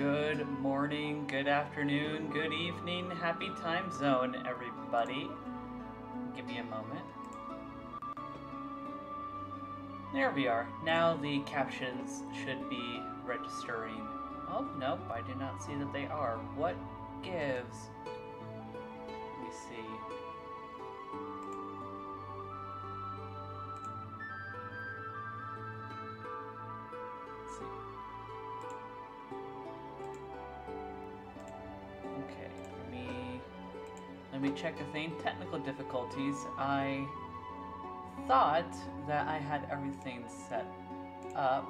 Good morning, good afternoon, good evening, happy time zone, everybody. Give me a moment. There we are. Now the captions should be registering. Oh, nope, I do not see that they are. What gives? Thing. Technical difficulties. I thought that I had everything set up.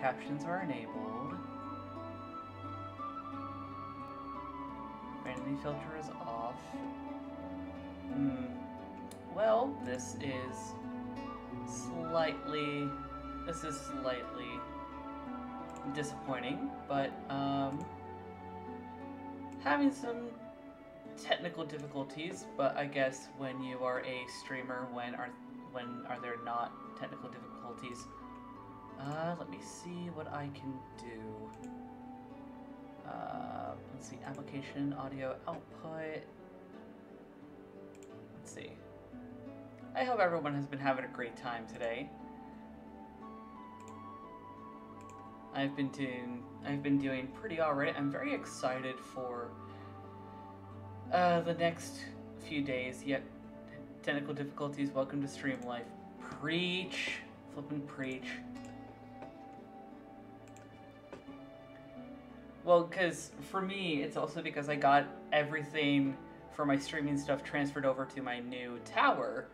Captions are enabled. Randomly filter is off. Hmm. Well, this is slightly. This is slightly disappointing, but um, having some technical difficulties. But I guess when you are a streamer, when are when are there not technical difficulties? Uh, let me see what I can do. Uh, let's see, application audio output. Let's see. I hope everyone has been having a great time today. I've been doing I've been doing pretty alright. I'm very excited for uh, the next few days. Yet technical difficulties. Welcome to Stream Life. Preach, flippin' preach. Well, because for me, it's also because I got everything for my streaming stuff transferred over to my new tower.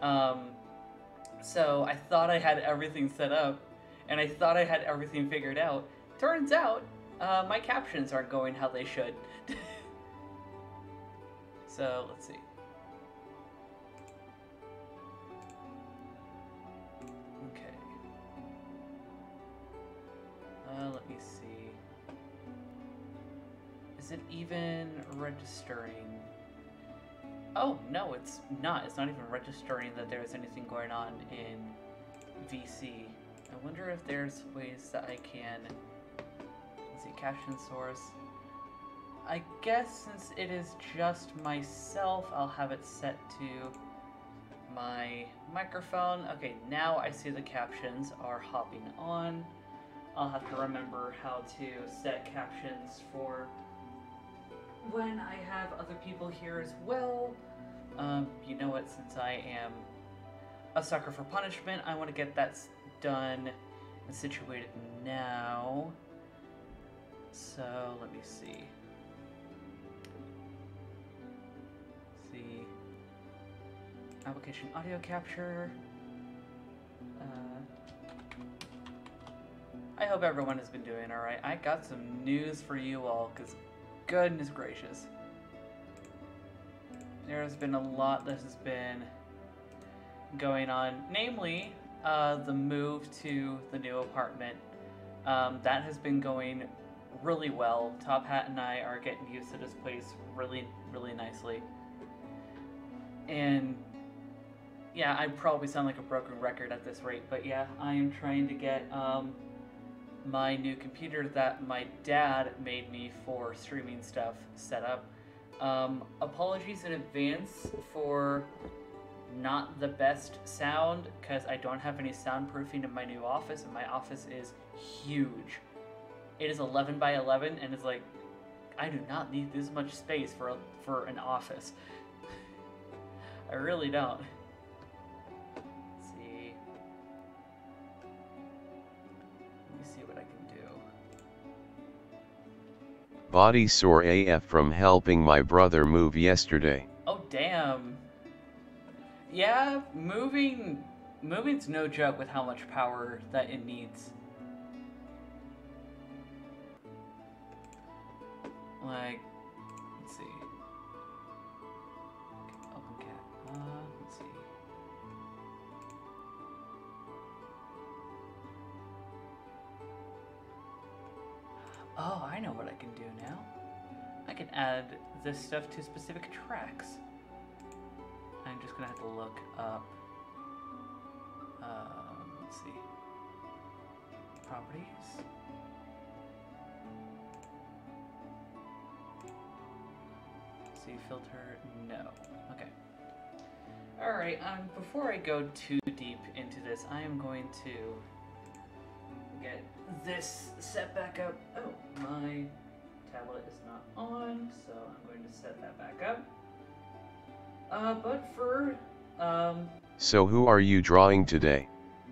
Um, so I thought I had everything set up, and I thought I had everything figured out. Turns out, uh, my captions aren't going how they should. so let's see. Okay. Uh, let me see. Is it even registering? Oh, no, it's not. It's not even registering that there's anything going on in VC. I wonder if there's ways that I can. Let's see, caption source. I guess since it is just myself, I'll have it set to my microphone. Okay, now I see the captions are hopping on. I'll have to remember how to set captions for when I have other people here as well. Um, you know what, since I am a sucker for punishment, I want to get that done and situated now. So, let me see. see. Application audio capture. Uh, I hope everyone has been doing alright. I got some news for you all, because goodness gracious. There's been a lot that has been going on, namely uh, the move to the new apartment. Um, that has been going really well. Top Hat and I are getting used to this place really, really nicely. And yeah, I probably sound like a broken record at this rate, but yeah, I am trying to get um, my new computer that my dad made me for streaming stuff set up. Um, apologies in advance for not the best sound because I don't have any soundproofing in my new office, and my office is huge. It is 11 by 11, and it's like I do not need this much space for a, for an office. I really don't. Let's see. Let me see what I can do. Body sore AF from helping my brother move yesterday. Oh damn. Yeah, moving moving's no joke with how much power that it needs. Like, let's see. Okay, open cat. Uh, let's see. Oh, I know what I can do now. I can add this stuff to specific tracks. I'm just gonna have to look up. Um, let's see. properties. See filter, no. Okay. Alright, um, before I go too deep into this, I am going to get this set back up. Oh, my tablet is not on, so I'm going to set that back up. Uh, but for, um, So who are you drawing today?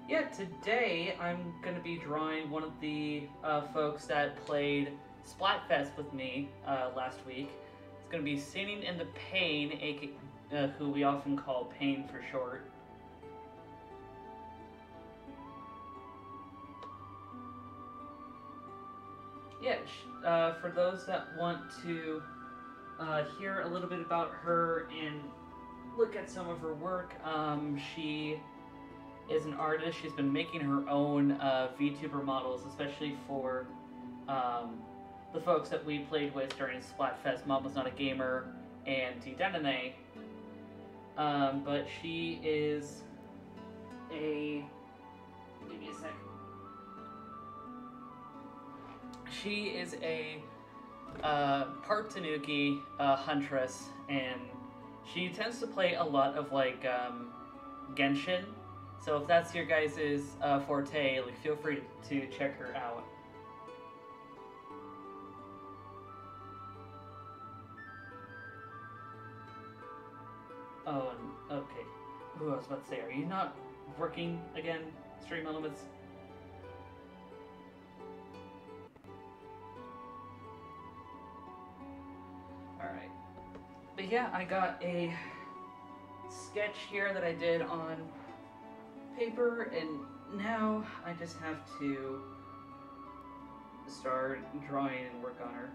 yeah, today I'm gonna be drawing one of the uh, folks that played Splatfest with me uh, last week. It's gonna be Singing in the Pain, aka, uh, who we often call Pain for short. Yeah, sh- uh, for those that want to uh, hear a little bit about her and look at some of her work, um, she is an artist. She's been making her own uh, VTuber models, especially for um, the folks that we played with during Splatfest. Mom was not a gamer and Denene. Um, but she is a. Give me a sec. She is a uh, part Tanuki uh, huntress, and she tends to play a lot of like um, Genshin. So if that's your guys' uh, forte, like feel free to check her out. Oh, and, okay. Who I was about to say, are you not working again, Stream Elements? Alright. But yeah, I got a sketch here that I did on paper, and now I just have to start drawing and work on her.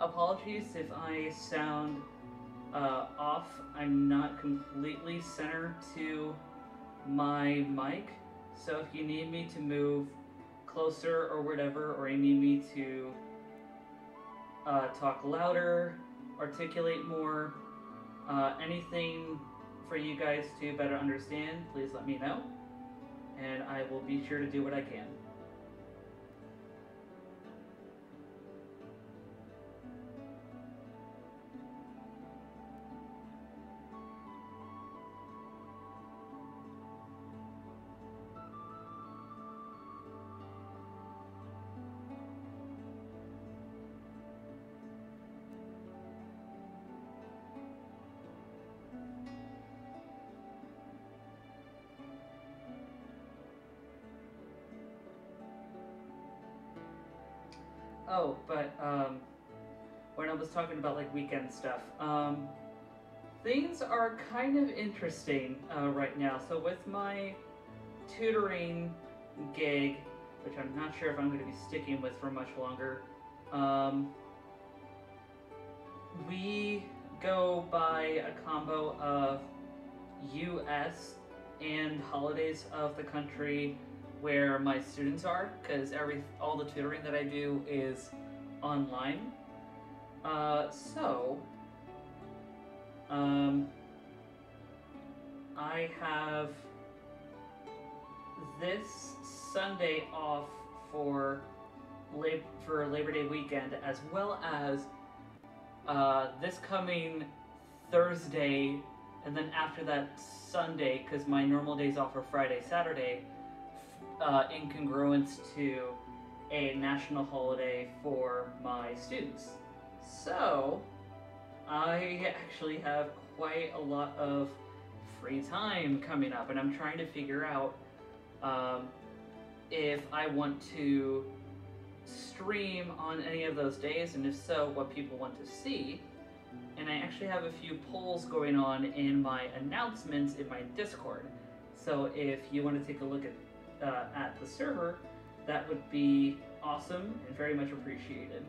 Apologies if I sound uh, off. I'm not completely centered to my mic, so if you need me to move closer or whatever, or you need me to uh, talk louder, articulate more, uh, anything for you guys to better understand, please let me know, and I will be sure to do what I can. Oh, but um, when I was talking about like weekend stuff, um, things are kind of interesting uh, right now. So with my tutoring gig, which I'm not sure if I'm going to be sticking with for much longer, um, we go by a combo of U.S. and holidays of the country where my students are because every all the tutoring that I do is online. Uh, so um, I have this Sunday off for lab- for Labor Day weekend, as well as uh, this coming Thursday, and then after that Sunday, because my normal days off are Friday, Saturday uh, to a national holiday for my students. So, I actually have quite a lot of free time coming up, and I'm trying to figure out um, if I want to stream on any of those days, and if so, what people want to see. And I actually have a few polls going on in my announcements in my Discord. So if you want to take a look at uh, at the server, that would be awesome and very much appreciated.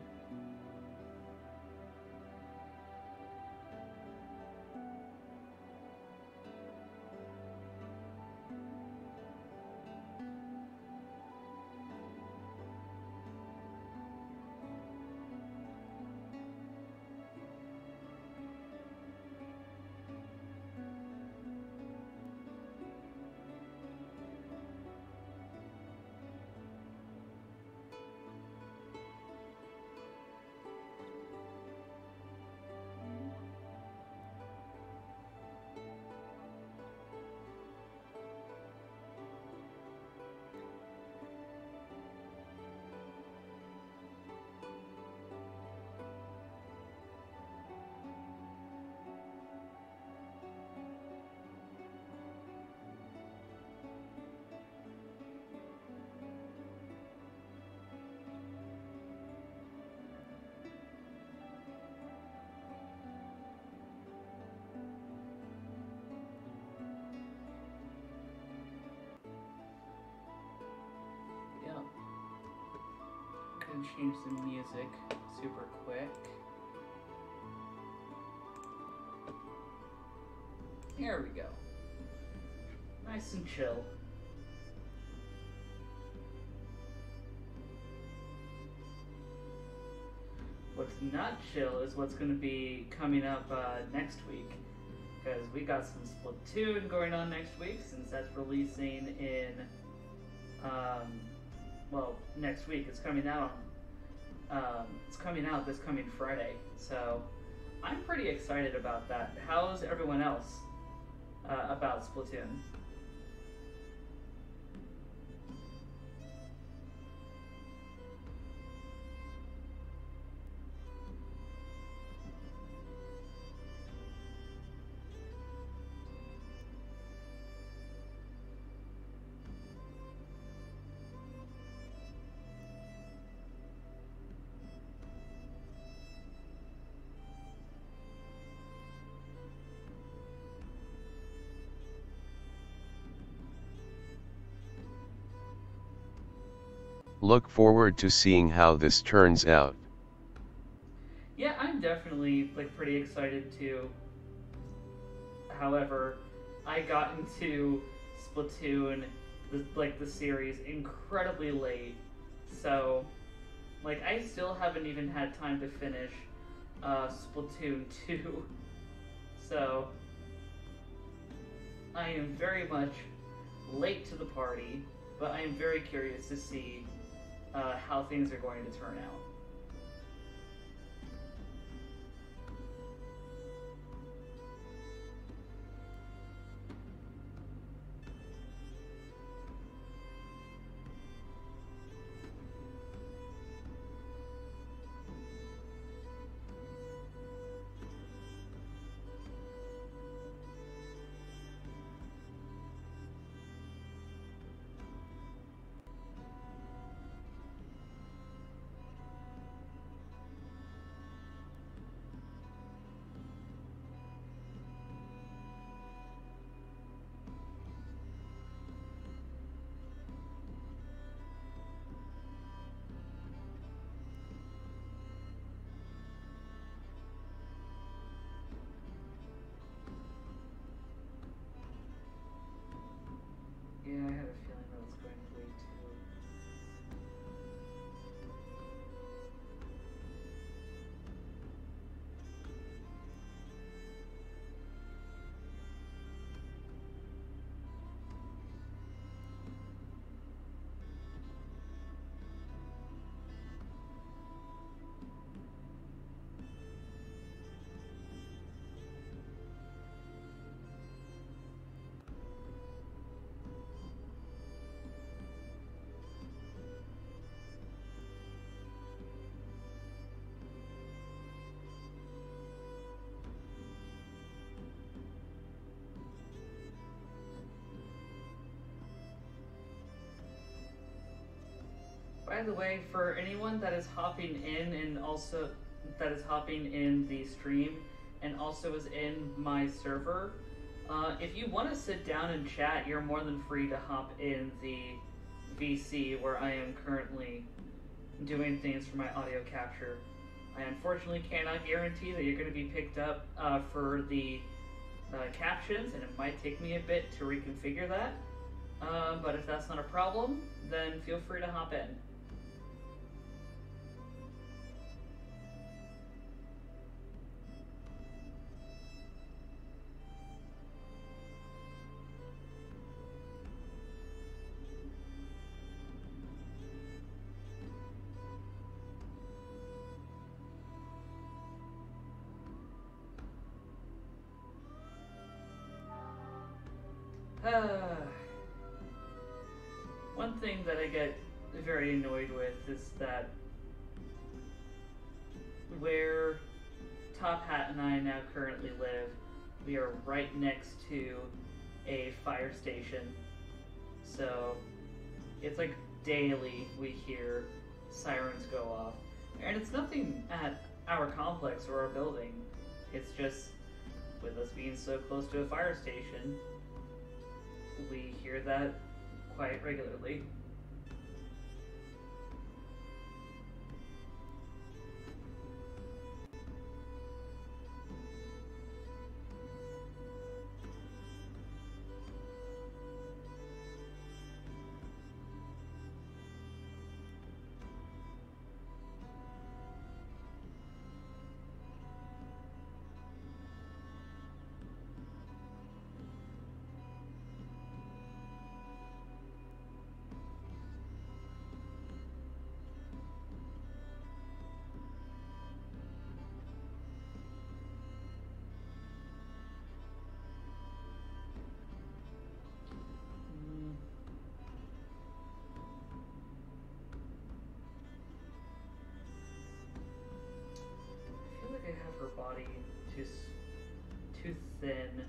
Change the music super quick. Here we go. Nice and chill. What's not chill is what's going to be coming up uh, next week. Because we got some Splatoon going on next week, since that's releasing in, um, well, next week. It's coming out. Um, it's coming out this coming Friday, so I'm pretty excited about that. How's everyone else uh, about Splatoon? Look forward to seeing how this turns out. Yeah, I'm definitely like pretty excited too. However, I got into Splatoon, like the series, incredibly late, so like I still haven't even had time to finish uh, Splatoon 2. So I am very much late to the party, but I am very curious to see uh, how things are going to turn out. I had a By the way, for anyone that is hopping in and also that is hopping in the stream and also is in my server, uh, if you want to sit down and chat, you're more than free to hop in the VC where I am currently doing things for my audio capture. I unfortunately cannot guarantee that you're going to be picked up uh, for the uh, captions, and it might take me a bit to reconfigure that. Uh, but if that's not a problem, then feel free to hop in. That I get very annoyed with is that where Top Hat and I now currently live, we are right next to a fire station. So it's like daily we hear sirens go off. And it's nothing at our complex or our building. It's just with us being so close to a fire station, we hear that quite regularly. body too too thin.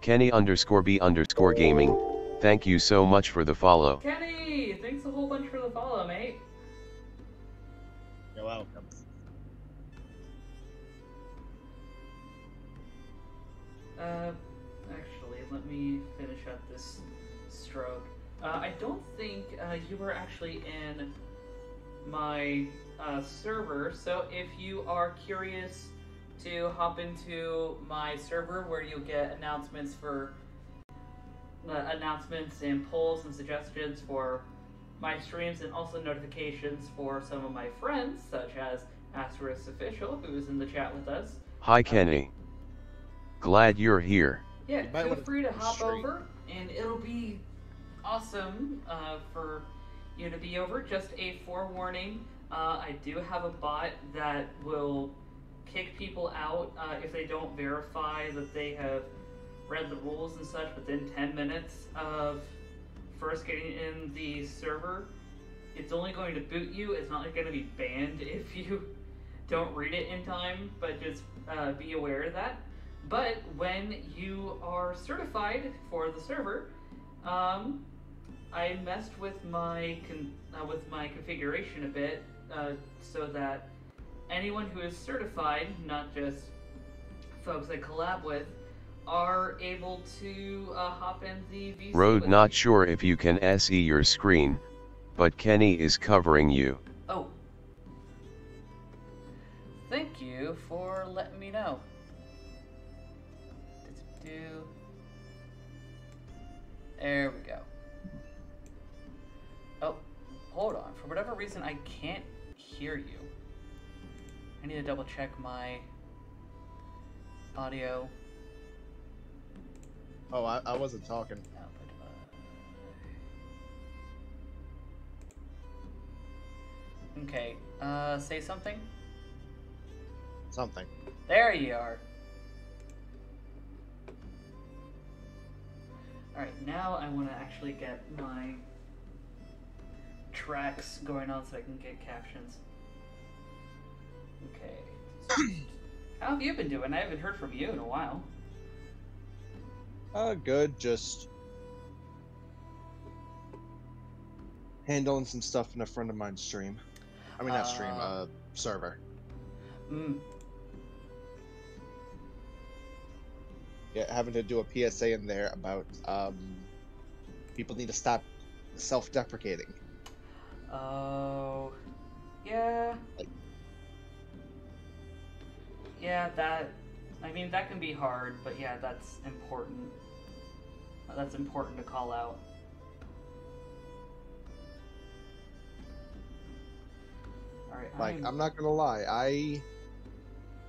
Kenny underscore B underscore gaming, thank you so much for the follow. Kenny, hop into my server where you'll get announcements for uh, announcements and polls and suggestions for my streams and also notifications for some of my friends, such as Asterisk Official, who is in the chat with us. Hi Kenny. Glad you're here. Yeah, You feel free to hop stream. over, and it'll be awesome uh, for you to be over. Just a forewarning: uh, I do have a bot that will kick people out uh, if they don't verify that they have read the rules and such within 10 minutes of first getting in the server. It's only going to boot you. It's not going to be banned if you don't read it in time, but just uh, be aware of that. But when you are certified for the server, um, I messed with my uh, with my configuration a bit uh, so that anyone who is certified, not just folks I collab with, are able to uh, hop in the VC. Road not me. sure if you can SE your screen, but Kenny is covering you. Oh. Thank you for letting me know. Do- There we go. Oh, hold on. For whatever reason, I can't hear you. I need to double check my audio. Oh, I, I wasn't talking. Okay, uh, say something? Something. There you are. Alright, now I want to actually get my tracks going on so I can get captions. Okay. How have you been doing? I haven't heard from you in a while. Uh, good. Just handling some stuff in a friend of mine's stream. I mean, not stream. Uh. Uh, server. Mm. Yeah, having to do a PSA in there about um, people need to stop self-deprecating. Oh, yeah. Like- Yeah, that. I mean, that can be hard, but yeah, that's important. That's important to call out. Alright, Like, I'm- I'm not gonna lie, I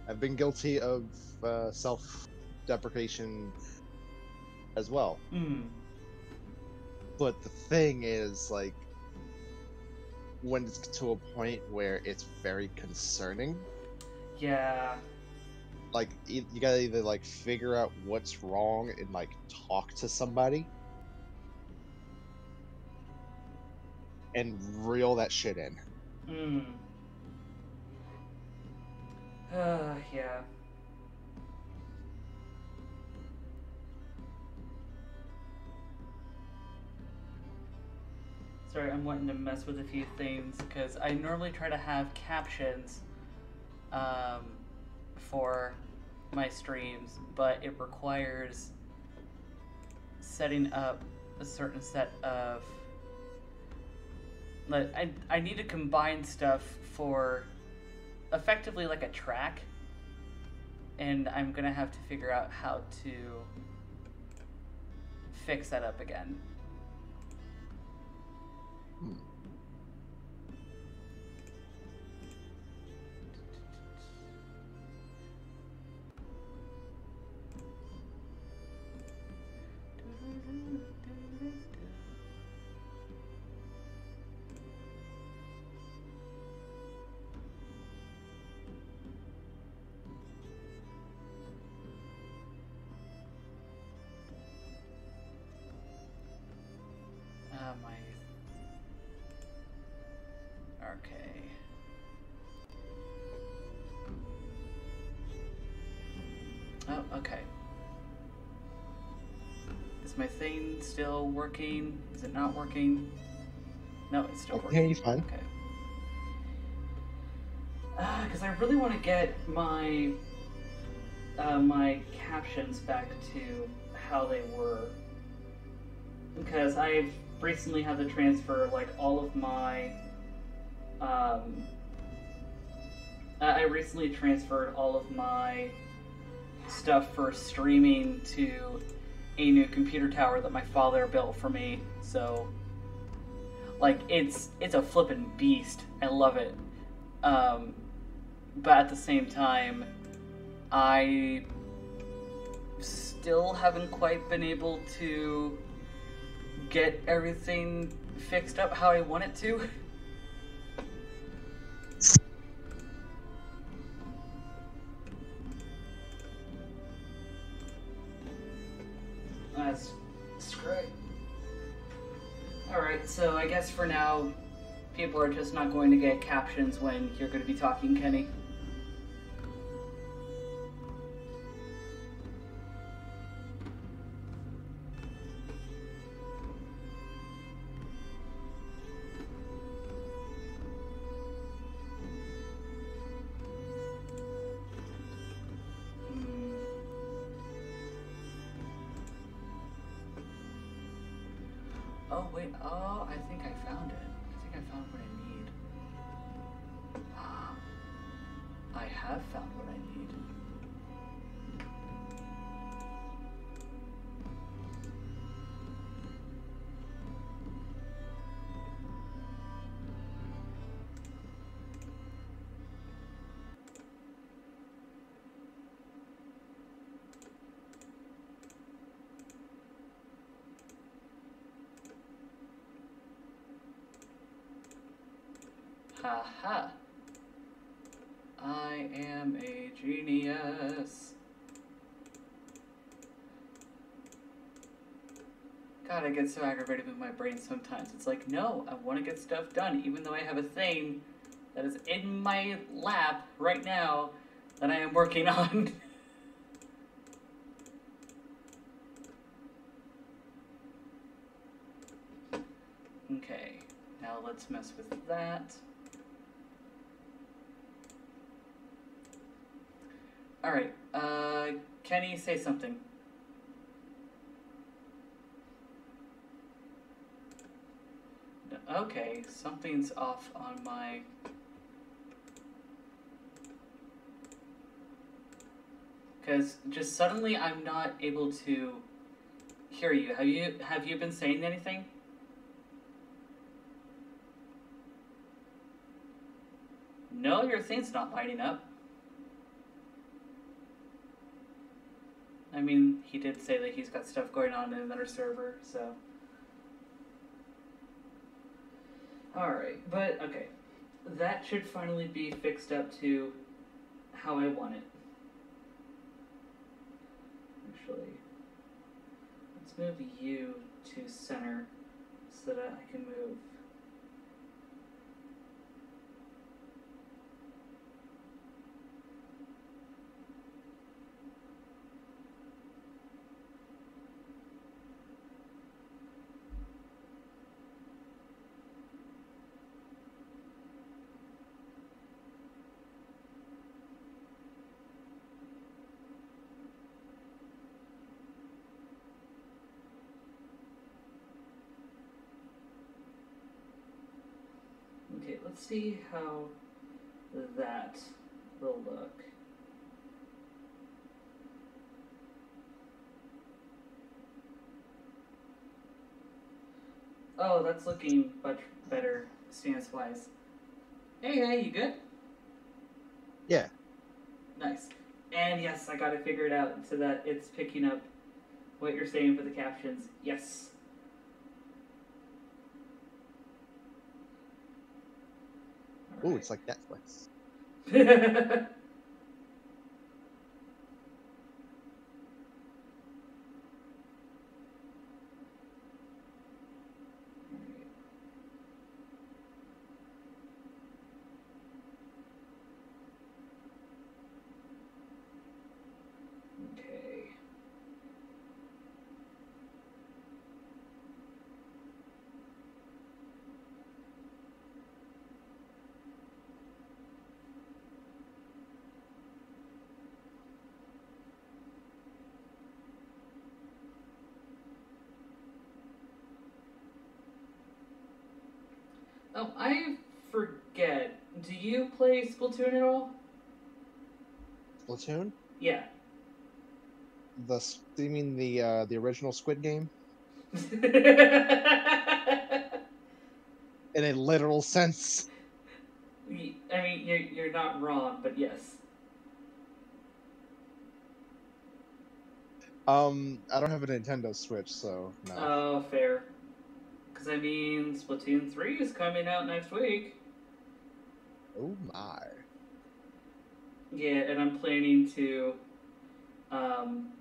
have been guilty of uh, self-deprecation as well. Mm, But the thing is, like, when it's to a point where it's very concerning, yeah. Like you gotta either like figure out what's wrong and like talk to somebody and reel that shit in. Mm. Uh, yeah. Sorry, I'm wanting to mess with a few things because I normally try to have captions um, for my streams, but it requires setting up a certain set of like I, I need to combine stuff for effectively like a track and i'm gonna have to figure out how to fix that up again Hmm. Uh, my thing still working? Is it not working? No, it's still working. Okay, fine. Okay. Because I really want to get my uh, my captions back to how they were. Because I've recently had to transfer like all of my. Um, I recently transferred all of my stuff for streaming to a new computer tower that my father built for me. So, like, it's it's a flippin' beast. I love it. Um, but at the same time, I still haven't quite been able to get everything fixed up how I want it to. people are just not going to get captions when you're going to be talking, Kenny. Ha ha. I am a genius. God, I get so aggravated with my brain sometimes. It's like, no, I want to get stuff done, even though I have a thing that is in my lap right now that I am working on. okay, now let's mess with that. All right, uh, Kenny, say something. Okay, something's off on my. Because just suddenly I'm not able to hear you. Have you have you been saying anything? No, your thing's not lighting up. I mean, he did say that he's got stuff going on in another server, so. Alright, but okay. That should finally be fixed up to how I want it. Actually, let's move you to center so that I can move. Okay, let's see how that will look. Oh, that's looking much better stance wise. Hey, hey, you good? Yeah. Nice. And yes, I got to figure it figured out so that it's picking up what you're saying for the captions. Yes. Ooh, it's like Netflix. like. okay. Oh, I forget. Do you play Splatoon at all? Splatoon? Yeah. The you mean the uh, the original Squid Game? In a literal sense. I mean, you're, you're not wrong, but yes. Um, I don't have a Nintendo Switch, so no. Oh, fair. Because, I mean, Splatoon 3 is coming out next week. oh my. Yeah, and I'm planning to um,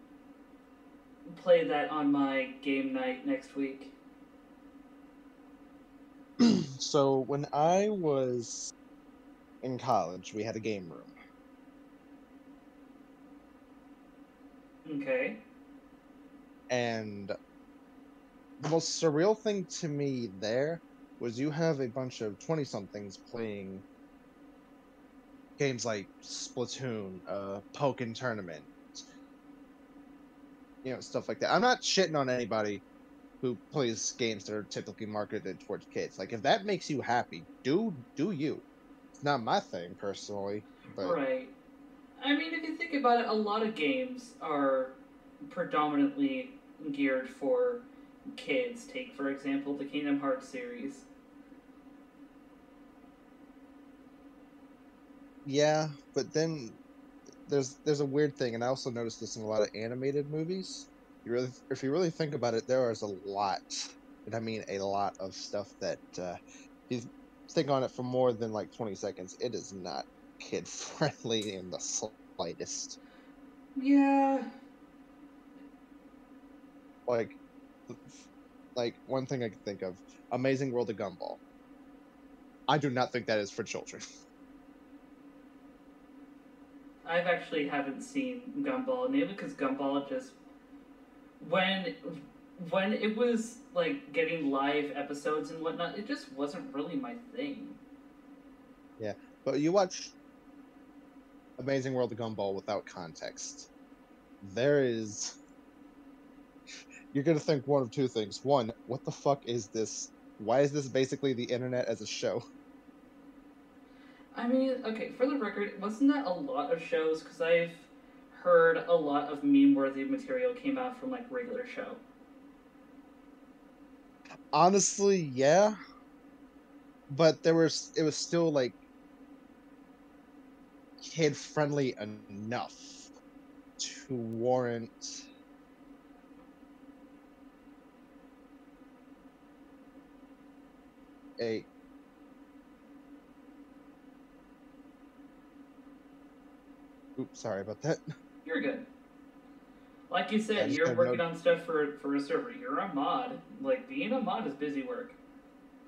play that on my game night next week. so when I was in college, we had a game room. Okay. And the most surreal thing to me there was you have a bunch of 20 somethings playing games like Splatoon, uh, Pokken Tournament, you know, stuff like that. I'm not shitting on anybody who plays games that are typically marketed towards kids. Like, if that makes you happy, do do you. It's not my thing personally, but Right. I mean, if you think about it, a lot of games are predominantly geared for kids. Take, for example, the Kingdom Hearts series. Yeah, but then there's there's a weird thing, and I also noticed this in a lot of animated movies. You really, if you really think about it, there is a lot, and I mean a lot of stuff that uh, if you think on it for more than like 20 seconds, it is not kid friendly in the slightest. Yeah. Like, like one thing I can think of, Amazing World of Gumball. I do not think that is for children. I've actually haven't seen Gumball, mainly because Gumball just when when it was like getting live episodes and whatnot, it just wasn't really my thing. Yeah, but you watch Amazing World of Gumball without context. There is. You're gonna think one of two things. One, what the fuck is this? Why is this basically the internet as a show? I mean, okay, for the record, wasn't that a lot of shows? Because I've heard a lot of meme-worthy material came out from like regular show. Honestly, yeah. But there was it was still like kid friendly enough to warrant a Oops, sorry about that. You're good. Like you said, you're working no- on stuff for for a server. You're a mod. Like being a mod is busy work.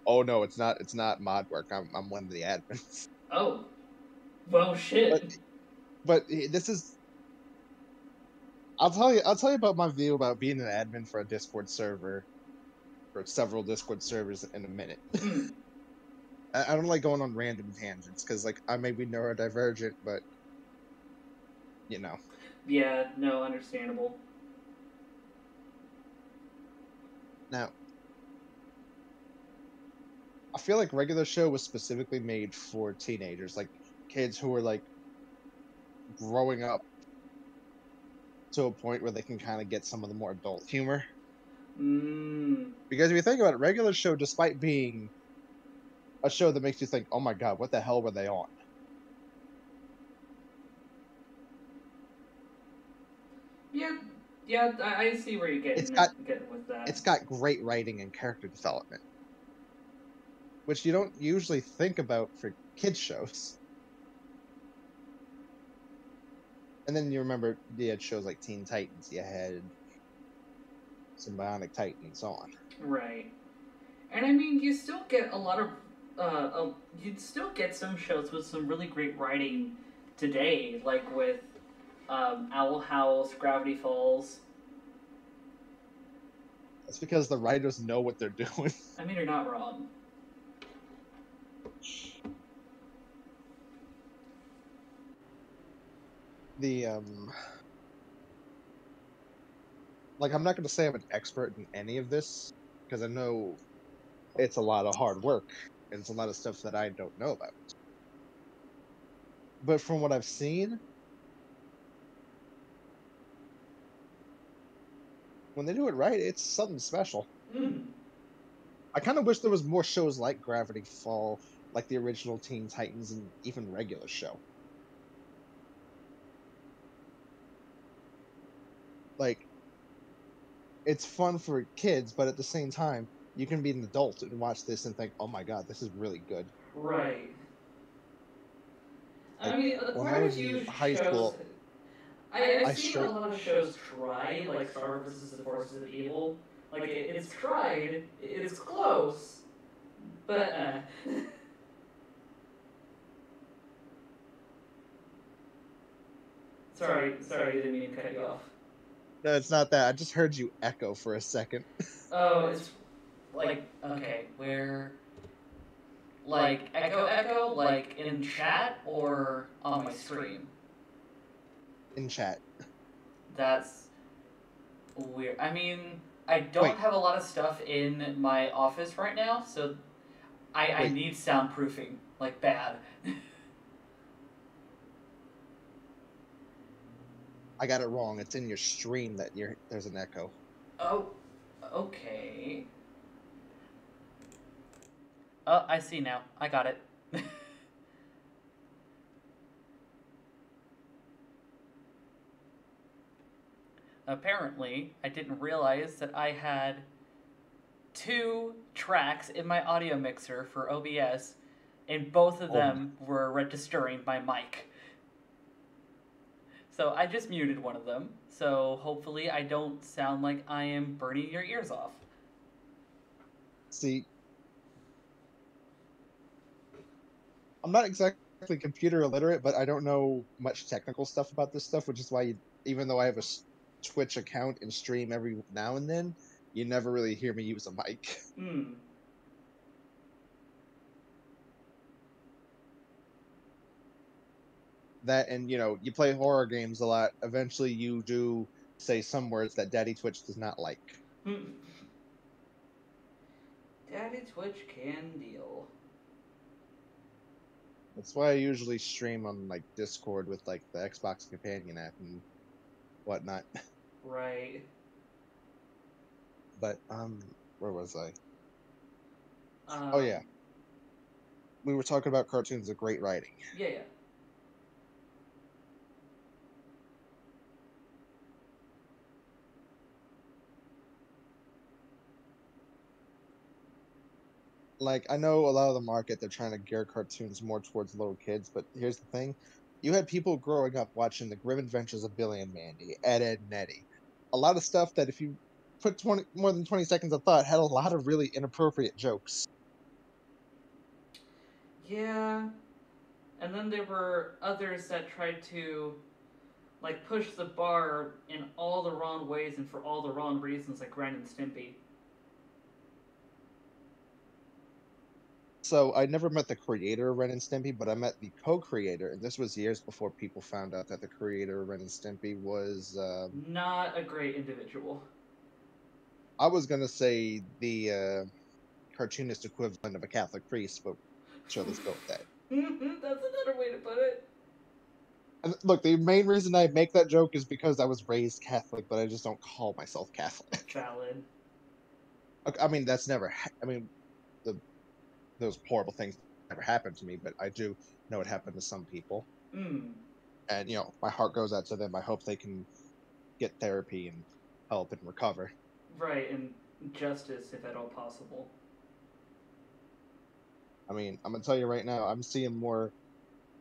Oh no, it's not it's not mod work. I'm I'm one of the admins. Oh, well, shit. But but eh, this is I'll tell you I'll tell you about my view about being an admin for a Discord server for several Discord servers in a minute. I, I don't like going on random tangents because like I may be neurodivergent, but you know. yeah, no, understandable. Now I feel like regular show was specifically made for teenagers, like kids who are like growing up to a point where they can kind of get some of the more adult humor. Mm, Because if you think about it, regular show, despite being a show that makes you think, "Oh my god, what the hell were they on?" yeah, yeah, I, I see where you're getting, It's got- getting with that. It's got great writing and character development, which you don't usually think about for kids shows. And then you remember you had shows like Teen Titans, you had Sym-Bionic Titan, and so on. Right. And I mean, you still get a lot of, uh, uh, you'd still get some shows with some really great writing today, like with um, Owl House, Gravity Falls. That's because the writers know what they're doing. I mean, you're not wrong. the um like I'm not going to say I'm an expert in any of this because I know it's a lot of hard work and it's a lot of stuff that I don't know about. But from what I've seen, when they do it right, it's something special. Mm. I kind of wish there was more shows like Gravity Fall, like the original Teen Titans, and even regular show. Like, it's fun for kids, but at the same time, you can be an adult and watch this and think, "Oh my god, this is really good." Right. I Like, mean, the when I was in high shows- school- I, I've I seen a lot of shows try, like Star Wars versus the Forces of Evil. Like, it, it's tried, it's close, but, uh. sorry, sorry, I didn't mean to cut you off. No, it's not that. I just heard you echo for a second. Oh, it's like okay, where like echo echo like in chat or on my stream. in chat. That's weird. I mean, I don't Wait. have a lot of stuff in my office right now, so I I need soundproofing like bad. I got it wrong. It's in your stream that you're there's an echo. oh, okay. Oh, I see now. I got it. Apparently, I didn't realize that I had two tracks in my audio mixer for OBS, and both of Oh. them were registering my mic. So I just muted one of them, so hopefully I don't sound like I am burning your ears off. See, I'm not exactly computer illiterate, but I don't know much technical stuff about this stuff, which is why, you, even though I have a Twitch account and stream every now and then, you never really hear me use a mic. Hmm. That and you know, you play horror games a lot. Eventually, you do say some words that Daddy Twitch does not like. Daddy Twitch can deal. That's why I usually stream on like Discord with like the Xbox Companion app, and whatnot. Right. But um, where was I? Um, Oh yeah, we were talking about cartoons of great writing. Yeah, yeah. Like I know a lot of the market they're trying to gear cartoons more towards little kids, but here's the thing: you had people growing up watching the Grim Adventures of Billy and Mandy, Ed, Edd n Eddy, a lot of stuff that if you put twenty more than twenty seconds of thought had a lot of really inappropriate jokes. Yeah. And then there were others that tried to like push the bar in all the wrong ways and for all the wrong reasons like Ren and Stimpy. So I never met the creator of Ren and Stimpy, but I met the co-creator, and this was years before people found out that the creator of Ren and Stimpy was. Um, Not a great individual. I was gonna say the uh, cartoonist equivalent of a Catholic priest, but sure, let's go with that. That's another way to put it. And look, the main reason I make that joke is because I was raised Catholic, but I just don't call myself Catholic. Valid. I mean, that's never. Ha- I mean, those horrible things never happened to me, but I do know it happened to some people, Mm. and you know, my heart goes out to them. I hope they can get therapy and help and recover. Right, and justice if at all possible. I mean, I'm gonna tell you right now, I'm seeing more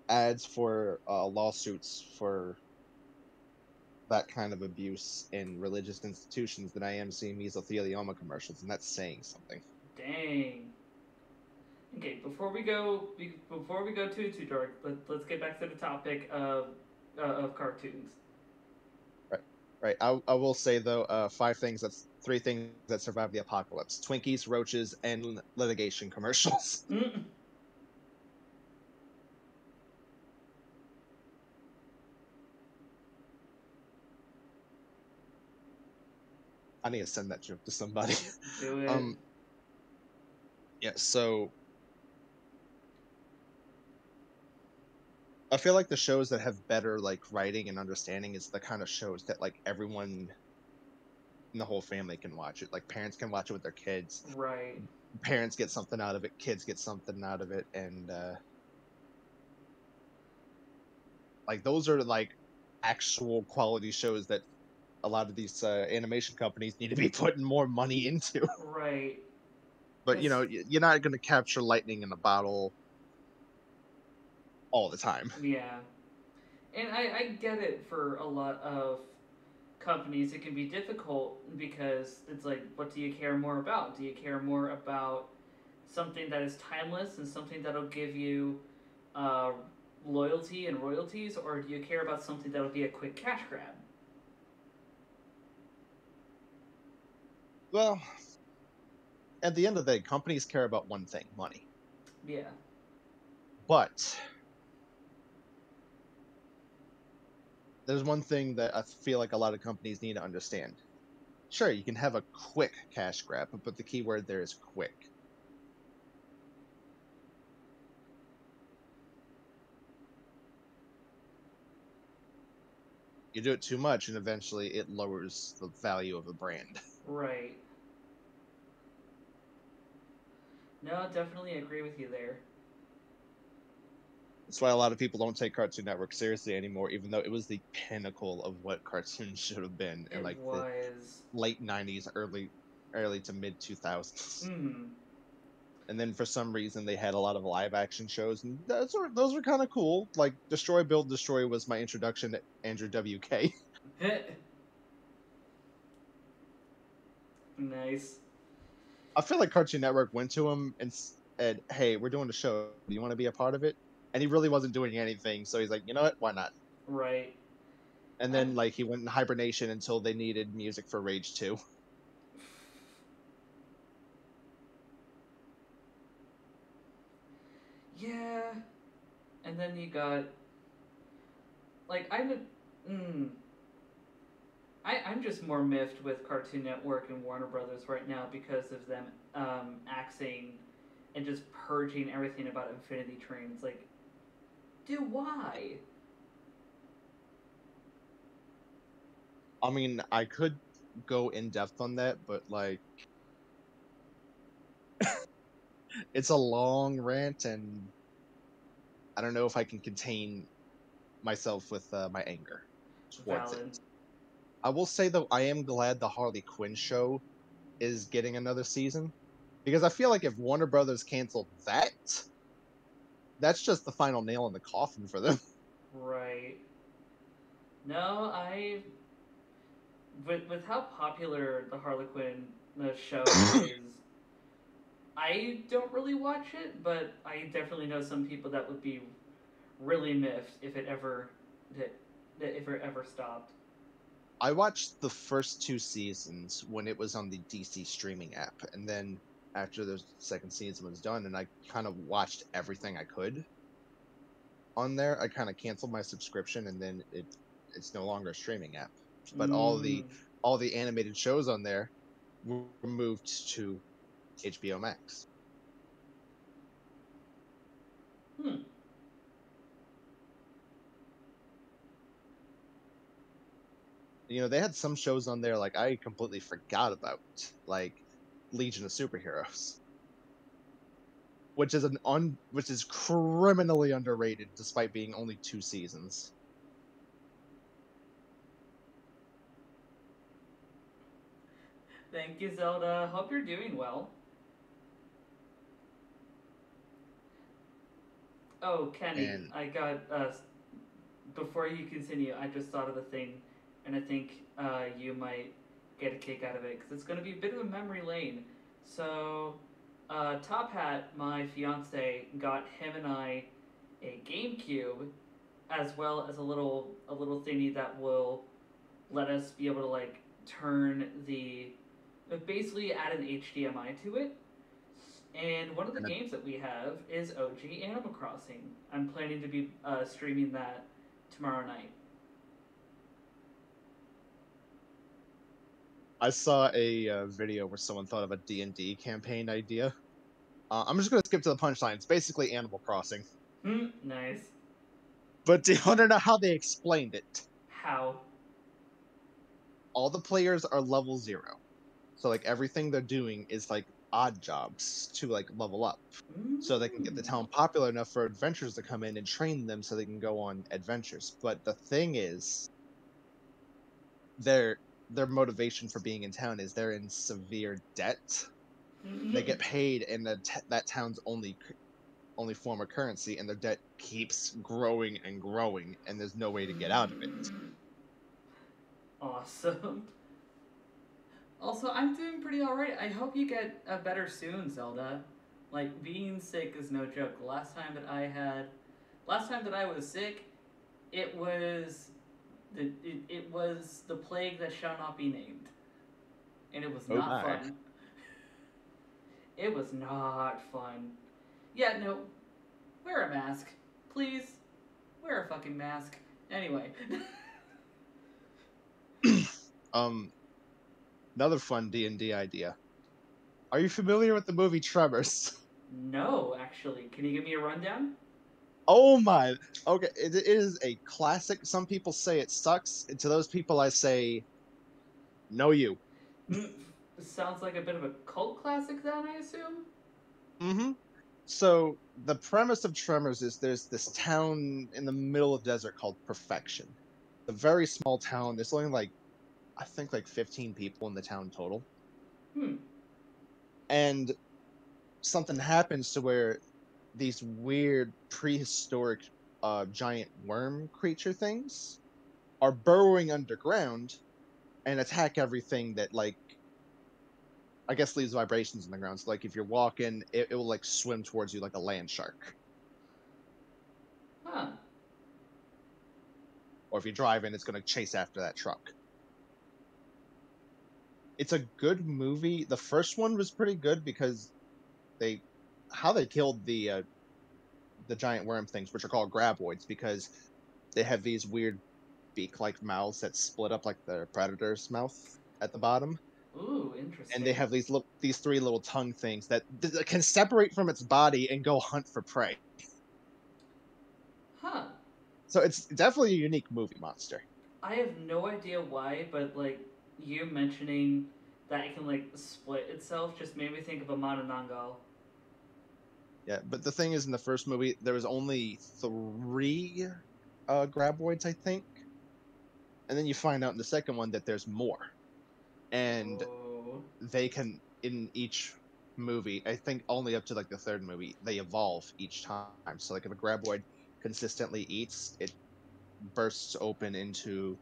ads for uh, lawsuits for that kind of abuse in religious institutions than I am seeing mesothelioma commercials, and that's saying something. Dang. Okay, before we go, before we go too too dark, let, let's get back to the topic of uh, of cartoons. Right. I, I will say though, uh, five things. That's three things that survived the apocalypse: Twinkies, roaches, and litigation commercials. Mm. I need to send that joke to somebody. Do it. um. Yeah. So. I feel like the shows that have better like writing and understanding is the kind of shows that like everyone in the whole family can watch it. Like parents can watch it with their kids. right. Parents get something out of it, kids get something out of it, and uh like those are like actual quality shows that a lot of these uh, animation companies need to be putting more money into. Right. But you know, you're not going to capture lightning in a bottle all the time. Yeah. And I, I get it for a lot of companies. It can be difficult because it's like, what do you care more about? Do you care more about something that is timeless and something that'll give you uh, loyalty and royalties, or do you care about something that'll be a quick cash grab? Well, at the end of the day, companies care about one thing money. Yeah. But there's one thing that I feel like a lot of companies need to understand. Sure, you can have a quick cash grab, but the key word there is quick. You do it too much, and eventually it lowers the value of a brand. Right. No, definitely agree with you there. That's why a lot of people don't take Cartoon Network seriously anymore, even though it was the pinnacle of what cartoons should have been in it like the late '90s, early, early to mid 2000s. Hmm. And then for some reason they had a lot of live action shows, and those were those were kind of cool. Like Destroy, Build, Destroy was my introduction to Andrew WK. nice. I feel like Cartoon Network went to him and said, "Hey, we're doing a show. Do you want to be a part of it?" And he really wasn't doing anything, so he's like, "You know what? Why not?" Right. And then like he went in hibernation until they needed music for Rage 2. Yeah. And then you got like I'm a mm, I I'm just more miffed with Cartoon Network and Warner Brothers right now because of them um axing and just purging everything about Infinity Trains. Like, do why? I mean, I could go in depth on that, but like, it's a long rant, and I don't know if I can contain myself with uh, my anger towards Valid. it. I will say though, I am glad the Harley Quinn show is getting another season because I feel like if Warner Brothers canceled that, that's just the final nail in the coffin for them. Right. No, I. With with how popular the Harley Quinn uh, show is, I don't really watch it, but I definitely know some people that would be really miffed if it ever that if it ever stopped. I watched the first two seasons when it was on the DC streaming app, and then after the second season was done, and I kind of watched everything I could on there. I kind of canceled my subscription, and then it it's no longer a streaming app. But all the Mm, all the animated shows on there were moved to HBO Max. hmm. You know, they had some shows on there like I completely forgot about, like Legion of Superheroes, which is an un which is criminally underrated despite being only two seasons. Thank you, Zelda. Hope you're doing well. Oh, Kenny, And- I got uh, before you continue. I just thought of a thing, and I think uh, you might get a kick out of it because it's going to be a bit of a memory lane. So, uh, Top Hat, my fiance, got him and I a GameCube, as well as a little a little thingy that will let us be able to like turn the basically add an HDMI to it. And one of the games that we have is OG Animal Crossing. I'm planning to be uh, streaming that tomorrow night. I saw a uh, video where someone thought of a D&D campaign idea. Uh, I'm just going to skip to the punchline. It's basically Animal Crossing. Hmm, nice. But do you want to know how they explained it? How? All the players are level zero. So, like, everything they're doing is, like, odd jobs to, like, level up. So they can get the Mm. town popular enough for adventurers to come in and train them so they can go on adventures. But the thing is, their their motivation for being in town is they're in severe debt. They get paid in the t- that town's only only form of currency, and their debt keeps growing and growing, and there's no way to get out of it. Awesome. Also, I'm doing pretty alright. I hope you get uh, better soon, Zelda. Like, being sick is no joke. The last time that I had. Last time that I was sick, it was. The, it, it was the plague that shall not be named. And it was Oh not my. fun. It was not fun. Yeah, no. Wear a mask. Please. Wear a fucking mask. Anyway. Um, another fun D and D idea. Are you familiar with the movie Tremors? No, actually. Can you give me a rundown? Oh my! Okay, it it is a classic. Some people say it sucks, and to those people, I say, no, you. Sounds like a bit of a cult classic, then, I assume? Mm-hmm. So the premise of Tremors is there's this town in the middle of the desert called Perfection. A very small town. There's only like, I think like 15 people in the town total. Hmm. And something happens to where these weird prehistoric uh, giant worm creature things are burrowing underground and attack everything that like I guess leaves vibrations in the ground. So like if you're walking, it, it will like swim towards you like a land shark. Huh. Or if you're driving, it's gonna chase after that truck. It's a good movie. The first one was pretty good because they how they killed the uh, the giant worm things, which are called graboids, because they have these weird beak-like mouths that split up like the predator's mouth at the bottom. Ooh, interesting. and they have these little these three little tongue things that, th- can separate from its body and go hunt for prey. Huh. So it's definitely a unique movie monster. I have no idea why, but like you mentioning that it can like split itself just made me think of a Manananggal. Yeah, but the thing is, in the first movie, there was only three uh, graboids, I think, and then you find out in the second one that there's more, and Oh. they can in each movie. I think only up to like the third movie they evolve each time. So like if a graboid consistently eats, it bursts open into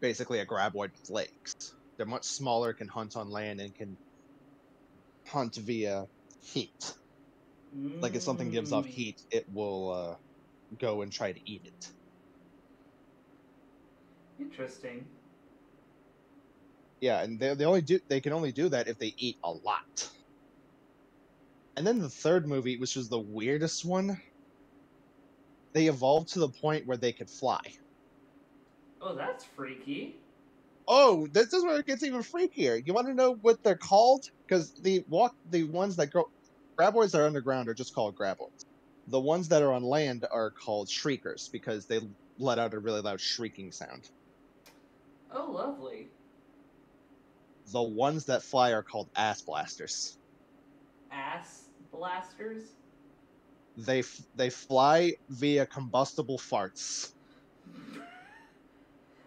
basically a graboid flakes. They're much smaller, can hunt on land, and can hunt via heat. Like if something gives off Mm. heat, it will uh, go and try to eat it. Interesting. Yeah, and they they only do they can only do that if they eat a lot. And then the third movie, which was the weirdest one, they evolved to the point where they could fly. Oh, that's freaky. Oh, this is where it gets even freakier. You want to know what they're called? Because the walk the ones that go graboids that are underground are just called graboids. The ones that are on land are called shriekers because they let out a really loud shrieking sound. Oh, lovely. The ones that fly are called ass blasters. Ass blasters. They f- they fly via combustible farts.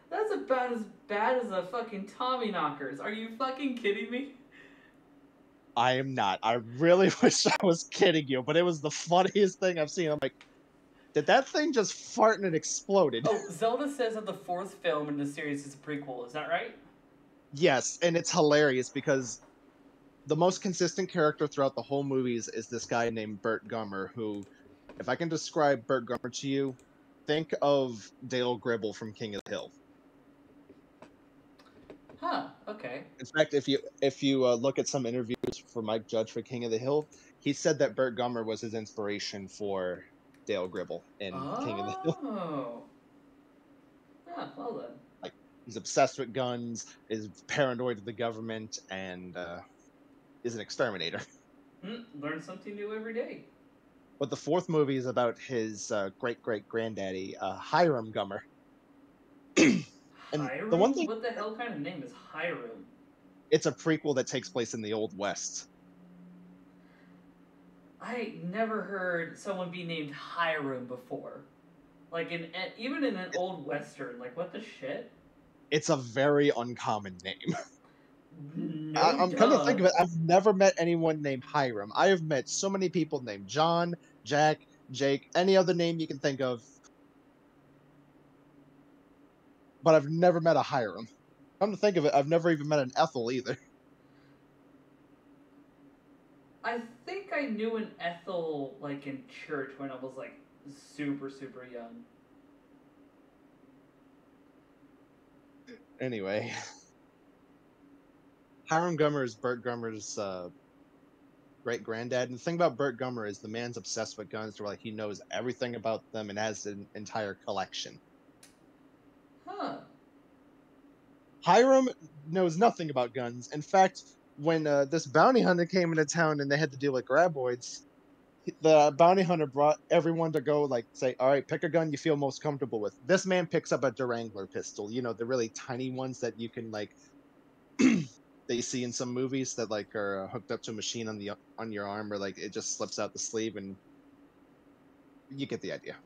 That's about as bad as a fucking Tommyknockers. Are you fucking kidding me? I am not. I really wish I was kidding you, but it was the funniest thing I've seen. I'm like, did that thing just fart and it exploded? Oh, Zelda says that the fourth film in the series is a prequel. Is that right? Yes, and it's hilarious because the most consistent character throughout the whole movies is this guy named Bert Gummer, who, if I can describe Bert Gummer to you, think of Dale Gribble from King of the Hill. Huh. Okay. In fact, if you if you uh, look at some interviews for Mike Judge for King of the Hill, he said that Bert Gummer was his inspiration for Dale Gribble in King of the Hill. Oh. Yeah. Well then. He's obsessed with guns, is paranoid of the government, and uh, is an exterminator. Hmm, learn something new every day. But the fourth movie is about his uh, great great granddaddy, uh, Hiram Gummer. And the one thing- What the hell kind of name is Hiram? It's a prequel that takes place in the Old West. I never heard someone be named Hiram before. Like in even in an old western. Like what the shit? It's a very uncommon name. No, I, I'm kind duh. think of it, I've never met anyone named Hiram. I have met so many people named John, Jack, Jake, any other name you can think of. But I've never met a Hiram. Come to think of it, I've never even met an Ethel either. I think I knew an Ethel like in church when I was like super super young. Anyway. Hiram Gummer is Bert Gummer's uh, great granddad. And the thing about Bert Gummer is the man's obsessed with guns, to where like he knows everything about them and has an entire collection. Huh. Hiram knows nothing about guns. In fact, when uh, this bounty hunter came into town and they had to deal with graboids, the bounty hunter brought everyone to go like say, "All right, pick a gun you feel most comfortable with." This man picks up a Derringer pistol. You know, the really tiny ones that you can like you see in some movies that like are uh, hooked up to a machine on the on your arm, or like it just slips out the sleeve, and you get the idea.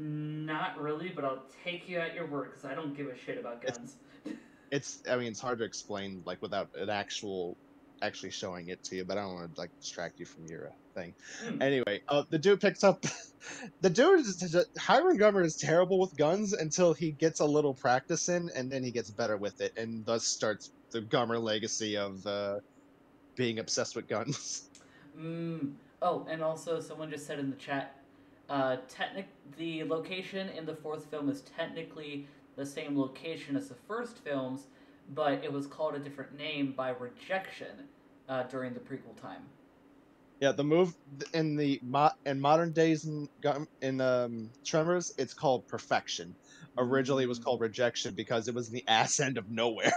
Not really, but I'll take you at your word because I don't give a shit about guns. It's I mean it's hard to explain like without an actual actually showing it to you, but I don't want to like distract you from your uh, thing. Hmm. Anyway, uh, the dude picks up. the dude is just- Hiram Gummer is terrible with guns until he gets a little practice in, and then he gets better with it, and thus starts the Gummer legacy of uh, being obsessed with guns. Mm. Oh, and also someone just said in the chat, uh, technic the location in the fourth film is technically the same location as the first films, but it was called a different name by rejection uh, during the prequel time. yeah, the move in the mo- in modern days in in um, Tremors, it's called Perfection. Originally, it was Mm. called Rejection because it was in the ass end of nowhere.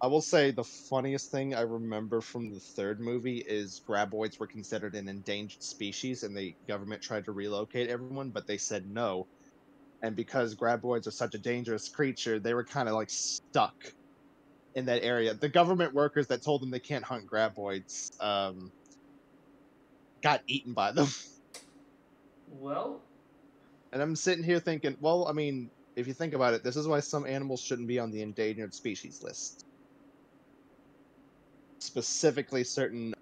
I will say the funniest thing I remember from the third movie is graboids were considered an endangered species, and the government tried to relocate everyone, but they said no. And because graboids are such a dangerous creature, they were kind of like stuck in that area. The government workers that told them they can't hunt graboids um, got eaten by them. Well, And I'm sitting here thinking, well, I mean, if you think about it, this is why some animals shouldn't be on the endangered species list. Specifically, certain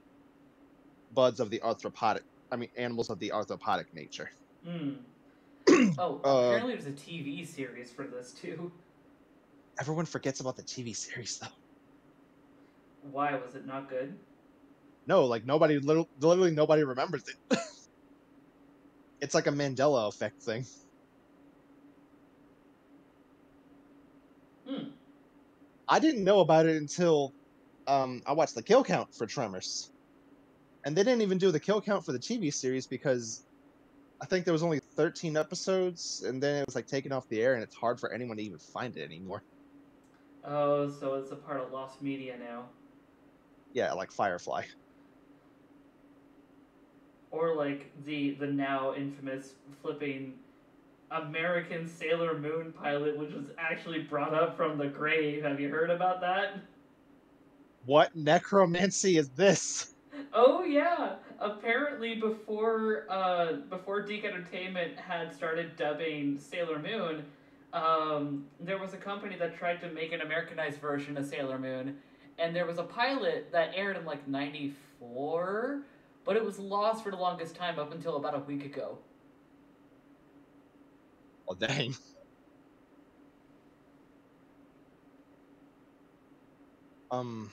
buds of the arthropodic, I mean, animals of the arthropodic nature. hmm. oh, Uh, apparently there's a TV series for this too. Everyone forgets about the TV series, though. Why was it not good? No, like nobody, little, literally nobody remembers it. it's like a Mandela effect thing. Hmm. I didn't know about it until um, I watched the kill count for Tremors. And they didn't even do the kill count for the TV series because I think there was only 13 episodes and then it was like taken off the air and it's hard for anyone to even find it anymore. Oh, so it's a part of Lost Media now, Yeah, like Firefly. or like the the now infamous flipping American Sailor Moon pilot, which was actually brought up from the grave. Have you heard about that? What necromancy is this? Oh yeah. Apparently before uh before DiC Entertainment had started dubbing Sailor Moon, um, there was a company that tried to make an Americanized version of Sailor Moon, and there was a pilot that aired in like '94, but it was lost for the longest time up until about a week ago. Oh, dang. Um.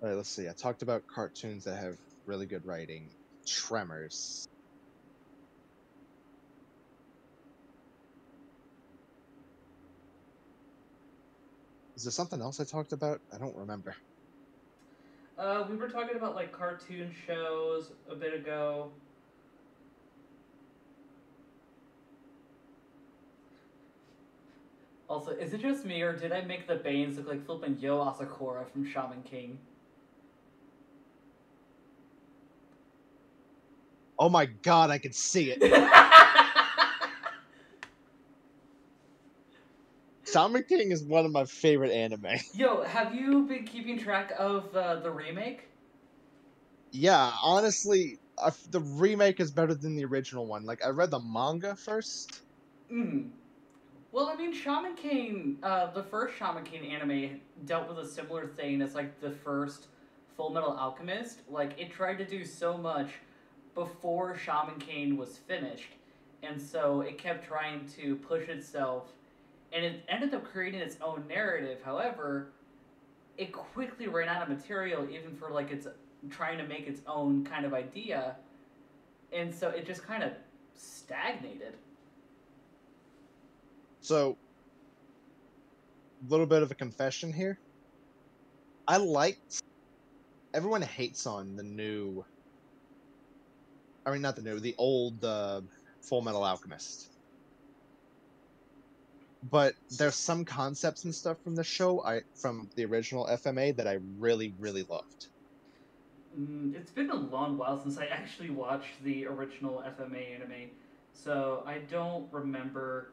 All right, let's see. I talked about cartoons that have really good writing. Tremors. Is there something else I talked about? I don't remember. Uh, we were talking about like cartoon shows a bit ago. Also, is it just me or did I make the Banes look like flipping Yoh Asakura from Shaman King? Oh my god, I can see it. Shaman King is one of my favorite anime. Yo, have you been keeping track of uh, the remake? Yeah, honestly, f the remake is better than the original one. Like, I read the manga first. Mm. Well, I mean, Shaman King, uh, the first Shaman King anime dealt with a similar thing as like the first Full Metal Alchemist. Like, it tried to do so much before Shaman King was finished, and so it kept trying to push itself, and it ended up creating its own narrative. However, it quickly ran out of material, even for like its trying to make its own kind of idea, and so it just kind of stagnated. So, a little bit of a confession here. I liked. Everyone hates on the new. I mean, not the new, the old uh, Full Metal Alchemist. But there's some concepts and stuff from the show, I from the original FMA that I really, really loved. Mm, it's been a long while since I actually watched the original FMA anime, so I don't remember.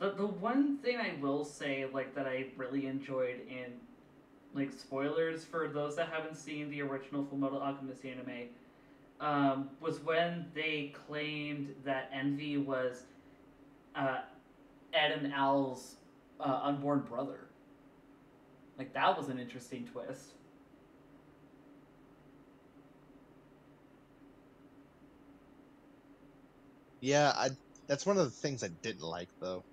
The the one thing I will say, like that I really enjoyed in, like spoilers for those that haven't seen the original Full Metal Alchemist anime, um, was when they claimed that Envy was, uh, Ed and Al's uh, unborn brother. Like that was an interesting twist. Yeah, I that's one of the things I didn't like though.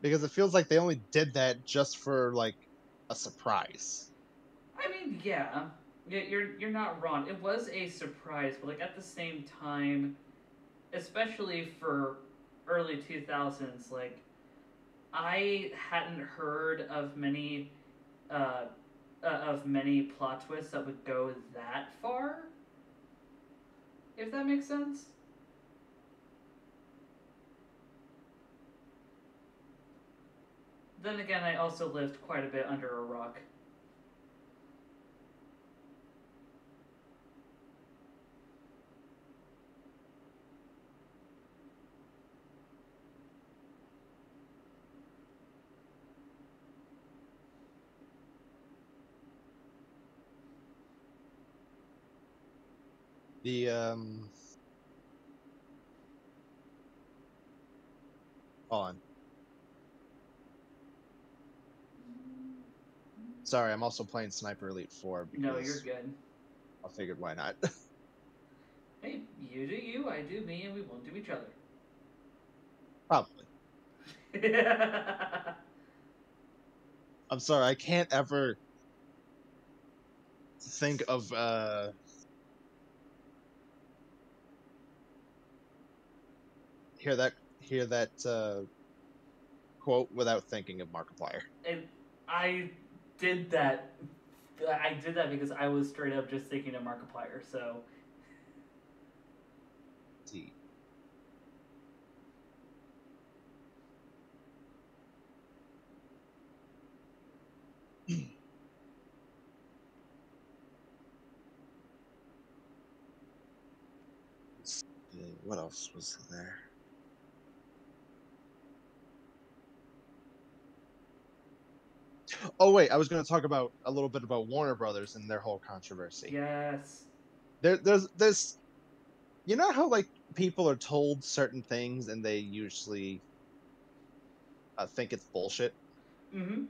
Because it feels like they only did that just for like a surprise. I mean, yeah, yeah, you're you're not wrong. It was a surprise, but like at the same time, especially for early two thousands, like I hadn't heard of many, uh, uh, of many plot twists that would go that far. If that makes sense. then again, I also lived quite a bit under a rock. The um. Hold on. Sorry, I'm also playing Sniper Elite 4 because No, you're good. I figured why not. Hey, you do you, I do me, and we won't do each other. Probably. I'm sorry, I can't ever think of uh hear that hear that uh quote without thinking of Markiplier. and I did that. I did that because I was straight up just thinking of Markiplier. So See. What else was there? Oh wait, I was going to talk about a little bit about Warner Brothers and their whole controversy. yes, there, there's there's you know how like people are told certain things and they usually uh, think it's bullshit mm-hmm.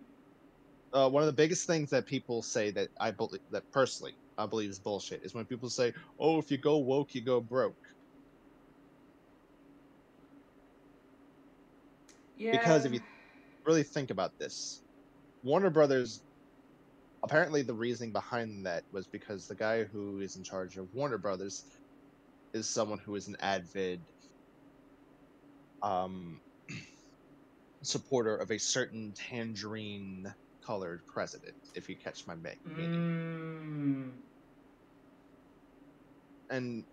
uh, one of the biggest things that people say that i believe that personally i believe is bullshit is when people say oh if you go woke you go broke yeah. because if you really think about this warner brothers apparently the reasoning behind that was because the guy who is in charge of warner brothers is someone who is an avid um supporter of a certain tangerine colored president if you catch my meaning. Mm, and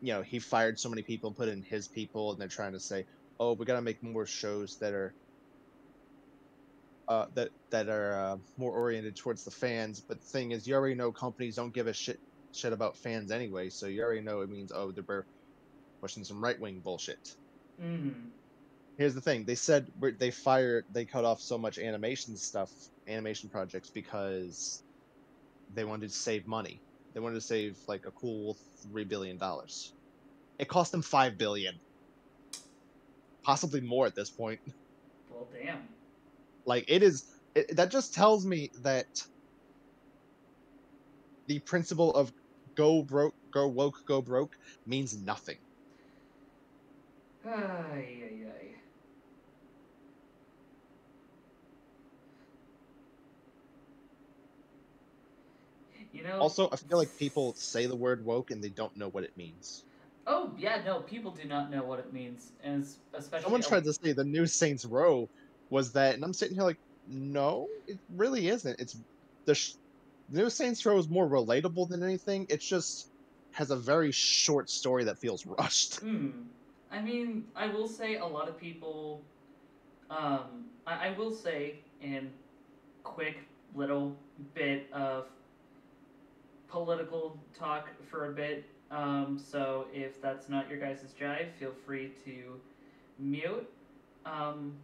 you know he fired so many people put in his people and they're trying to say oh we got to make more shows that are uh, that that are uh, more oriented towards the fans but the thing is you already know companies don't give a shit shit about fans anyway so you already know it means oh they're pushing some right-wing bullshit. Mm, here's the thing they said they fired they cut off so much animation stuff animation projects because they wanted to save money. They wanted to save like a cool three billion dollars. It cost them five billion. Possibly more at this point. Well, damn. Like it is it, that just tells me that the principle of go broke go woke go broke means nothing Ay, ay, ay. You know. also i feel like people say the word woke and they don't know what it means Oh yeah, no. People do not know what it means, and it's especially. Someone tried to say the new Saints Row was that, and I'm sitting here like, no, it really isn't. It's the, sh- the new Saints Row is more relatable than anything. It's just has a very short story that feels rushed. Hmm. I mean, I will say a lot of people. Um, I, I will say in quick little bit of political talk for a bit. Um, so if that's not your guys' jive, feel free to mute. Um,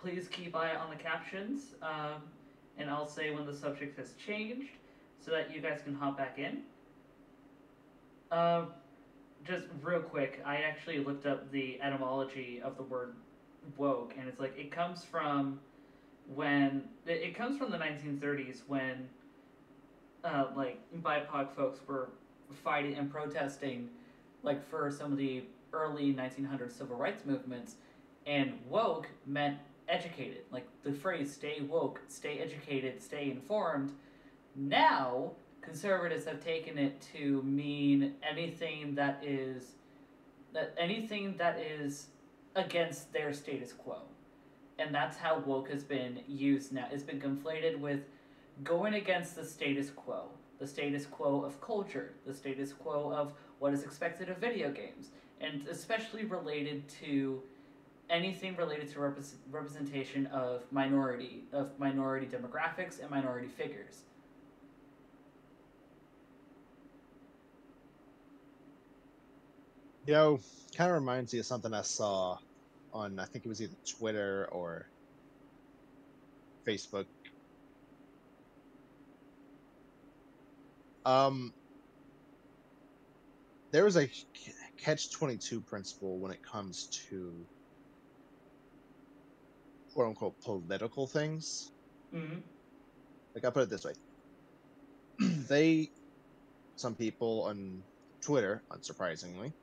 please keep eye on the captions, um, and I'll say when the subject has changed, so that you guys can hop back in. Uh, just real quick, I actually looked up the etymology of the word woke, and it's like it comes from when it, comes from the 1930s when uh, like BIPOC folks were fighting and protesting, like for some of the early 1900s civil rights movements, and woke meant educated. Like the phrase "stay woke," "stay educated," "stay informed." Now conservatives have taken it to mean anything that is that anything that is against their status quo. And that's how woke has been used now. It's been conflated with going against the status quo, the status quo of culture, the status quo of what is expected of video games, and especially related to anything related to repres representation of minority of minority demographics and minority figures. You know, kind of reminds me of something I saw on I think it was either Twitter or Facebook. Um, there was a catch twenty two principle when it comes to quote unquote political things. Mm-hmm. Like I'll put it this way: they, some people on Twitter, unsurprisingly,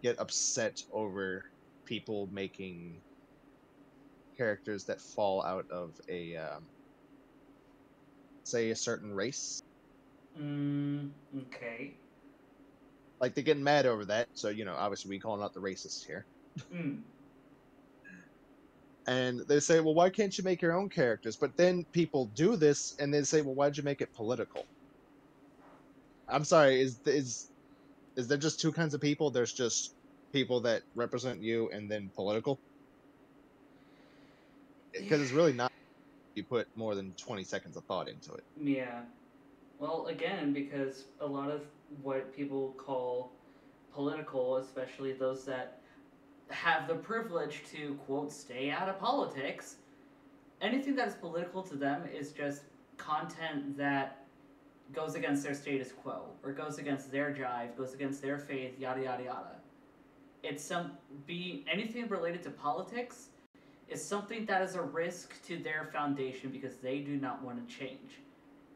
get upset over people making characters that fall out of a um, say a certain race Mm, okay. like they're getting mad over that so you know obviously we calling out the racists here Mm. And they say well why can't you make your own characters? But then people do this and they say well why'd you make it political? I'm sorry is is is there just two kinds of people? There's just people that represent you and then political? Because it's really not you put more than 20 seconds of thought into it. Yeah. Well, again, because a lot of what people call political, especially those that have the privilege to, quote, stay out of politics, anything that is political to them is just content that goes against their status quo, or goes against their jive, goes against their faith, yada yada yada. It's some be anything related to politics is something that is a risk to their foundation because they do not want to change.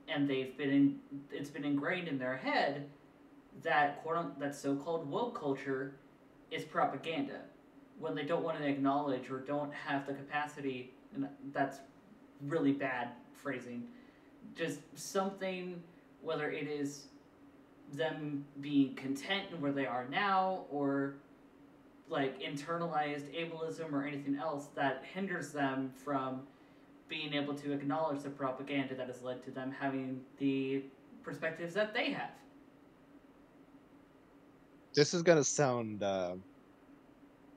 And they've been in, it's been ingrained in their head that quote that so-called woke culture is propaganda when they don't want to acknowledge or don't have the capacity and that's really bad phrasing just something whether it is them being content in where they are now or like internalized ableism or anything else that hinders them from being able to acknowledge the propaganda that has led to them having the perspectives that they have. this is going to sound uh,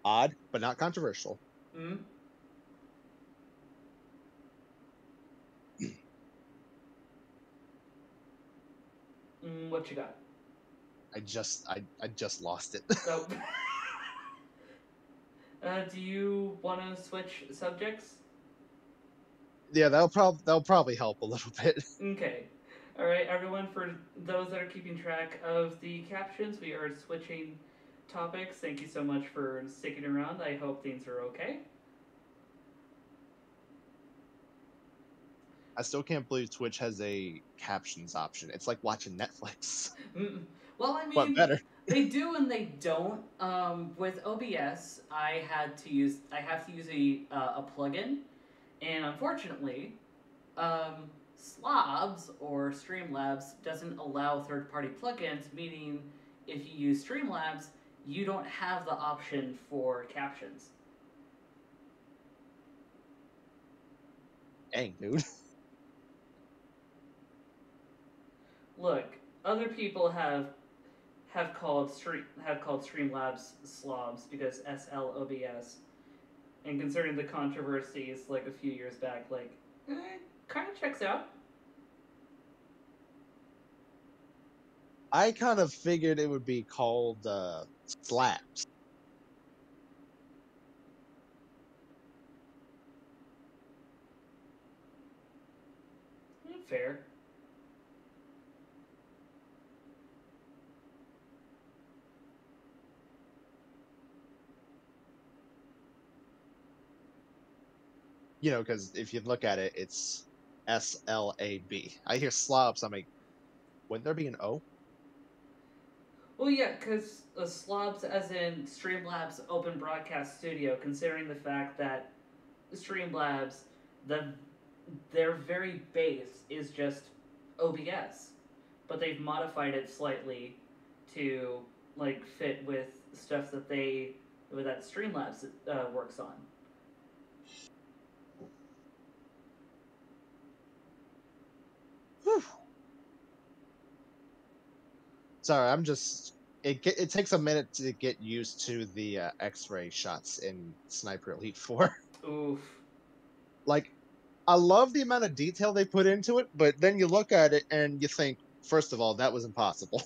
odd but not controversial Mm? Mm, what you got? i just i, I just lost it So, uh, do you want to switch subjects? yeah that'll probably that'll probably help a little bit Okay. All right, everyone. For those that are keeping track of the captions, we are switching topics. Thank you so much for sticking around. I hope things are okay. i still can't believe twitch has a captions option it's like watching netflix Well, I mean, but better they do and they don't. Um, with OBS, I had to use I have to use a uh, a plugin, and unfortunately, um, Slobs or Streamlabs doesn't allow third party plugins. Meaning, if you use Streamlabs, you don't have the option for captions. dang dude Look, other people have have called stream have called Streamlabs slobs because S L O B S, and concerning the controversies like a few years back, like eh, kind of checks out. i kind of figured it would be called uh slaps. Fair. you know because if you look at it it's s-l-a-b i hear slobs i'm like wouldn't there be an o Well, yeah, because uh, slobs, as in Streamlabs Open Broadcast Studio, considering the fact that Streamlabs, the their very base is just OBS, but they've modified it slightly to like fit with stuff that they that Streamlabs uh, works on. Sorry i'm just it it takes a minute to get used to the uh, X-ray shots in Sniper Elite Four. Oof. like, I love the amount of detail they put into it, but then you look at it and you think, first of all, that was impossible.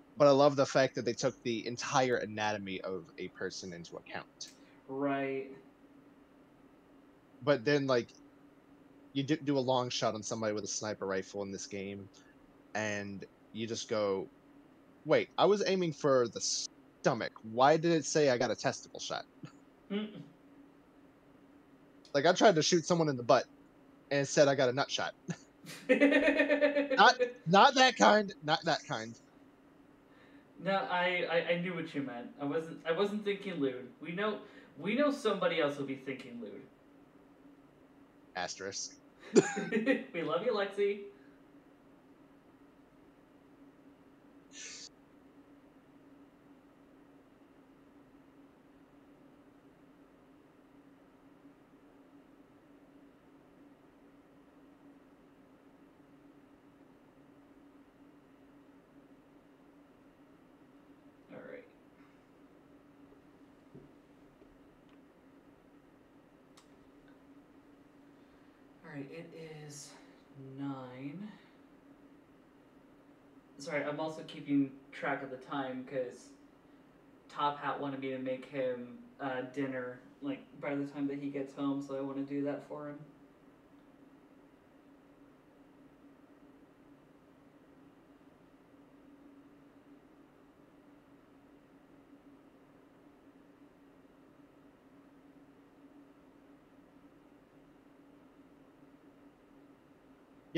but I love the fact that they took the entire anatomy of a person into account. Right. But then, like, you do, do a long shot on somebody with a sniper rifle in this game, and you just go, "Wait, I was aiming for the stomach. Why did it say I got a testicle shot?" Mm. Like, I tried to shoot someone in the butt, and said I got a nut shot. Not, not that kind. Not that kind. No, I, I I knew what you meant. I wasn't I wasn't thinking lewd. We know we know somebody else will be thinking lewd. Asterisk. we love you, Lexi. All right. All right, it is nine. Sorry, I'm also keeping track of the time because Top Hat wanted me to make him uh, dinner like by the time that he gets home, so I want to do that for him.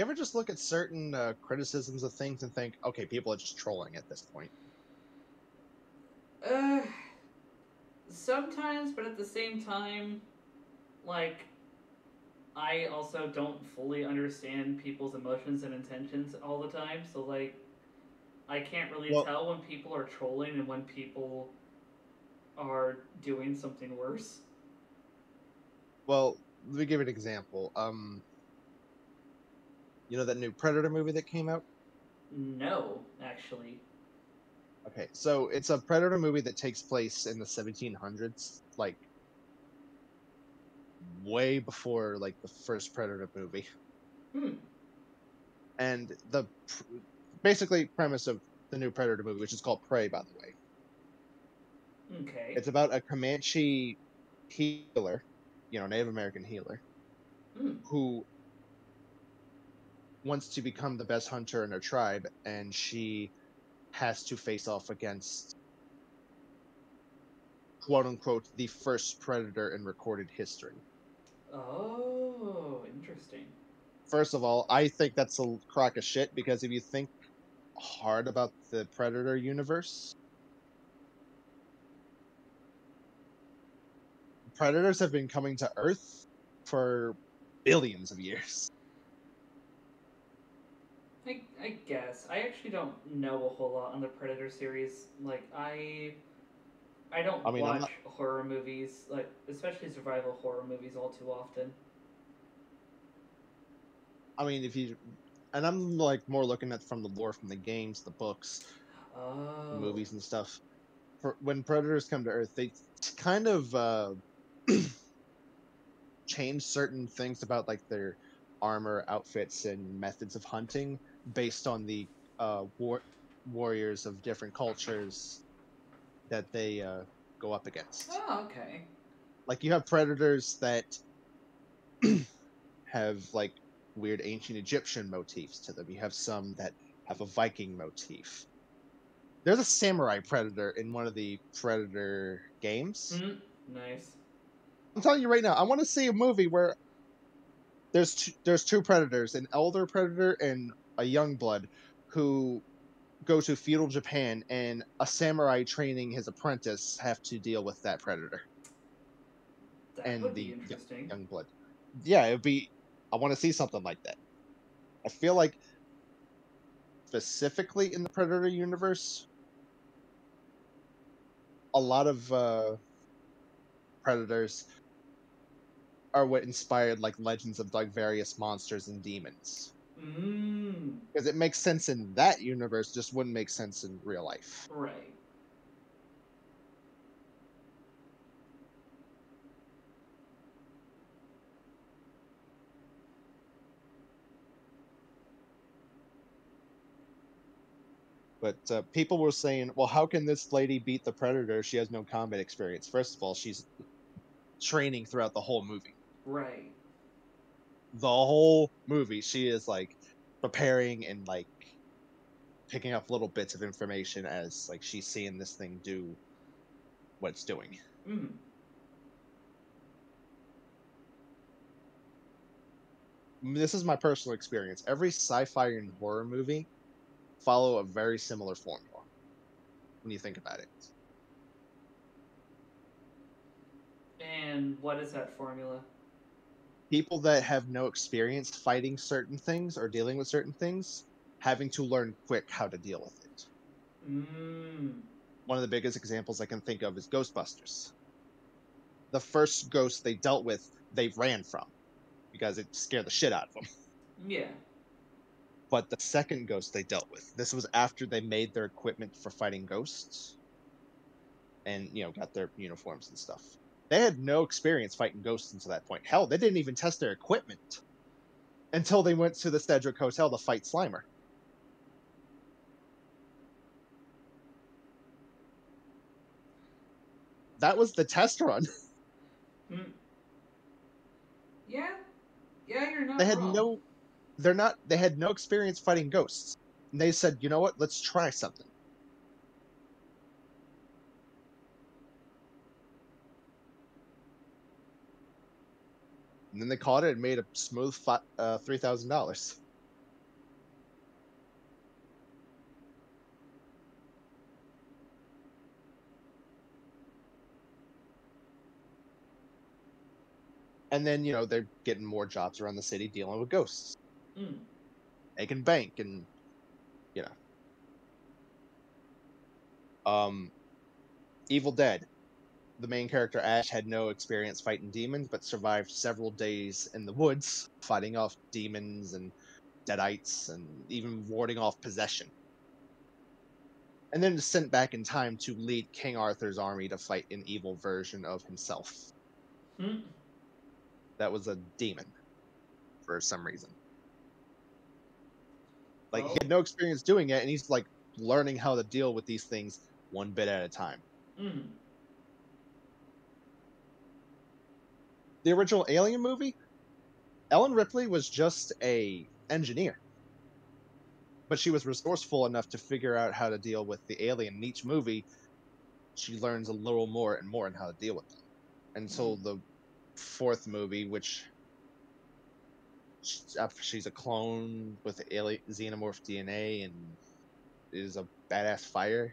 You ever just look at certain uh, criticisms of things and think, okay, people are just trolling at this point? Uh, sometimes, but at the same time, like, I also don't fully understand people's emotions and intentions all the time. So, like, I can't really Well- tell when people are trolling and when people are doing something worse. Well, let me give an example. Um, you know that new Predator movie that came out? No, actually. Okay, so it's a Predator movie that takes place in the 1700s, like way before like the first Predator movie. Hmm. And the pr- basically premise of the new Predator movie, which is called Prey, by the way, Okay. it's about a Comanche healer, you know, Native American healer, Hmm. who wants to become the best hunter in her tribe, and she has to face off against quote unquote the first predator in recorded history. Oh, interesting. First of all, I think that's a crock of shit because if you think hard about the Predator universe, predators have been coming to Earth for billions of years. I, I guess I actually don't know a whole lot on the Predator series. Like I, I don't I mean, watch not- horror movies, like especially survival horror movies, all too often. I mean, if you and I'm like more looking at from the lore from the games, the books, Oh, movies and stuff. For, when predators come to Earth, they kind of uh, change certain things about like their armor, outfits, and methods of hunting based on the uh, war- warriors of different cultures that they uh, go up against. Oh, okay. Like you have predators that have like weird ancient Egyptian motifs to them. You have some that have a Viking motif. There's a samurai predator in one of the predator games. Mm, nice. I'm telling you right now, I want to see a movie where there's two, there's two predators, an elder predator and a young blood, who go to feudal Japan, and a samurai training his apprentice have to deal with that predator. That And would the be young- interesting. young blood. Yeah, it'd be. I want to see something like that. I feel like specifically in the Predator universe, a lot of uh, predators are what inspired like legends of like various monsters and demons. Mm, Because it makes sense in that universe, just wouldn't make sense in real life. right. But uh, people were saying, well, how can this lady beat the Predator? She has no combat experience. First of all, she's training throughout the whole movie. Right. The whole movie, she is like preparing and like picking up little bits of information as like she's seeing this thing do what it's doing. Mm. This is my personal experience. Every sci-fi and horror movie follow a very similar formula when you think about it. And what is that formula? People that have no experience fighting certain things or dealing with certain things having to learn quick how to deal with it. Mm. One of the biggest examples I can think of is Ghostbusters. The first ghost they dealt with, they ran from because it scared the shit out of them. Yeah. But the second ghost they dealt with, this was after they made their equipment for fighting ghosts and, you know, got their uniforms and stuff. They had no experience fighting ghosts until that point. Hell, they didn't even test their equipment until they went to the Cedric Hotel to fight Slimer. That was the test run. Mm. Yeah. Yeah, you're not. They had wrong. no they're not they had no experience fighting ghosts. And they said, "You know what? Let's try something." And then they caught it and made a smooth uh, three thousand dollars. And then you know they're getting more jobs around the city dealing with ghosts, Mm. can bank, and you know. Um, Evil Dead. The main character Ash had no experience fighting demons, but survived several days in the woods fighting off demons and deadites, and even warding off possession. And then sent back in time to lead King Arthur's army to fight an evil version of himself. Mm. That was a demon, for some reason. Like he Oh. had no experience doing it, and he's like learning how to deal with these things one bit at a time. Mm. The original Alien movie, Ellen Ripley was just a engineer. But she was resourceful enough to figure out how to deal with the alien. In each movie, she learns a little more and more on how to deal with them. Until the fourth movie, which she's a clone with alien xenomorph DNA and is a badass fire.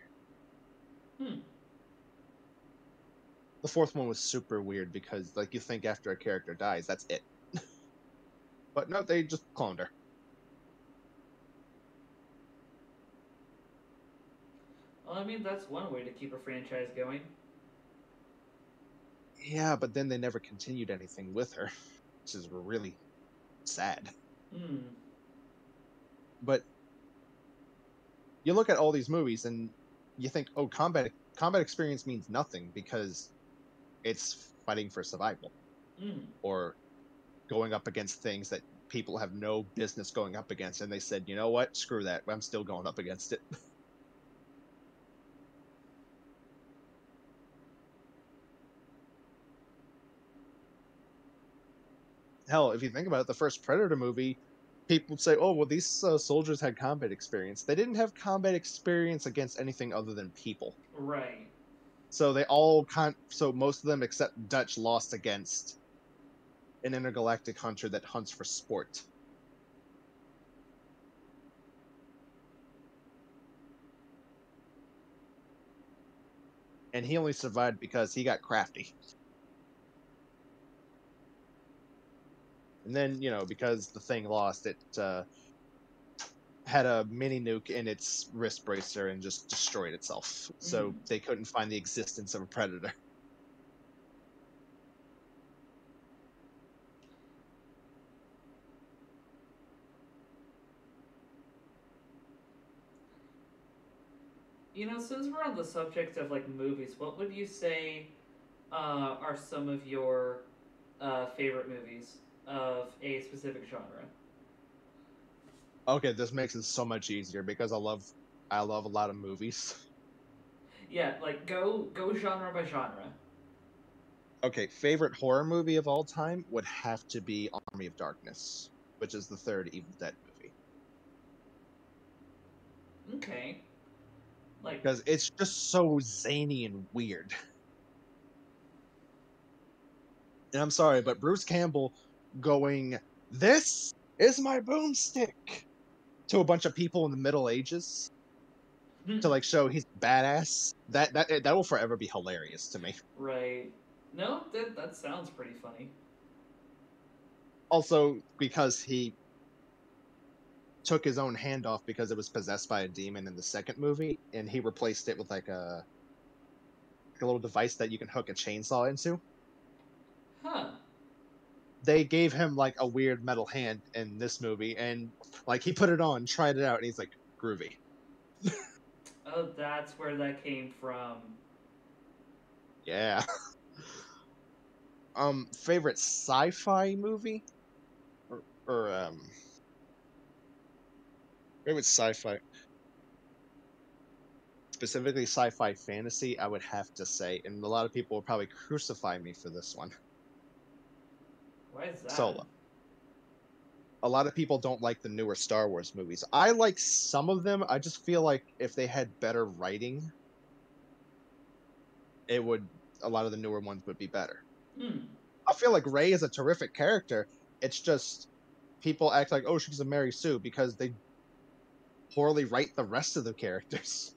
Hmm. The fourth one was super weird because, like, you think after a character dies, that's it. but no, they just cloned her. Well, I mean, that's one way to keep a franchise going. Yeah, but then they never continued anything with her, which is really sad. Mm. But you look at all these movies and you think, oh, combat combat experience means nothing because it's fighting for survival Mm. or going up against things that people have no business going up against. And they said, you know what? Screw that. I'm still going up against it. Hell, if you think about it, the first Predator movie, people say, "Oh, well, these uh, soldiers had combat experience. They didn't have combat experience against anything other than people. Right. So they all con. So most of them, except Dutch, lost against an intergalactic hunter that hunts for sport. And he only survived because he got crafty. And then, you know, because the thing lost, it uh, had a mini nuke in its wrist bracer and just destroyed itself. So mm-hmm. they couldn't find the existence of a predator. You know, since we're on the subject of like movies, what would you say uh, are some of your uh, favorite movies of a specific genre? Okay, this makes it so much easier because I love I love a lot of movies. Yeah, like go go genre by genre. Okay, favorite horror movie of all time would have to be Army of Darkness, which is the third Evil Dead movie. Okay. Like Because it's just so zany and weird. And I'm sorry, but Bruce Campbell going, This is my boomstick to a bunch of people in the Middle Ages hmm. to like show he's badass. That that that will forever be hilarious to me. right. No, that that sounds pretty funny. Also, because he took his own hand off because it was possessed by a demon in the second movie, and he replaced it with like a like a little device that you can hook a chainsaw into. Huh. They gave him like a weird metal hand in this movie, and like he put it on, tried it out, and he's like groovy. Oh, that's where that came from. Yeah. um, favorite sci-fi movie, or, or um, favorite sci-fi, specifically sci-fi fantasy. I would have to say, and a lot of people will probably crucify me for this one. Why is that? Solo. A lot of people don't like the newer Star Wars movies. I like some of them. I just feel like if they had better writing, it would. A lot of the newer ones would be better. Hmm. I feel like Rey is a terrific character. It's just people act like, oh, she's a Mary Sue because they poorly write the rest of the characters.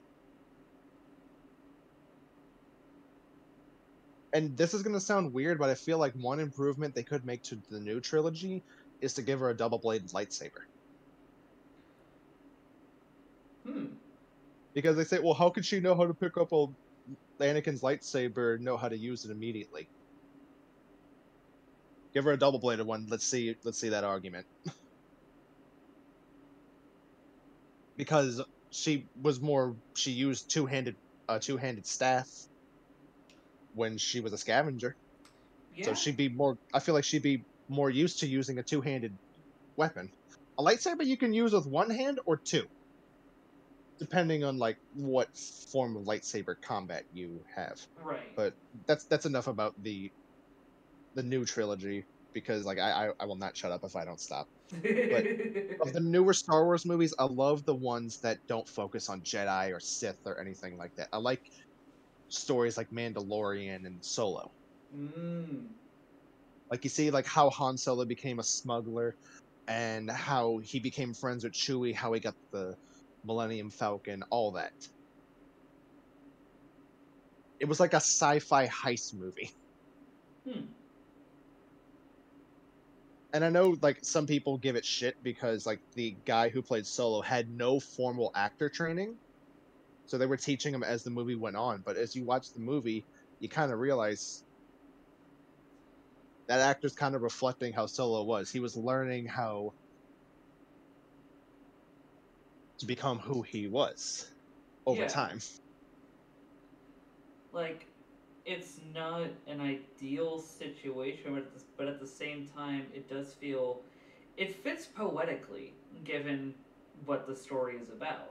And this is going to sound weird, but I feel like one improvement they could make to the new trilogy is to give her a double bladed lightsaber. Hmm. Because they say, well, how could she know how to pick up a Anakin's lightsaber and know how to use it immediately? Give her a double bladed one. Let's see. Let's see that argument. because she was more. She used two handed, uh, two handed staff when she was a scavenger. Yeah. So she'd be more. I feel like she'd be more used to using a two handed weapon. A lightsaber you can use with one hand or two, depending on like what form of lightsaber combat you have. right. But that's that's enough about the the new trilogy because like I I, I will not shut up if I don't stop. But Of the newer Star Wars movies, I love the ones that don't focus on Jedi or Sith or anything like that. I like stories like Mandalorian and Solo. mm. Like you see, like how Han Solo became a smuggler, and how he became friends with Chewie, how he got the Millennium Falcon, all that. It was like a sci-fi heist movie. Hmm. And I know like some people give it shit because like the guy who played Solo had no formal actor training. So they were teaching him as the movie went on, but as you watch the movie, you kind of realize that actor's kind of reflecting how Solo was. He was learning how to become who he was over Yeah. time. like it's not an ideal situation but at, the, but at the same time it does feel it fits poetically given what the story is about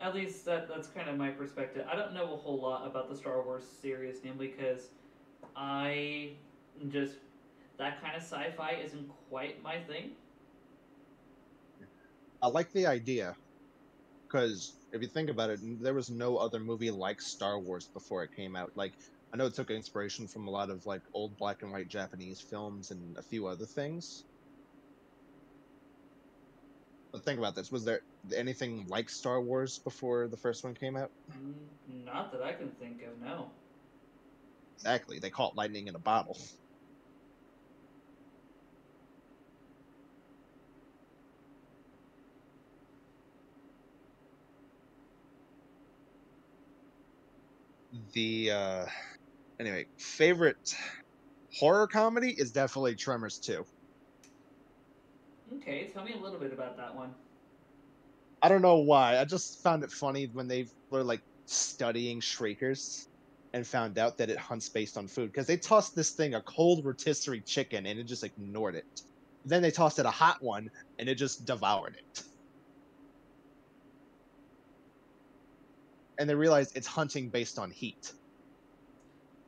at least that that's kind of my perspective i don't know a whole lot about the star wars series namely because i just that kind of sci-fi isn't quite my thing I like the idea because if you think about it, there was no other movie like Star Wars before it came out. Like, I know it took inspiration from a lot of like old black and white Japanese films and a few other things. But think about this: was there anything like Star Wars before the first one came out? Mm, Not that I can think of, no. Exactly. They caught lightning in a bottle. The uh anyway, favorite horror comedy is definitely Tremors 2. Okay, tell me a little bit about that one. I don't know why. I just found it funny when they were like studying shriekers and found out that it hunts based on food because they tossed this thing a cold rotisserie chicken and it just ignored it. Then they tossed it a hot one and it just devoured it. And they realized it's hunting based on heat.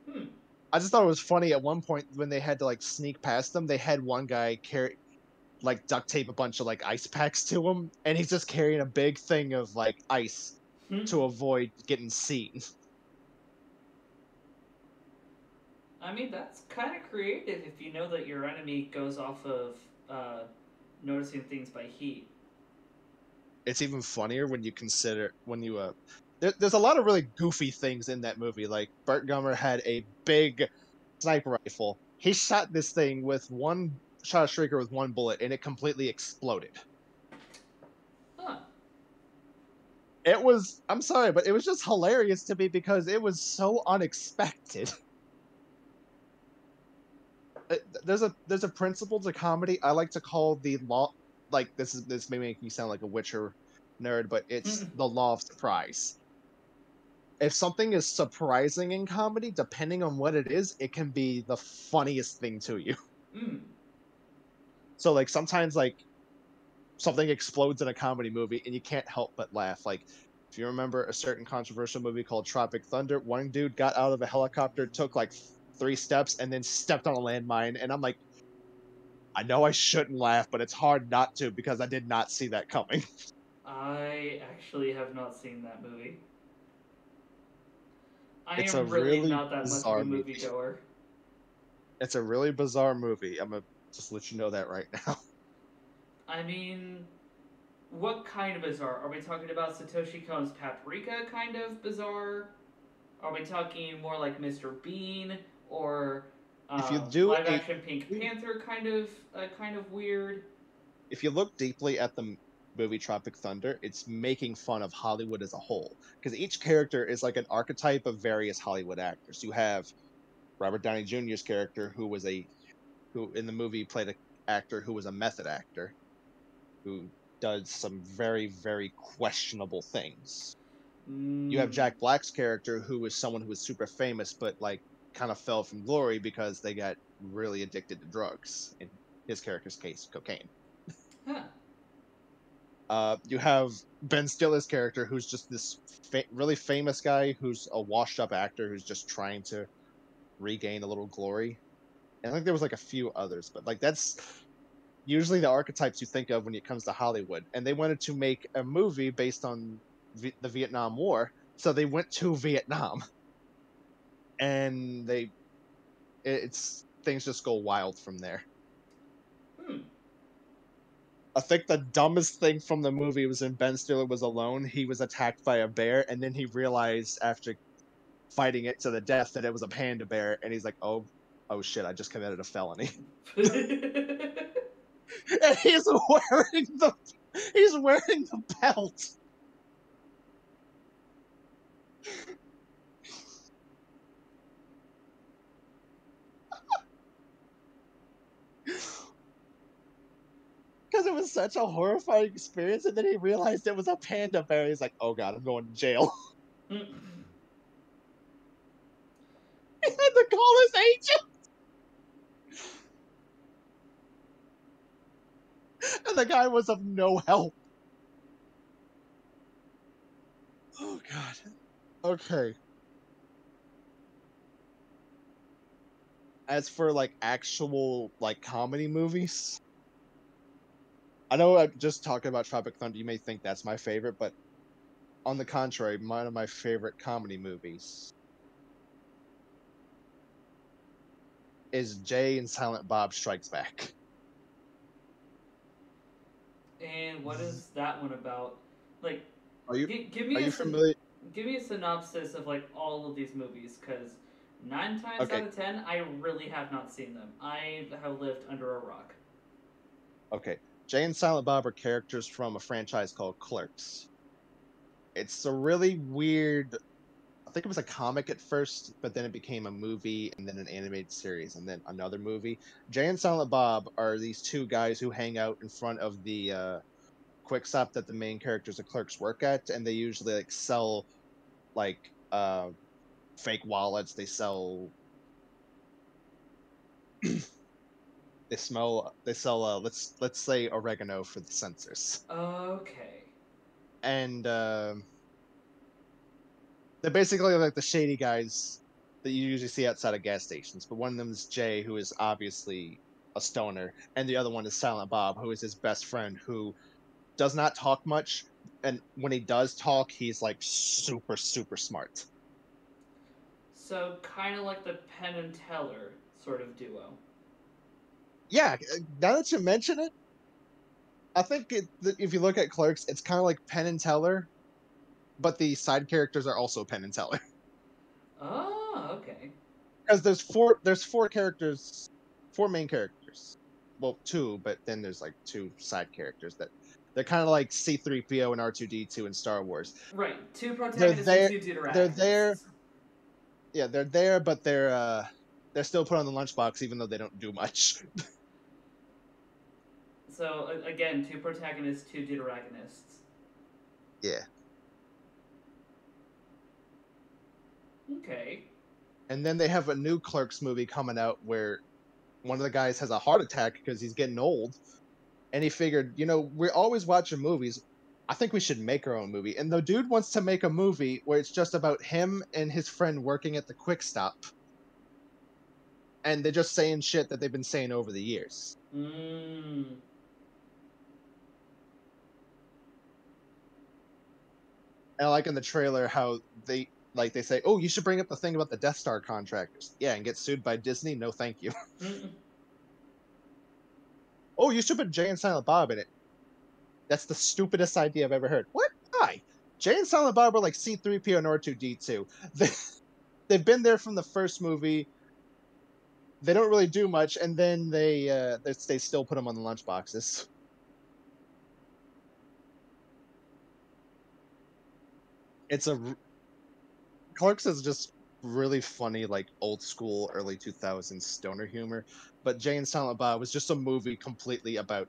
Hmm. I just thought it was funny at one point when they had to like sneak past them. They had one guy carry, like duct tape a bunch of like ice packs to him, and he's just carrying a big thing of like ice Hmm. to avoid getting seen. I mean, that's kind of creative if you know that your enemy goes off of uh, noticing things by heat. It's even funnier when you consider when you uh. There, there's a lot of really goofy things in that movie. Like Burt Gummer had a big sniper rifle. He shot this thing with one shot a shrieker with one bullet, and it completely exploded. Huh. It was I'm sorry, but it was just hilarious to me because it was so unexpected. Uh, There's a there's a principle to comedy I like to call the law like this is this may make me sound like a Witcher nerd, but it's the law of surprise. If something is surprising in comedy, depending on what it is, it can be the funniest thing to you. Mm. So like sometimes like something explodes in a comedy movie and you can't help but laugh. Like if you remember a certain controversial movie called Tropic Thunder, one dude got out of a helicopter, took like three steps, and then stepped on a landmine, and I'm like, I know I shouldn't laugh, but it's hard not to because I did not see that coming. I actually have not seen that movie. I It's am a really, really not that much of a movie. goer. It's a really bizarre movie. I'm gonna just let you know that right now. I mean, what kind of bizarre? Are we talking about Satoshi Kon's Paprika kind of bizarre? Are we talking more like Mr. Bean or uh, If you do live a- action Pink Panther kind of uh, kind of weird? if you look deeply at the movie Tropic Thunder, it's making fun of Hollywood as a whole. Because each character is like an archetype of various Hollywood actors. You have Robert Downey Jr.'s character, who was a, who in the movie played an actor who was a method actor, who does some very, very questionable things. You have Mm, Jack Black's character, who was someone who was super famous, but like kind of fell from glory because they got really addicted to drugs. In his character's case, cocaine. Huh. Uh, you have Ben Stiller's character, who's just this fa- really famous guy who's a washed-up actor who's just trying to regain a little glory. And I think there was like a few others, but like that's usually the archetypes you think of when it comes to Hollywood. And they wanted to make a movie based on v- the Vietnam War, so they went to Vietnam, and they it's things just go wild from there. Hmm. I think the dumbest thing from the movie was when Ben Stiller was alone. He was attacked by a bear, and then he realized after fighting it to the death that it was a panda bear, and he's like, "Oh, oh shit! I just committed a felony." and he's wearing the he's wearing the belt. Because it was such a horrifying experience, and then he realized it was a panda bear. He's like, "Oh god, I'm going to jail." He had to call his agent. And the guy was of no help. Oh god. Okay. As for like actual like comedy movies, I know I'm just talking about Tropic Thunder. You may think that's my favorite, but on the contrary, one of my favorite comedy movies is Jay and Silent Bob Strikes Back. And what is that one about? Like, Are you gi- give me are a you familiar? give me a synopsis of like all of these movies, because nine times Okay. out of ten, I really have not seen them. I have lived under a rock. Okay, Jay and Silent Bob are characters from a franchise called Clerks. It's a really weird I think it was a comic at first, but then it became a movie and then an animated series and then another movie. Jay and Silent Bob are these two guys who hang out in front of the uh, quick stop that the main characters of Clerks work at, and they usually like sell like uh, fake wallets. They sell. they smell. They sell. Uh, let's let's say oregano for the censors Okay. and uh, they're basically like the shady guys that you usually see outside of gas stations. But one of them is Jay, who is obviously a stoner, and the other one is Silent Bob, who is his best friend, who does not talk much, and when he does talk, he's like super super smart. So kind of like the Penn and Teller sort of duo. Yeah, uh, now that you mention it, I think it, if you look at Clerks, it's kind of like Penn and Teller, but the side characters are also Penn and Teller. Oh, okay. because there's four there's four characters four main characters well two but then there's like two side characters that they're kind of like c3po and r2d2 in star wars Right. Two protagonists there- and two deuteragonists. they're there- yeah they're there but they're uh they're still put on the lunchbox even though they don't do much So again, two protagonists, two deuteragonists. yeah Okay. and then they have a new clerks movie coming out where one of the guys has a heart attack because he's getting old. And he figured you know we're always watching movies. I think we should make our own movie. And the dude wants to make a movie where it's just about him and his friend working at the quick stop. And they're just saying shit that they've been saying over the years. Mm. and i like in the trailer how they like they say oh you should bring up the thing about the death star contractors yeah and get sued by disney no thank you Oh, you should put Jay and Silent Bob in it. That's the stupidest idea I've ever heard. What? Why? Jay and Silent Bob are like C3PO and R2D2. They, they've been there from the first movie. They don't really do much, and then they uh, they, they still put them on the lunchboxes. It's a Clerks is just really funny, like old school, early 2000s stoner humor but Jay and Silent Bob was just a movie completely about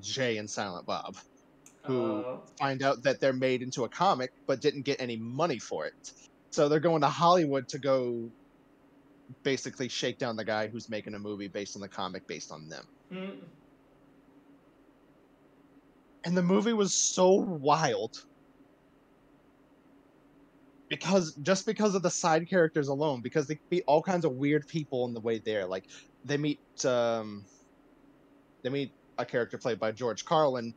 Jay and Silent Bob, who Oh. find out that they're made into a comic but didn't get any money for it. So they're going to Hollywood to go basically shake down the guy who's making a movie based on the comic based on them. Mm. And the movie was so wild because just because of the side characters alone, because they meet all kinds of weird people on the way there. Like they meet um they meet a character played by George Carlin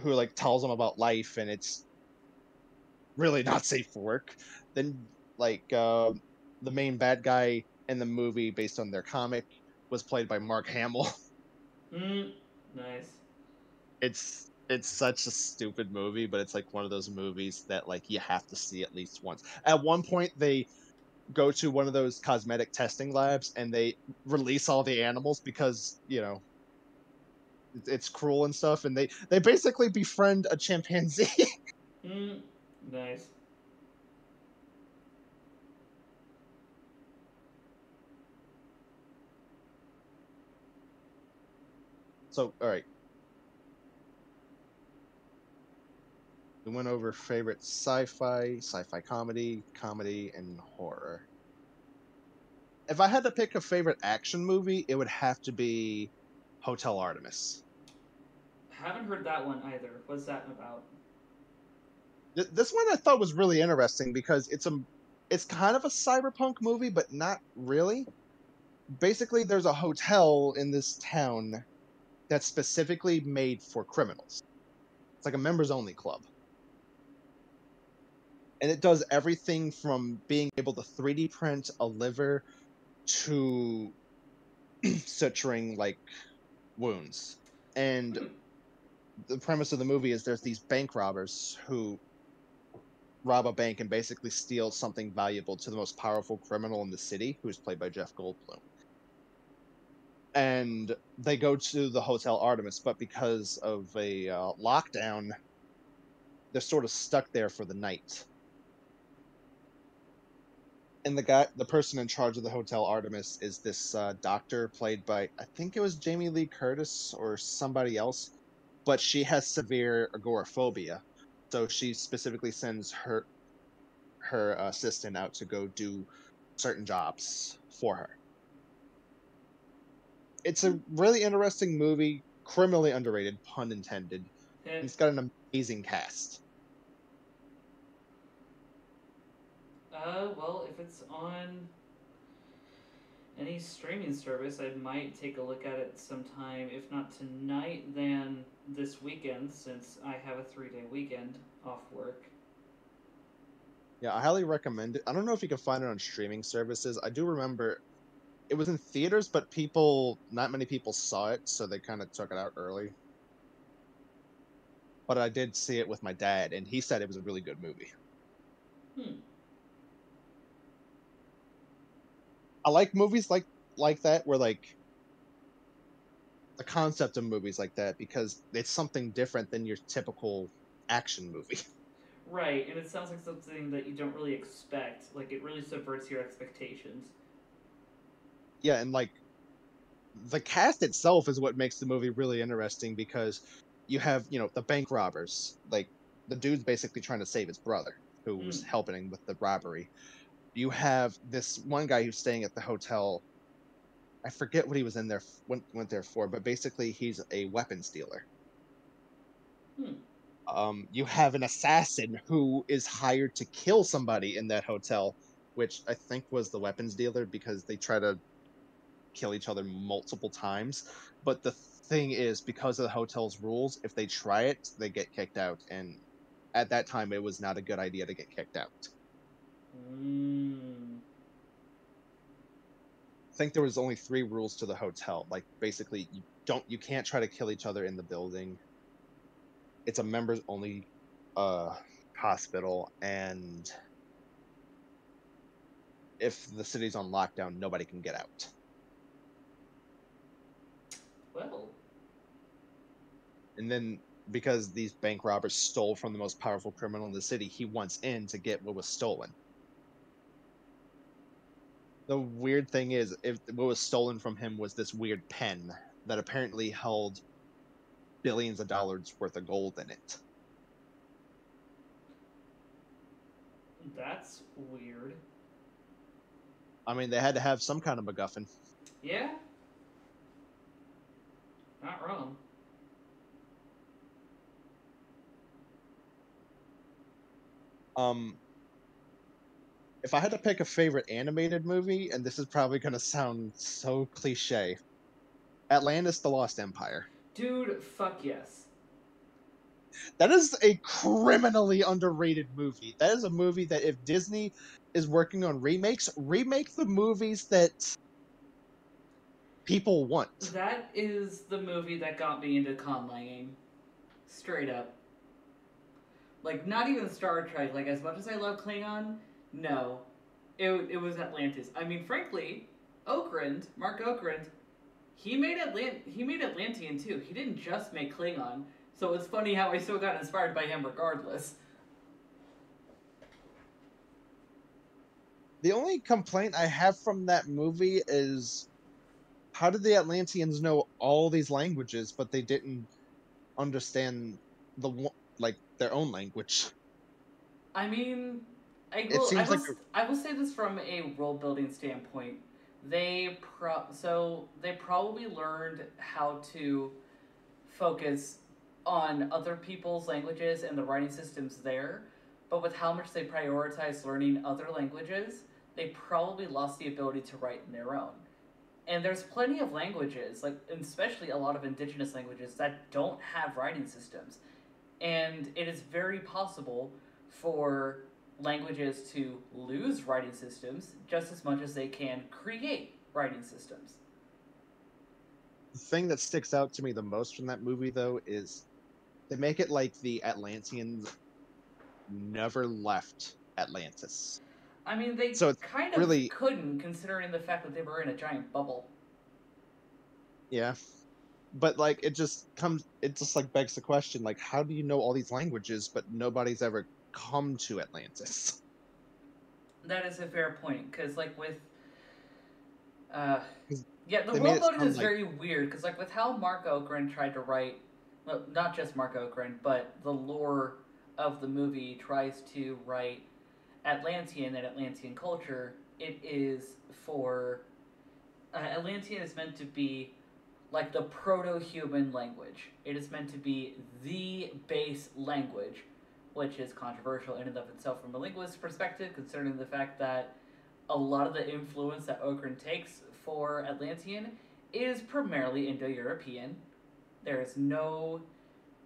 who like tells them about life and it's really not safe for work. Then like uh, the main bad guy in the movie based on their comic was played by Mark Hamill. Mm. Nice. it's it's such a stupid movie, but it's like one of those movies that like you have to see at least once. At one point, they go to one of those cosmetic testing labs and they release all the animals because you know it's cruel and stuff, and they they basically befriend a chimpanzee. Mm. Nice. so all right. We went over favorite sci-fi, sci-fi comedy, comedy, and horror. If I had to pick a favorite action movie, it would have to be Hotel Artemis. I Haven't heard that one either. What's that about? Th- This one I thought was really interesting because it's a it's kind of a cyberpunk movie, but not really. Basically, there's a hotel in this town that's specifically made for criminals. It's like a members only club. And it does everything from being able to 3D print a liver to suturing like wounds. And the premise of the movie is there's these bank robbers who rob a bank and basically steal something valuable to the most powerful criminal in the city, who's played by Jeff Goldblum. And they go to the Hotel Artemis, but because of a uh, lockdown, they're sort of stuck there for the night. And the guy, the person in charge of the hotel Artemis, is this uh, doctor played by I think it was Jamie Lee Curtis or somebody else, but she has severe agoraphobia, so she specifically sends her her assistant out to go do certain jobs for her. It's a really interesting movie, criminally underrated, pun intended. Eh, It's got an amazing cast. Uh, well, if it's on any streaming service, I might take a look at it sometime. If not tonight, then this weekend, since I have a three day weekend off work. Yeah, I highly recommend it. I don't know if you can find it on streaming services. I do remember it was in theaters, but people, not many people saw it, so they kind of took it out early. But I did see it with my dad, and he said it was a really good movie. Hmm. I like movies like like that where like the concept of movies like that because it's something different than your typical action movie. Right, and it sounds like something that you don't really expect. Like, it really subverts your expectations. yeah, and like the cast itself is what makes the movie really interesting because you have, you know, the bank robbers. Like the dude's basically trying to save his brother who was Mm. helping with the robbery. You have this one guy who's staying at the hotel. I forget what he was in there went went there for, but basically he's a weapons dealer. Hmm. Um, you have an assassin who is hired to kill somebody in that hotel, which I think was the weapons dealer because they try to kill each other multiple times. But the thing is, because of the hotel's rules, if they try it, they get kicked out. And at that time, it was not a good idea to get kicked out. Mm. I think there was only three rules to the hotel. Like basically, you don't, you can't try to kill each other in the building. It's a members only uh, hospital, and if the city's on lockdown, nobody can get out. Well, And then because these bank robbers stole from the most powerful criminal in the city, he wants in to get what was stolen. The weird thing is, if what was stolen from him was this weird pen that apparently held billions of dollars worth of gold in it. that's weird. I mean, they had to have some kind of MacGuffin. Yeah? Not wrong. Um, if I had to pick a favorite animated movie, and this is probably going to sound so cliche, Atlantis: The Lost Empire. Dude, fuck yes. That is a criminally underrated movie. That is a movie that if Disney is working on remakes, remake the movies that people want. That is the movie that got me into conlanging. Straight up. Like, not even Star Trek. Like, as much as I love Klingon, no. It, it was Atlantis. I mean, frankly, Okrand, Marc Okrand, he made Atlant he made Atlantean too. He didn't just make Klingon. So it's funny how I still got inspired by him regardless. The only complaint I have from that movie is how did the Atlanteans know all these languages, but they didn't understand the one- like their own language? I mean, I It will, I, seems will, like I will say this from a role building standpoint. They pro so they probably learned how to focus on other people's languages and the writing systems there, but with how much they prioritize learning other languages, they probably lost the ability to write in their own. And there's plenty of languages, like especially a lot of indigenous languages that don't have writing systems. And it is very possible for languages to lose writing systems just as much as they can create writing systems. The thing that sticks out to me the most from that movie, though, is they make it like the Atlanteans never left Atlantis. I mean, they So it's kind of really- couldn't, considering the fact that they were in a giant bubble. Yeah. But like it just comes it just like begs the question like how do you know all these languages but nobody's ever come to Atlantis? That is a fair point because, like, with uh, yeah, the world building is like- very weird because, like, with how Marc Okrand tried to write, well, not just Marc Okrand, but the lore of the movie tries to write Atlantean and Atlantean culture. It is for uh, Atlantean is meant to be like the proto-human language. It is meant to be the base language, which is controversial in and of itself from a linguist perspective, concerning the fact that a lot of the influence that Okrand takes for Atlantean is primarily Indo-European. There is no,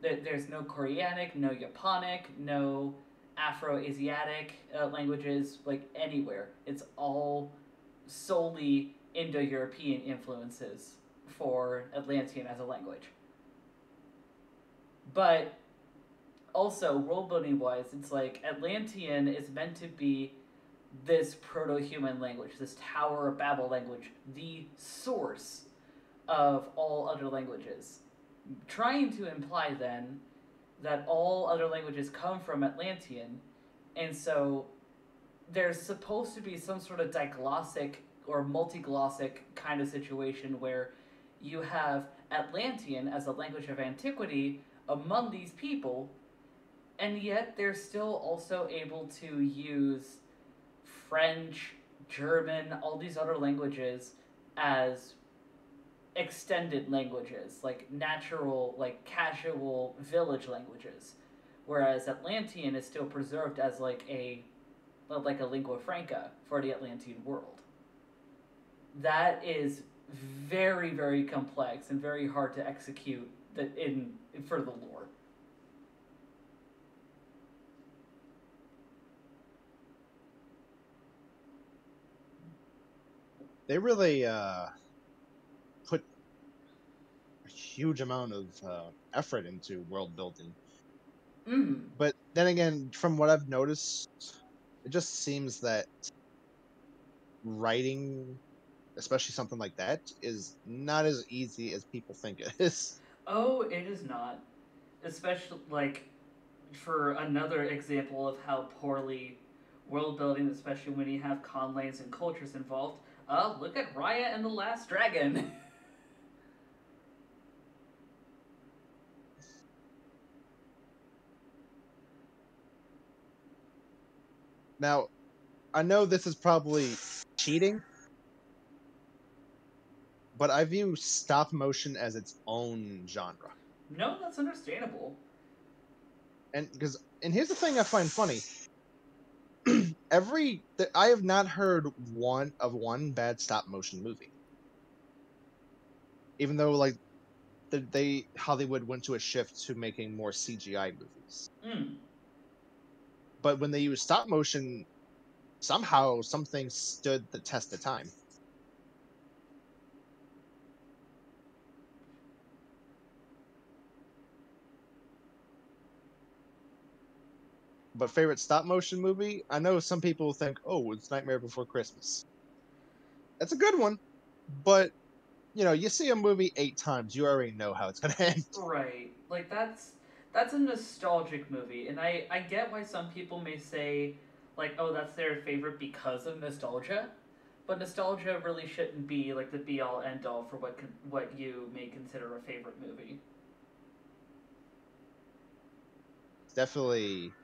there, there's no Koreanic, no Japonic, no Afro-Asiatic uh, languages like anywhere. It's all solely Indo-European influences for Atlantean as a language. But also world building wise, it's like Atlantean is meant to be this proto-human language, this Tower of Babel language, the source of all other languages. Trying to imply then that all other languages come from Atlantean, and so there's supposed to be some sort of diglossic or multiglossic kind of situation where you have Atlantean as a language of antiquity among these people, and yet they're still also able to use French, German, all these other languages as extended languages, like natural, like casual village languages, whereas Atlantean is still preserved as like a like a lingua franca for the Atlantean world. That is very very complex and very hard to execute that in, for the lore. They really uh, put a huge amount of uh, effort into world building. Mm. But then again, from what I've noticed, it just seems that writing, especially something like that, is not as easy as people think it is. Oh, it is not. Especially, like, for another example of how poorly world building, especially when you have conlangs and cultures involved, uh, look at Raya and the Last Dragon. Now, I know this is probably cheating, but I view stop motion as its own genre. no, that's understandable. and because and here's the thing I find funny. Every th- I have not heard one of one bad stop motion movie. Even though like the, they Hollywood went to a shift to making more CGI movies, Mm. but when they use stop motion, somehow something stood the test of time. But favorite stop motion movie? I know some people think, "Oh, it's Nightmare Before Christmas." That's a good one, but you know, you see a movie eight times, you already know how it's gonna end. Right. Like that's that's a nostalgic movie, and I I get why some people may say like, oh, that's their favorite because of nostalgia, but nostalgia really shouldn't be like the be all end all for what what you may consider a favorite movie. Definitely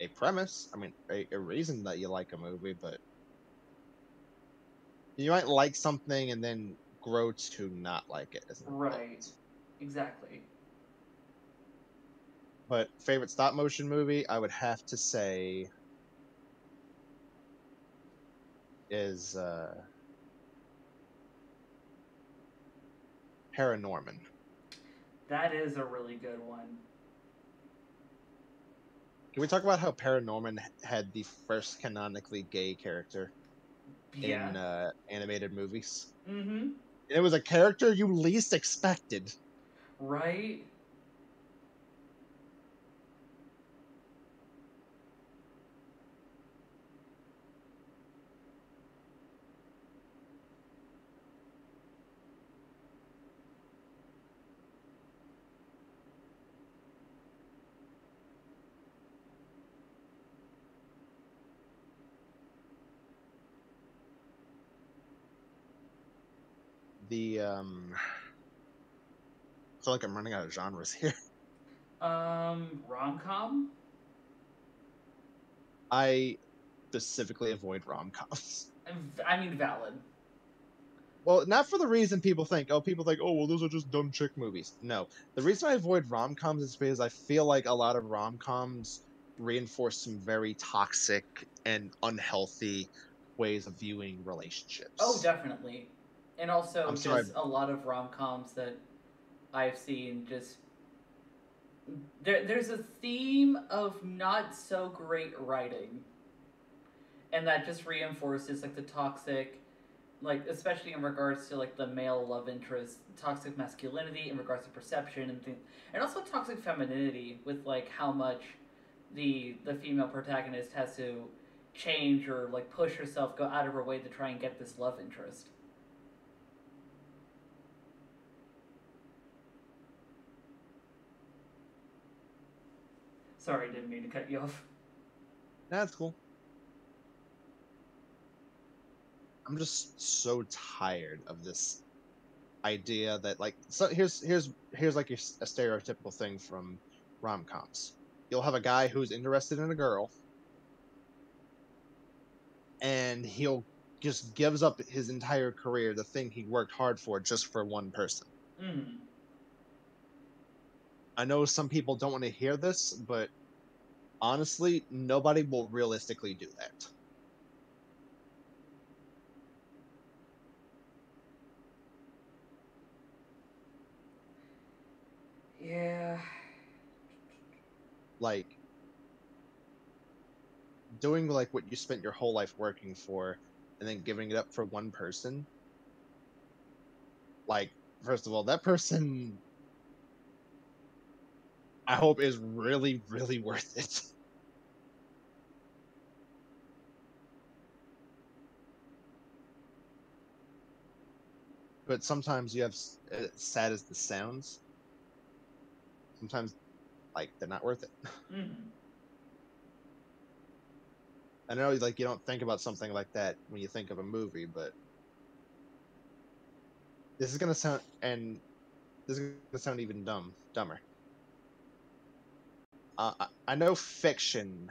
a premise. I mean, a, a reason that you like a movie, but you might like something and then grow to not like it. As an adult. Right. Exactly. But favorite stop motion movie, I would have to say, is uh, ParaNorman. That is a really good one. Can we talk about how ParaNorman had the first canonically gay character Yeah. in uh, animated movies? mm-hmm. It was a character you least expected. Right. The um. I feel like I'm running out of genres here. Um, rom com. I specifically avoid rom coms. I mean, valid. Well, not for the reason people think. Oh, people think, oh, well, those are just dumb chick movies. No, the reason I avoid rom coms is because I feel like a lot of rom coms reinforce some very toxic and unhealthy ways of viewing relationships. Oh, definitely. And also, I'm just sorry. a lot of rom coms that I've seen just. There, there's a theme of not so great writing. And that just reinforces, like, the toxic, like, especially in regards to, like, the male love interest, toxic masculinity in regards to perception and things. And also toxic femininity with, like, how much the the female protagonist has to change or, like, push herself, go out of her way to try and get this love interest. Sorry, didn't mean to cut you off. That's cool. I'm just so tired of this idea that like so here's here's here's like a, stereotypical thing from rom-coms. You'll have a guy who's interested in a girl and he'll just gives up his entire career, the thing he worked hard for just for one person. Mm. I know some people don't want to hear this, but honestly, nobody will realistically do that. Yeah. like doing like what you spent your whole life working for and then giving it up for one person like first of all that person i hope is really really worth it but sometimes you have uh, sad as the sounds sometimes like they're not worth it Mm. I know, like you don't think about something like that when you think of a movie, but this is gonna sound and this is gonna sound even dumb, dumber. Uh, I, know fiction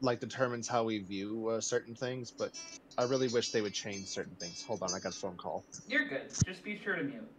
like determines how we view uh, certain things, but I really wish they would change certain things. Hold on, I got a phone call. You're good. Just be sure to mute.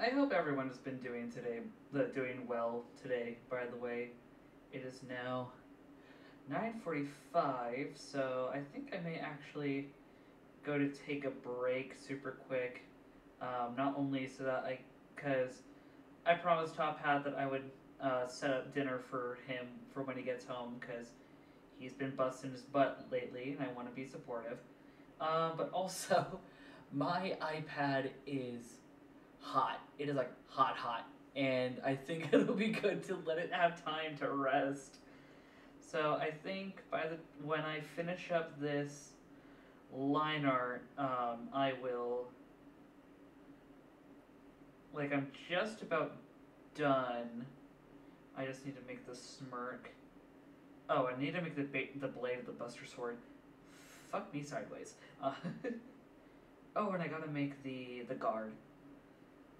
I hope everyone has been doing today, uh, doing well today. By the way, it is now nine forty-five, so I think I may actually go to take a break super quick. Um, not only so that I, because I promised Top Hat that I would uh, set up dinner for him for when he gets home, because he's been busting his butt lately, and I want to be supportive. Um, but also, my iPad is hot. It is like hot, hot. And I think it'll be good to let it have time to rest. So I think by the when I finish up this line art, um, I will. Like I'm just about done. I just need to make the smirk. Oh, I need to make the the blade of the Buster Sword. Fuck me sideways. Uh, oh, and I gotta make the the guard.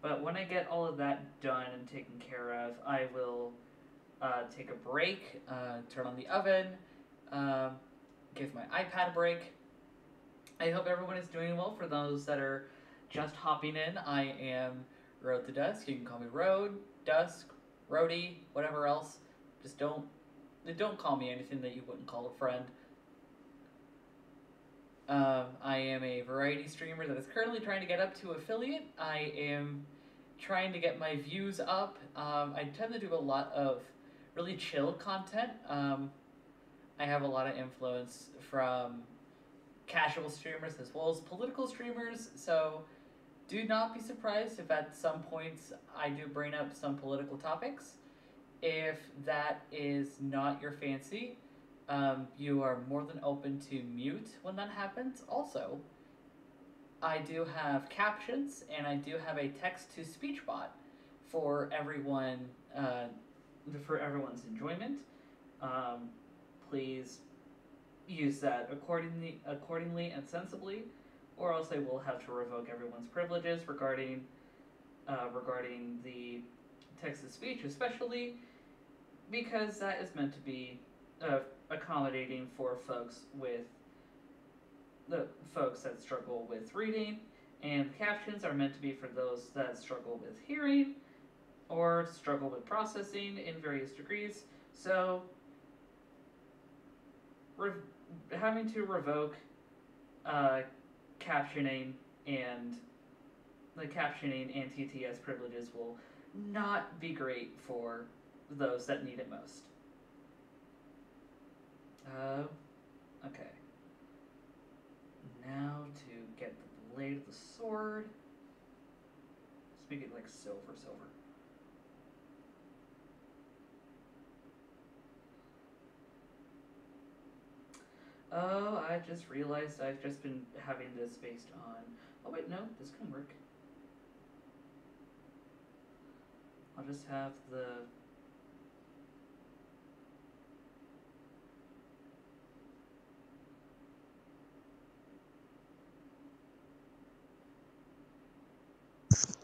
But when I get all of that done and taken care of, I will uh, take a break, uh, turn on the oven, um, give my iPad a break. I hope everyone is doing well. For those that are just hopping in, I am Road to Dusk. You can call me Road, Dusk, Roadie, whatever else. Just don't don't call me anything that you wouldn't call a friend. Um, I am a variety streamer that is currently trying to get up to affiliate. I am trying to get my views up. Um, I tend to do a lot of really chill content. Um, I have a lot of influence from casual streamers as well as political streamers, so do not be surprised if at some points I do bring up some political topics. if that is not your fancy, um, you are more than open to mute when that happens. Also, I do have captions and I do have a text to speech bot for everyone uh, for everyone's enjoyment. Um, please use that accordingly, accordingly and sensibly, or else I will have to revoke everyone's privileges regarding uh, regarding the text to speech, especially because that is meant to be uh, accommodating for folks with the folks that struggle with reading, and captions are meant to be for those that struggle with hearing or struggle with processing in various degrees. So, having to revoke uh, captioning and the captioning and TTS privileges will not be great for those that need it most. Uh, okay. Now to get the blade of the sword. It like silver, silver. Oh, I just realized I've just been having this based on. Oh wait, no, this can work. I'll just have the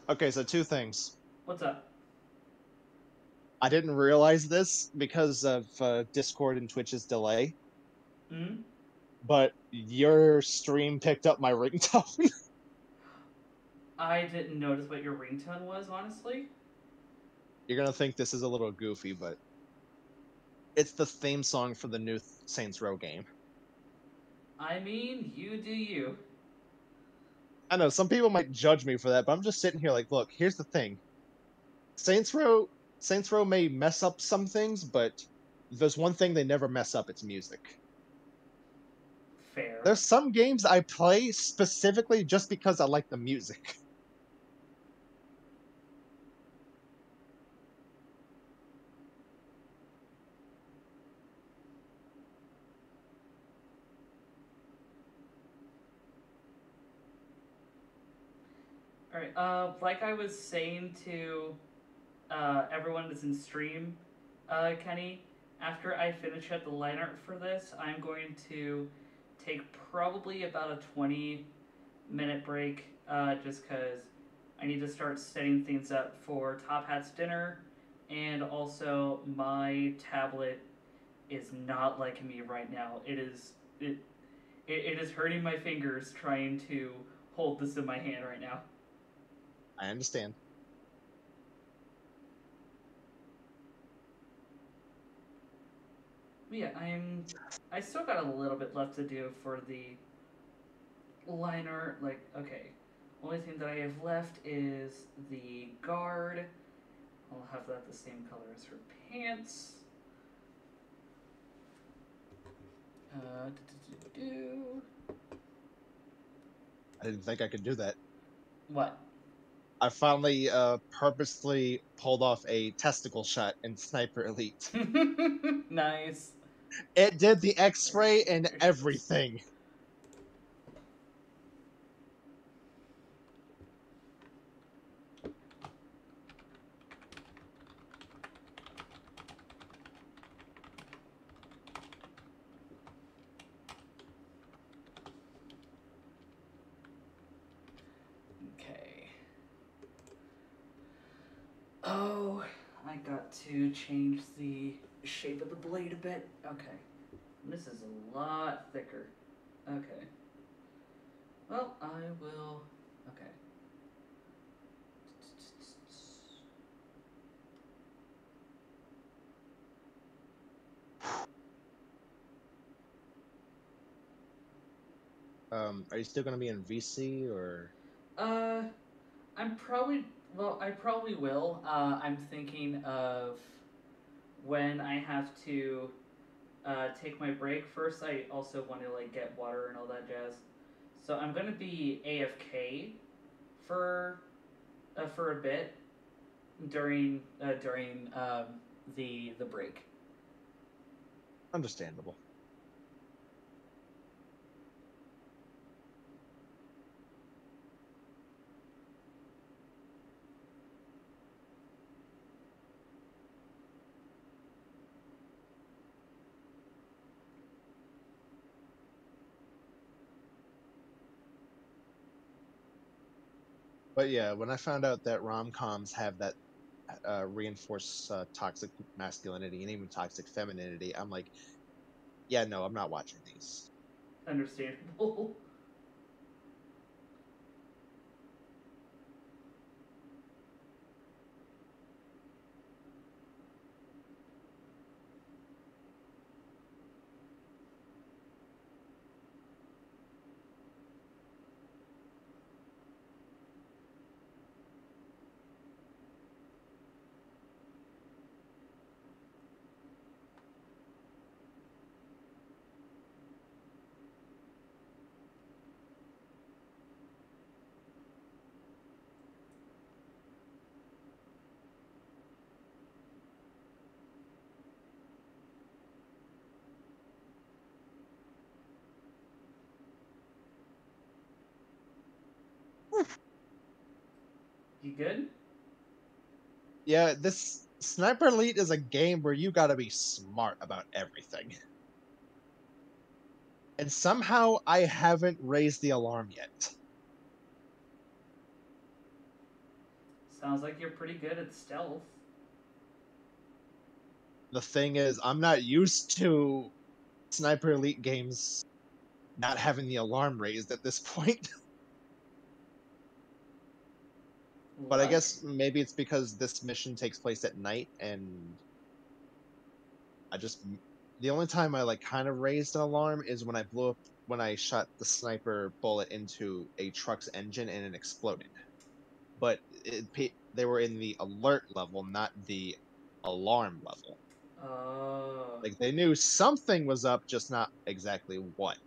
Okay, so two things. What's up? I didn't realize this because of uh, Discord and Twitch's delay, Hmm? but your stream picked up my ringtone. I didn't notice what your ringtone was, honestly. You're gonna think this is a little goofy, but it's the theme song for the new Saints Row game. I mean, you do you. I know some people might judge me for that, but I'm just sitting here like, look, here's the thing. Saints Row Saints Row may mess up some things, but there's one thing they never mess up, it's music. Fair. There's some games I play specifically just because I like the music. uh, like I was saying to uh, everyone that's in stream, uh, Kenny, after I finish up the line art for this, I'm going to take probably about a 20 minute break uh, just because I need to start setting things up for Top Hat's dinner, and also my tablet is not liking me right now. It is it, it, it is hurting my fingers trying to hold this in my hand right now. I understand. But yeah, I'm. I still got a little bit left to do for the liner. Like, okay, only thing that I have left is the guard. I'll have that the same color as her pants. Uh. I didn't think I could do that. What? I finally uh, purposely pulled off a testicle shot in Sniper Elite. nice. It did the X-ray and everything. Okay. Oh, I got to change the shape of the blade a bit. Okay. This is a lot thicker. Okay. Well, I will. Okay. Um, are you still gonna be in VC or? Uh, I'm probably well. I probably will. Uh, I'm thinking of when I have to uh, take my break. First, I also want to like get water and all that jazz. So I'm gonna be AFK for uh, for a bit during uh, during um, the the break. Understandable. But yeah, when I found out that rom coms have that uh, reinforce uh, toxic masculinity and even toxic femininity, I'm like, yeah, no, I'm not watching these. Understandable. You good? Yeah, this Sniper Elite is a game where you gotta be smart about everything. And somehow I haven't raised the alarm yet. Sounds like you're pretty good at stealth. The thing is, I'm not used to Sniper Elite games not having the alarm raised at this point. But I guess maybe it's because this mission takes place at night, and I just the only time I like kind of raised an alarm is when I blew up when I shot the sniper bullet into a truck's engine and it exploded. But it, they were in the alert level, not the alarm level. Oh. Like they knew something was up, just not exactly what.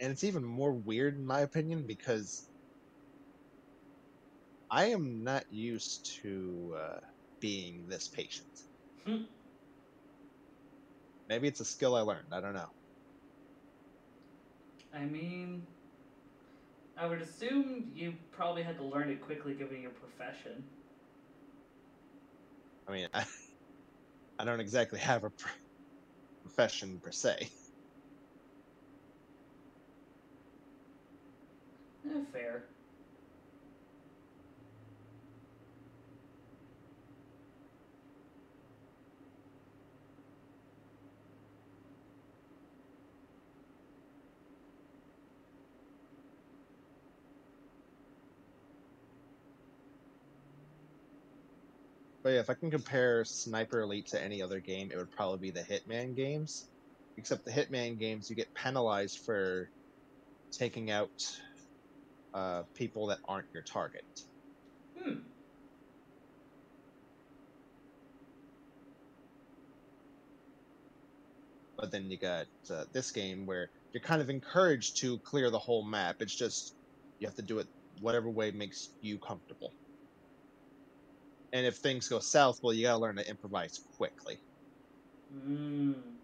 And it's even more weird in my opinion because I am not used to uh, being this patient. Hmm. Maybe it's a skill I learned. I don't know. I mean, I would assume you probably had to learn it quickly given your profession. I mean, I, I don't exactly have a pr- profession per se. Eh, fair. But yeah, if I can compare Sniper Elite to any other game, it would probably be the Hitman games. Except the Hitman games, you get penalized for taking out uh, people that aren't your target. Hmm. But then you got uh, this game where you're kind of encouraged to clear the whole map. It's just you have to do it whatever way makes you comfortable. And if things go south, well, you gotta learn to improvise quickly. Mm.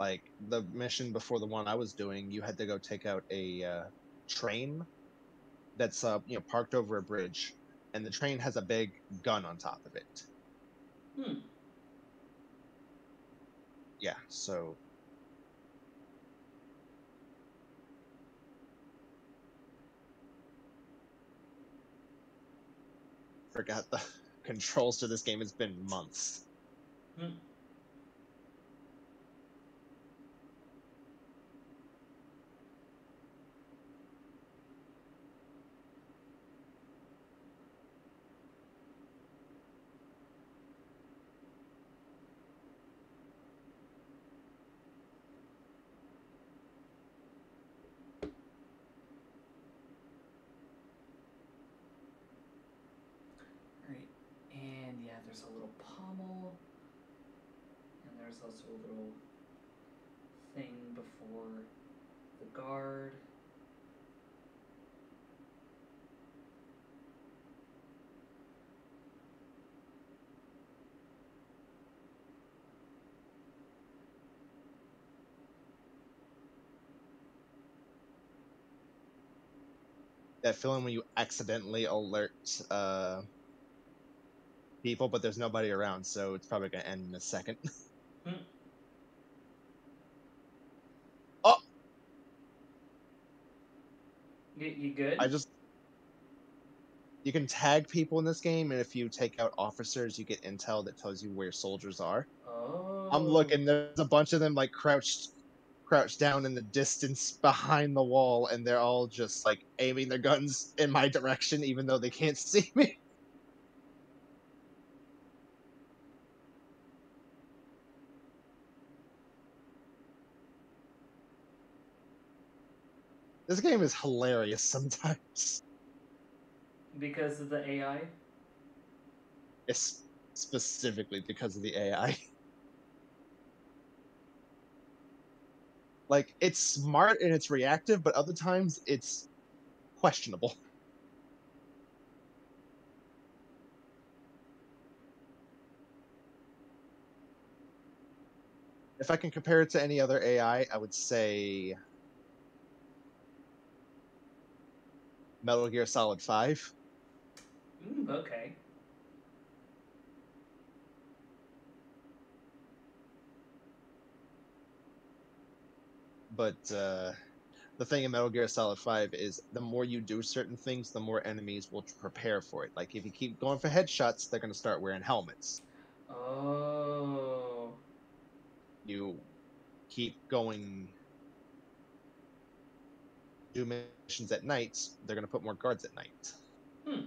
Like the mission before the one I was doing, you had to go take out a uh, train that's uh, you know parked over a bridge, and the train has a big gun on top of it. Hmm. Yeah, so forgot the controls to this game. It's been months. Hmm. there's a little pommel, and there's also a little thing before the guard. That feeling when you accidentally alert uh, people, but there's nobody around, so it's probably gonna end in a second. Hmm. You, you good? I just you can tag people in this game, and if you take out officers, you get intel that tells you where soldiers are. oh. I'm looking. There's a bunch of them like crouched, crouched down in the distance behind the wall, and they're all just like aiming their guns in my direction, even though they can't see me. This game is hilarious sometimes. Because of the AI? It's specifically because of the AI. Like it's smart and it's reactive, but other times it's questionable. If I can compare it to any other AI, I would say Metal Gear Solid 5. Mm, okay. But uh, the thing in Metal Gear Solid 5 is the more you do certain things, the more enemies will prepare for it. Like if you keep going for headshots, they're going to start wearing helmets. Oh. You keep going do missions at night, they're going to put more guards at night. Hmm.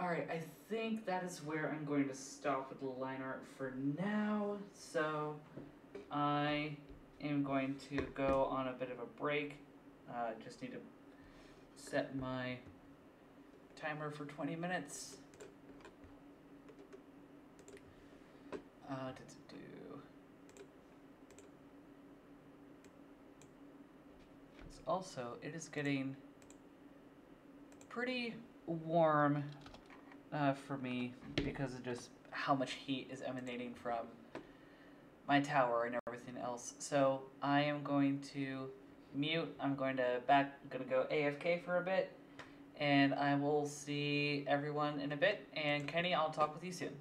Alright, I think that is where I'm going to stop with the line art for now. So, I am going to go on a bit of a break. Uh, just need to set my timer for 20 minutes. Uh, do-do-do. It's also, it is getting pretty warm uh, for me because of just how much heat is emanating from my tower and everything else. So I am going to mute. I'm going to back. I'm going to go AFK for a bit, and I will see everyone in a bit. And Kenny, I'll talk with you soon.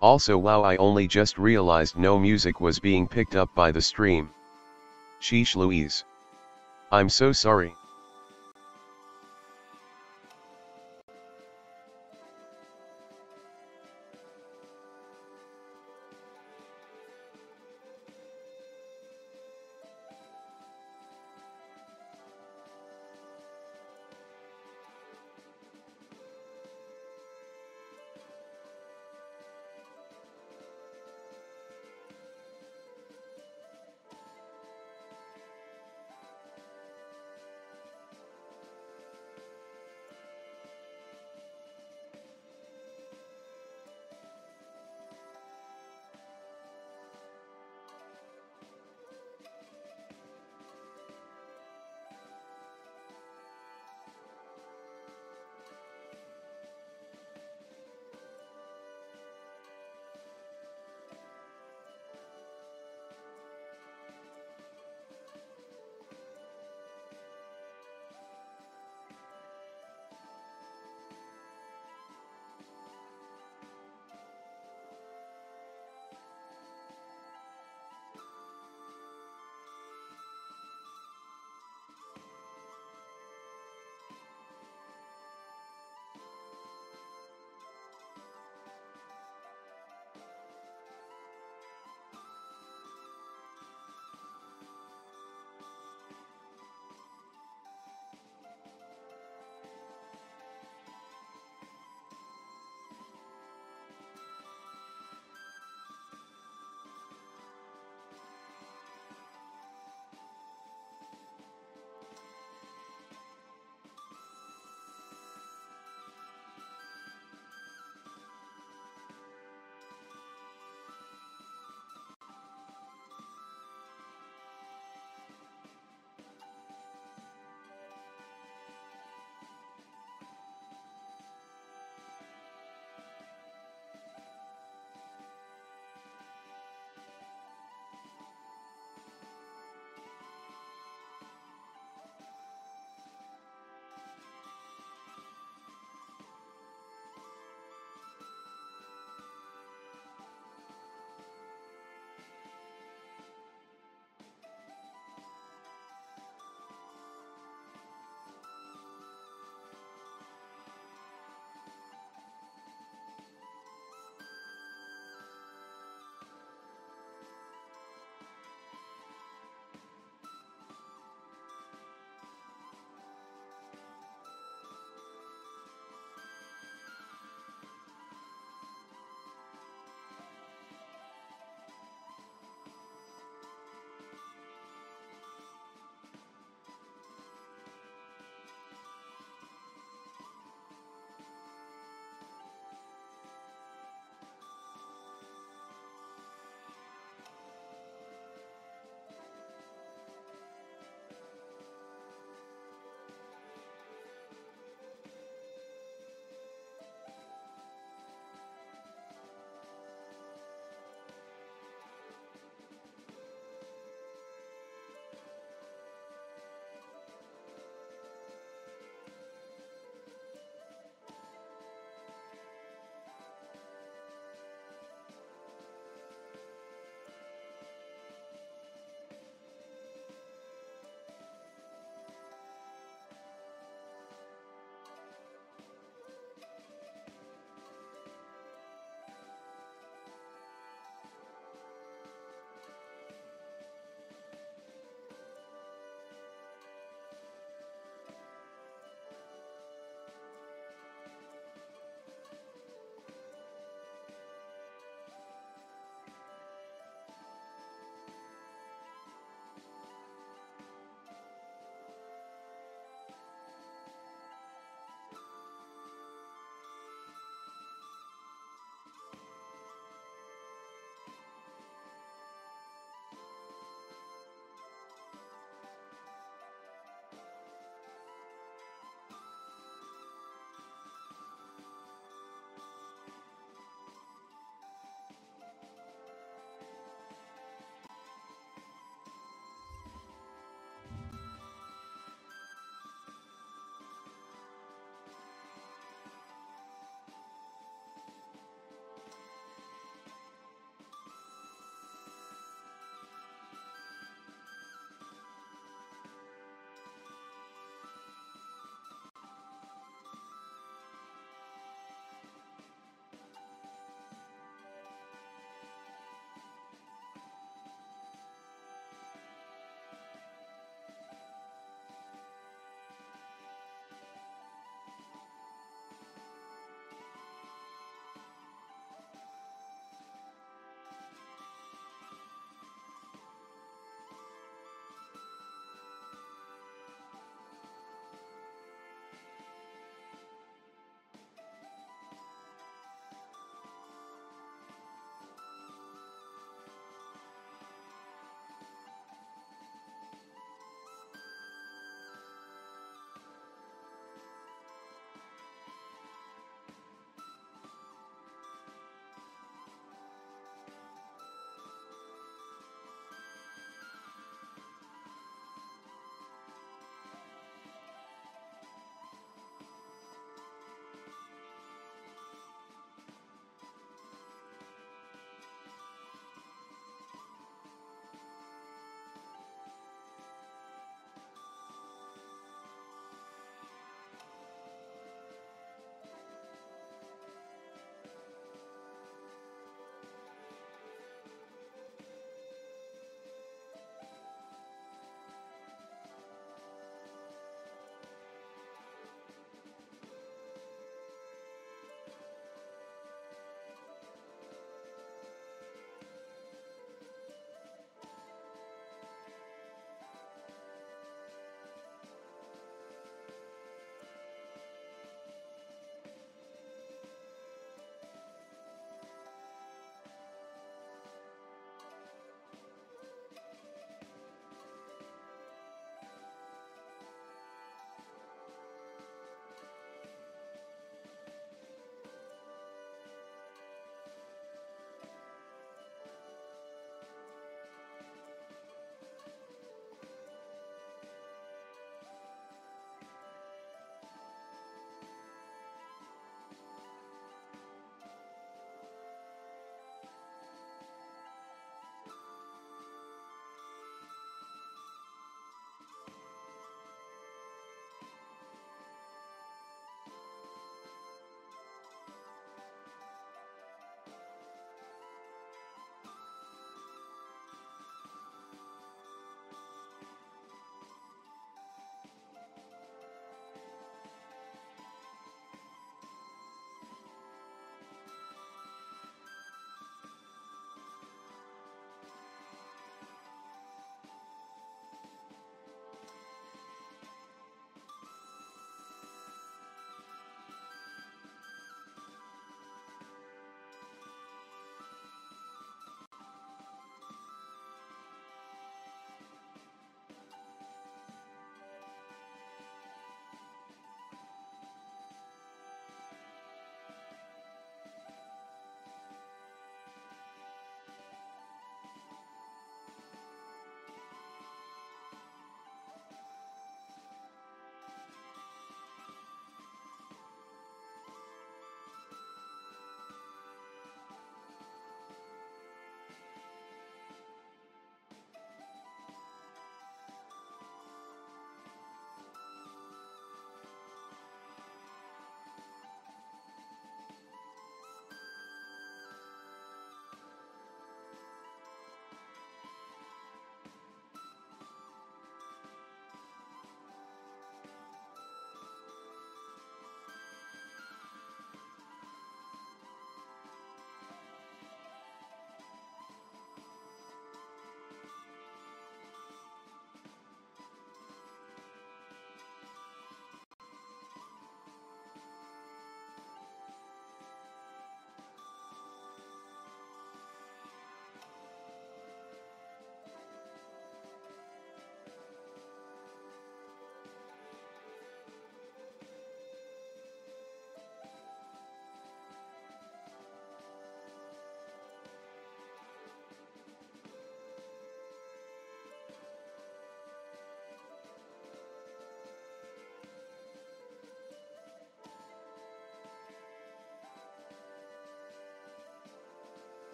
Also wow I only just realized no music was being picked up by the stream. Sheesh Louise. I'm so sorry.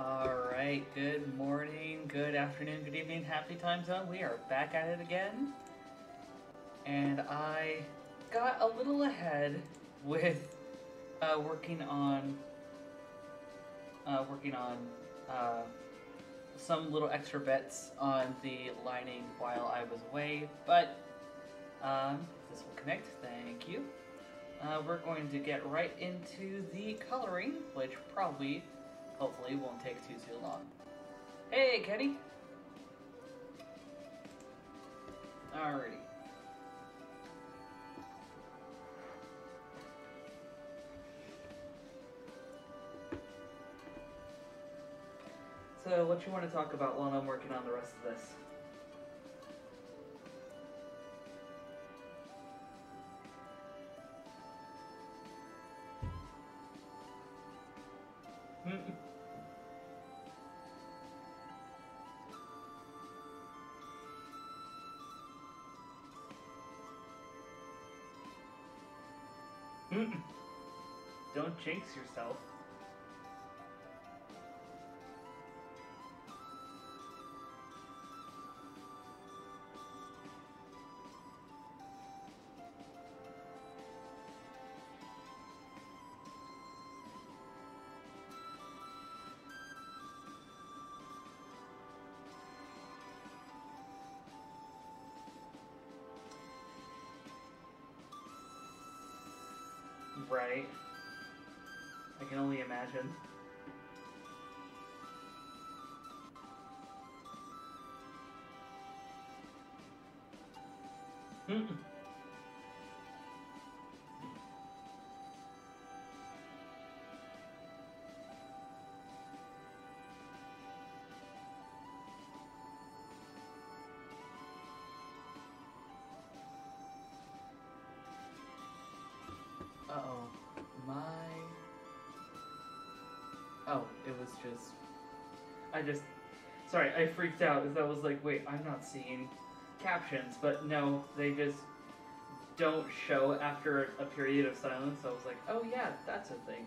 Alright, good morning, good afternoon, good evening, happy time zone. We are back at it again. And I got a little ahead with uh, working on uh, working on uh, some little extra bits on the lining while I was away, but um, this will connect, thank you. Uh, we're going to get right into the coloring, which probably, hopefully, it won't take too too long. Hey, Kenny. Alrighty. So, what you want to talk about while I'm working on the rest of this? Jinx yourself. Right. Can only imagine. Oh, it was just. I just. Sorry, I freaked out because I was like, wait, I'm not seeing captions, but no, they just don't show after a period of silence. So I was like, oh yeah, that's a thing.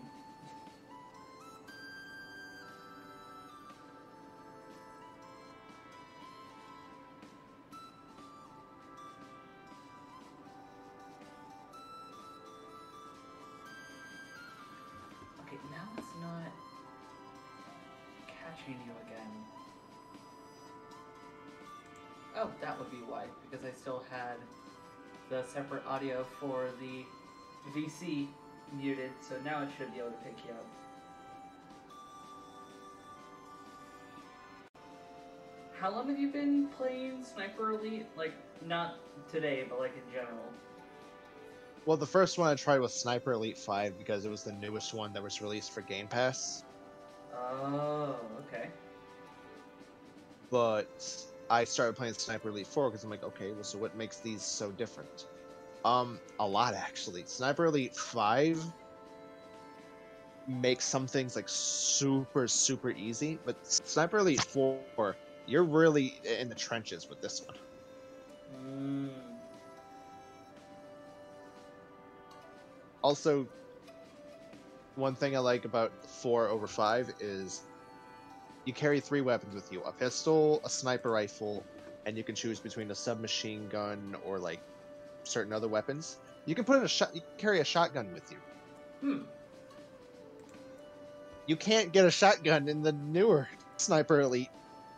Still had the separate audio for the VC muted, so now it should be able to pick you up. How long have you been playing Sniper Elite? Like, not today, but like in general. Well, the first one I tried was Sniper Elite 5 because it was the newest one that was released for Game Pass. Oh, okay. But I started playing Sniper Elite 4 because I'm like, okay, well, so what makes these so different? Um, a lot actually. Sniper Elite 5 makes some things like super, super easy, but Sniper Elite 4, you're really in the trenches with this one. Mm. Also, one thing I like about 4 over 5 is you carry three weapons with you a pistol, a sniper rifle, and you can choose between a submachine gun or like certain other weapons. You can put in a shot. You can carry a shotgun with you. Hmm. You can't get a shotgun in the newer Sniper Elite,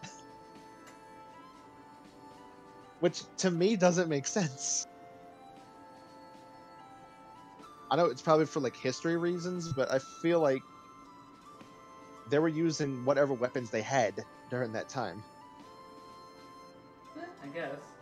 which to me doesn't make sense. I know it's probably for like history reasons, but I feel like they were using whatever weapons they had during that time. I guess.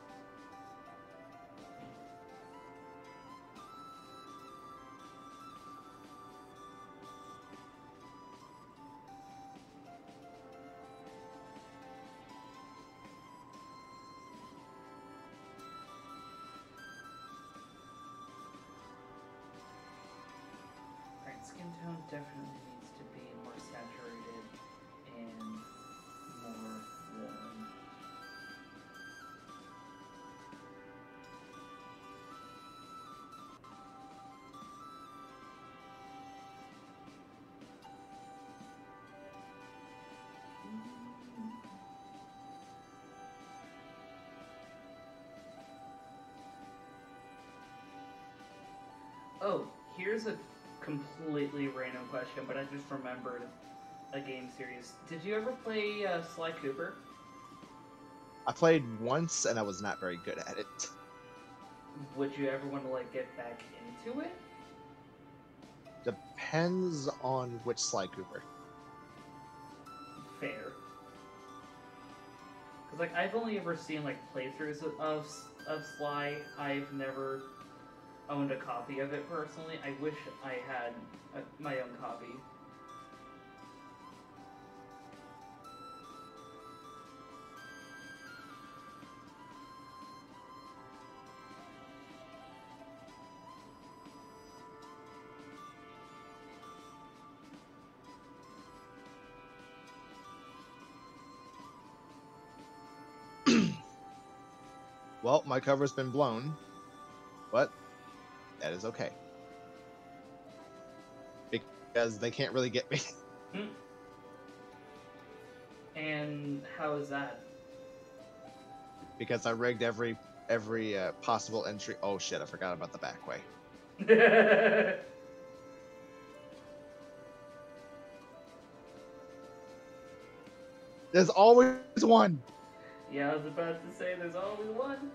Oh, here's a completely random question, but I just remembered a game series. Did you ever play uh, Sly Cooper? I played once and I was not very good at it. Would you ever want to like get back into it? Depends on which Sly Cooper. Fair. Cause like I've only ever seen like playthroughs of of, of Sly. I've never owned a copy of it personally. I wish I had a, my own copy. Well, my cover's been blown, but that is okay. Because they can't really get me. And how is that? because I rigged every every uh, possible entry. Oh shit! I forgot about the back way. There's always one. yeah, I was about to say there's always one.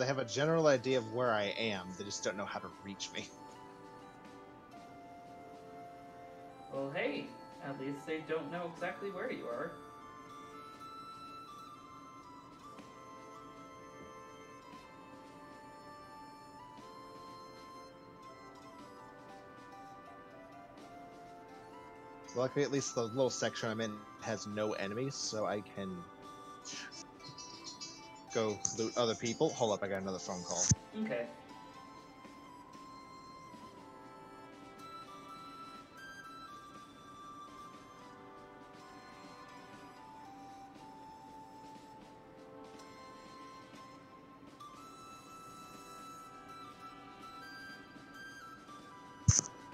They have a general idea of where I am. They just don't know how to reach me. Well, hey, at least they don't know exactly where you are. Luckily, at least the little section I'm in has no enemies, so I can go loot other people. Hold up, I got another phone call. Okay.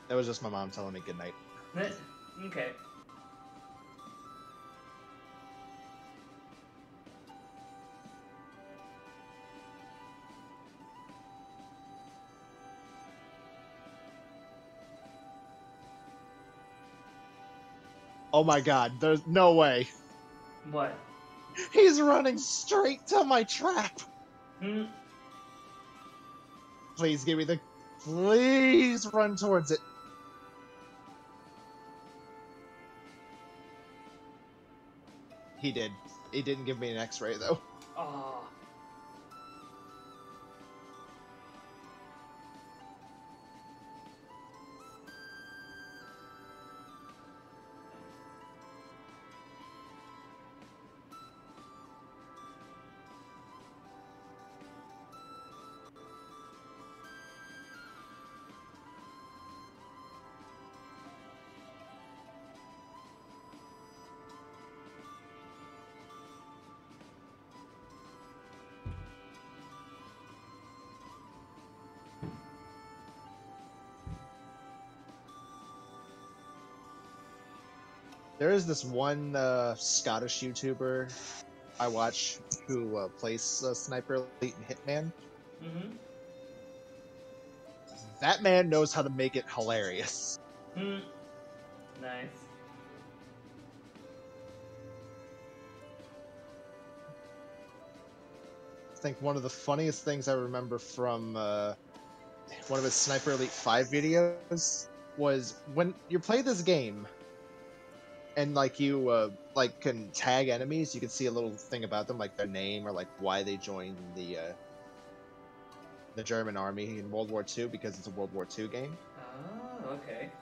That was just my mom telling me good night. okay. Oh my god, there's no way. What? He's running straight to my trap. Hmm? Please give me the. Please run towards it. He did. He didn't give me an x ray though. Oh. Is this one uh, Scottish YouTuber I watch who uh, plays uh, Sniper Elite and Hitman. Mm-hmm. That man knows how to make it hilarious. Hmm. Nice. I think one of the funniest things I remember from uh, one of his Sniper Elite 5 videos was when you play this game and like you uh, like can tag enemies, you can see a little thing about them, like their name or like why they joined the uh, the German army in World War II because it's a World War II game. Oh, okay.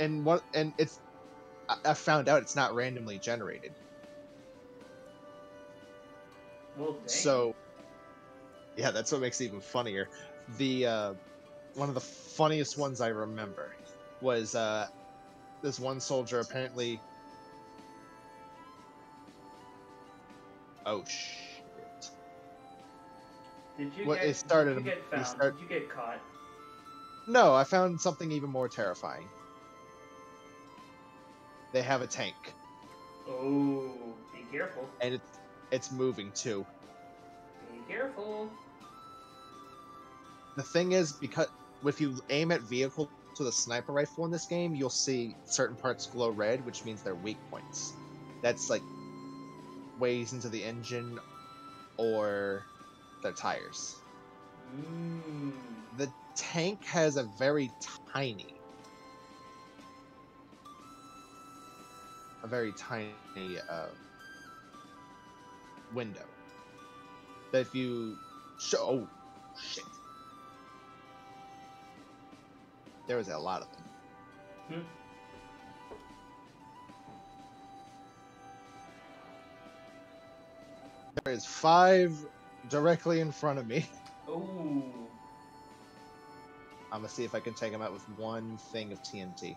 And what and it's I, I found out it's not randomly generated. Well, dang. So, Yeah, that's what makes it even funnier. The uh, one of the funniest ones I remember was uh, this one soldier apparently. Oh shit! Did you Well, get? it started- Did you get found? start- Did you get caught? No, I found something even more terrifying. They have a tank, Oh, be careful. and it's it's moving too. Be careful. The thing is, because if you aim at vehicles with a sniper rifle in this game, you'll see certain parts glow red, which means they're weak points. That's like ways into the engine or their tires. Mmm. The tank has a very tiny, a very tiny uh, window. That if you show, oh shit, there was a lot of them. Hmm. There is five directly in front of me. Ooh. I'm gonna see if I can take them out with one thing of TNT.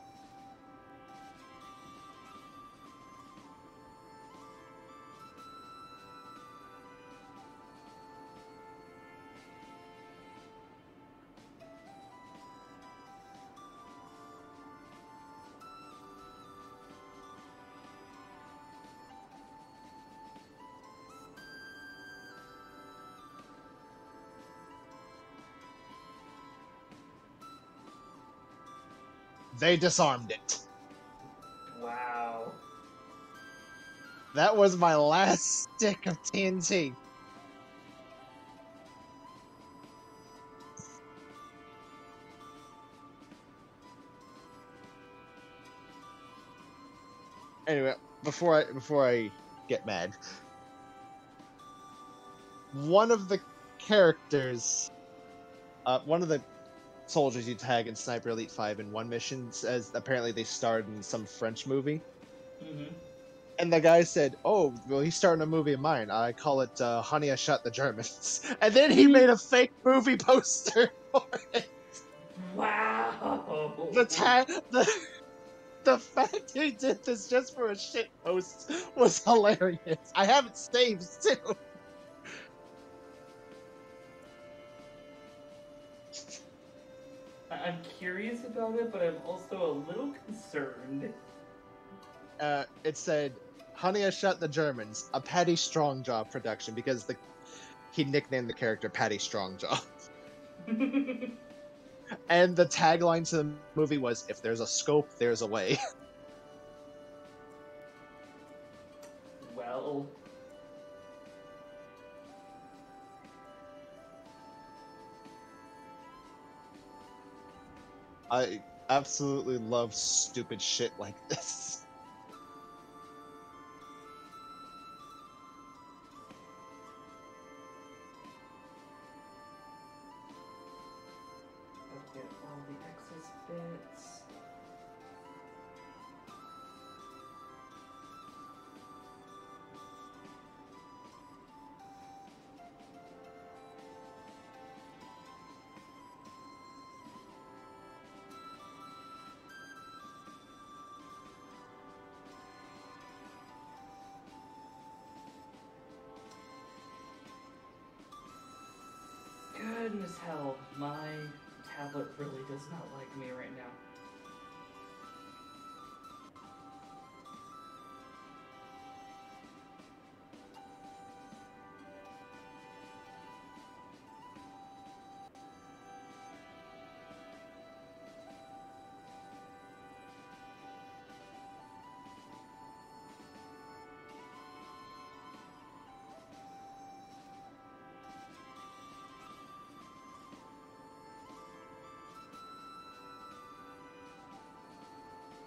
They disarmed it. Wow. That was my last stick of TNT. Anyway, before I before I get mad, one of the characters, uh, one of the soldiers you tag in Sniper Elite Five in one mission says apparently they starred in some French movie. Mm-hmm. And the guy said, "Oh, well, he's starting a movie of mine. I call it uh, Honey, I Shot the Germans." And then he made a fake movie poster for it. Wow. The tag, the the fact he did this just for a shit post was hilarious. I have it saved too. Curious about it, but I'm also a little concerned. Uh, it said, "Honey, I Shot the Germans," a Patty Strongjaw production because the he nicknamed the character Patty Strongjaw. And the tagline to the movie was, "If there's a scope, there's a way." I absolutely love stupid shit like this.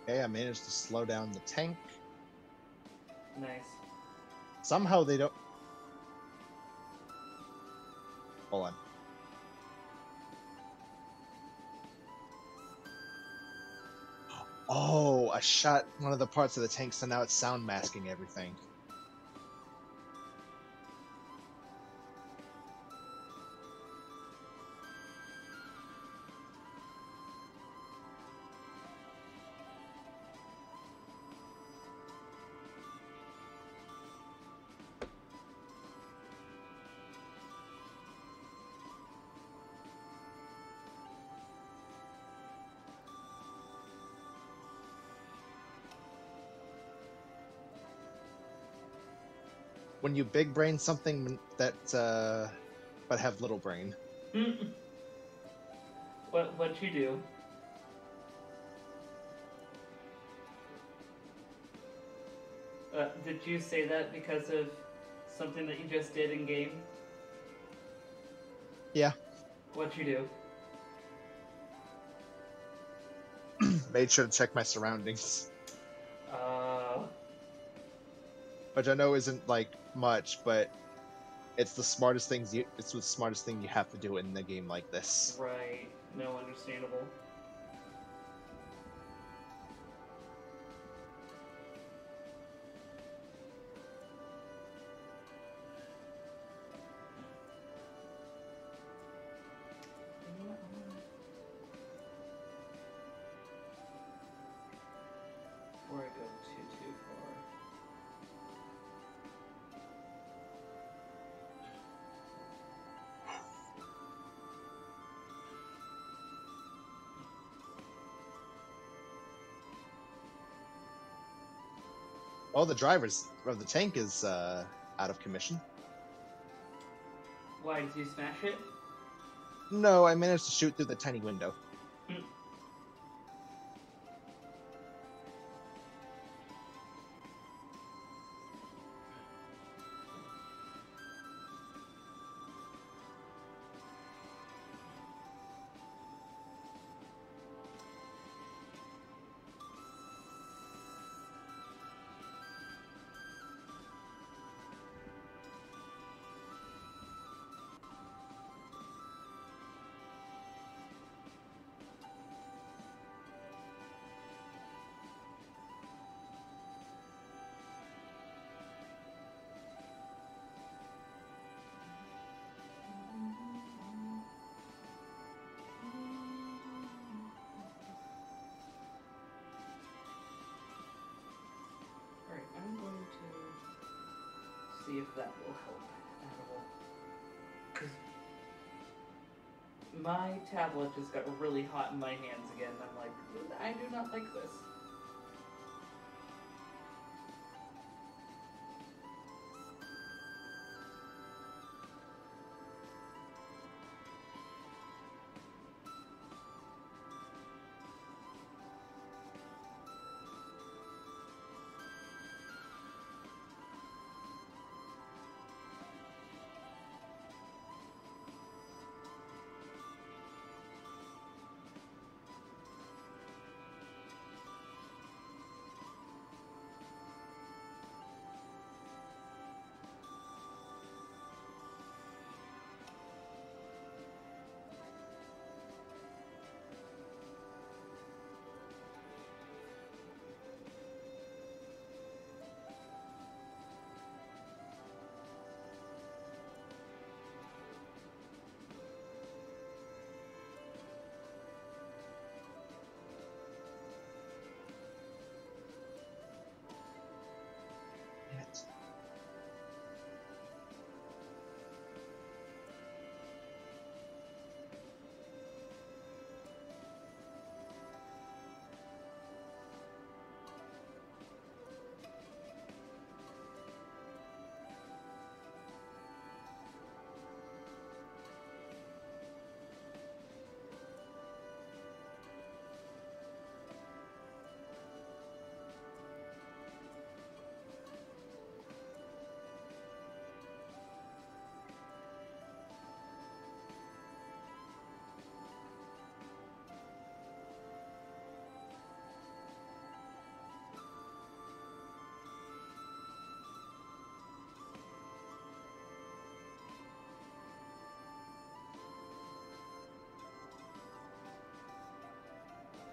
Okay, I managed to slow down the tank. Nice. Somehow they don't. Hold on. Oh, I shot one of the parts of the tank, so now it's sound masking everything. When you big brain something that, uh, but have little brain. what what you do? Uh, did you say that because of something that you just did in game? Yeah. What you do? Made sure to check my surroundings, which I know isn't like much, but it's the smartest things. You, it's the smartest thing you have to do in a game like this. right. No, understandable. Oh, the drivers of the tank is uh, out of commission. Why did you smash it? No, I managed to shoot through the tiny window. See if that will help at all. Because my tablet just got really hot in my hands again. I'm like, I do not like this.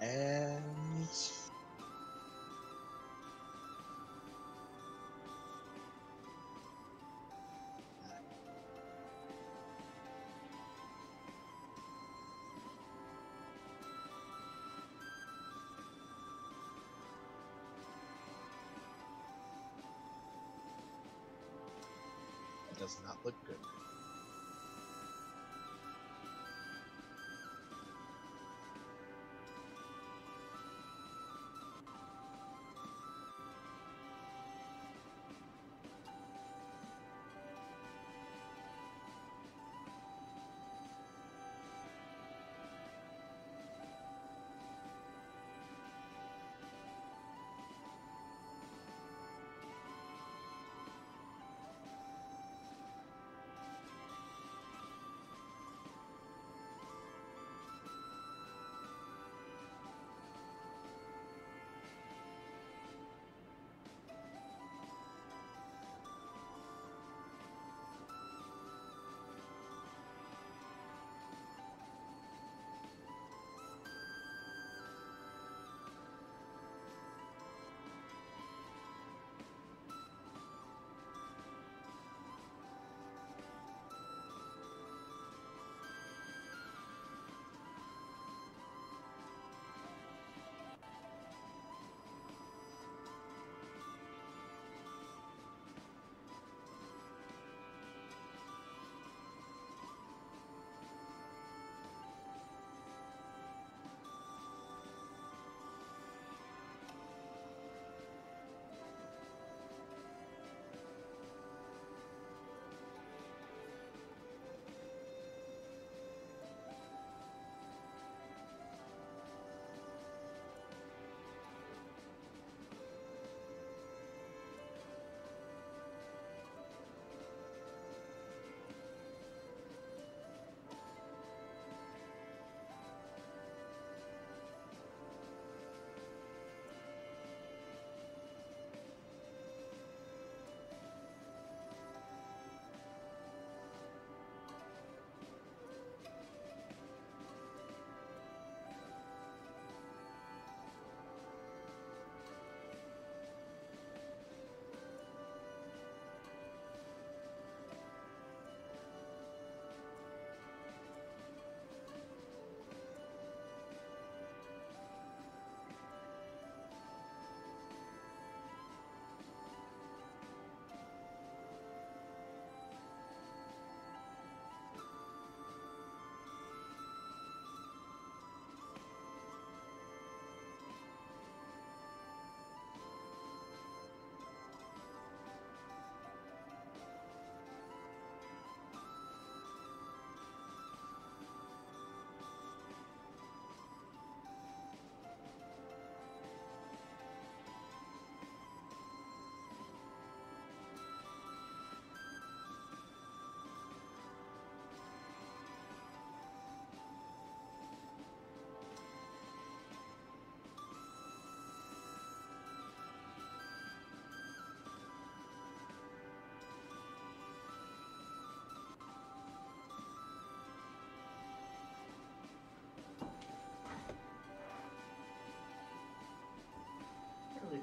And it does not look good.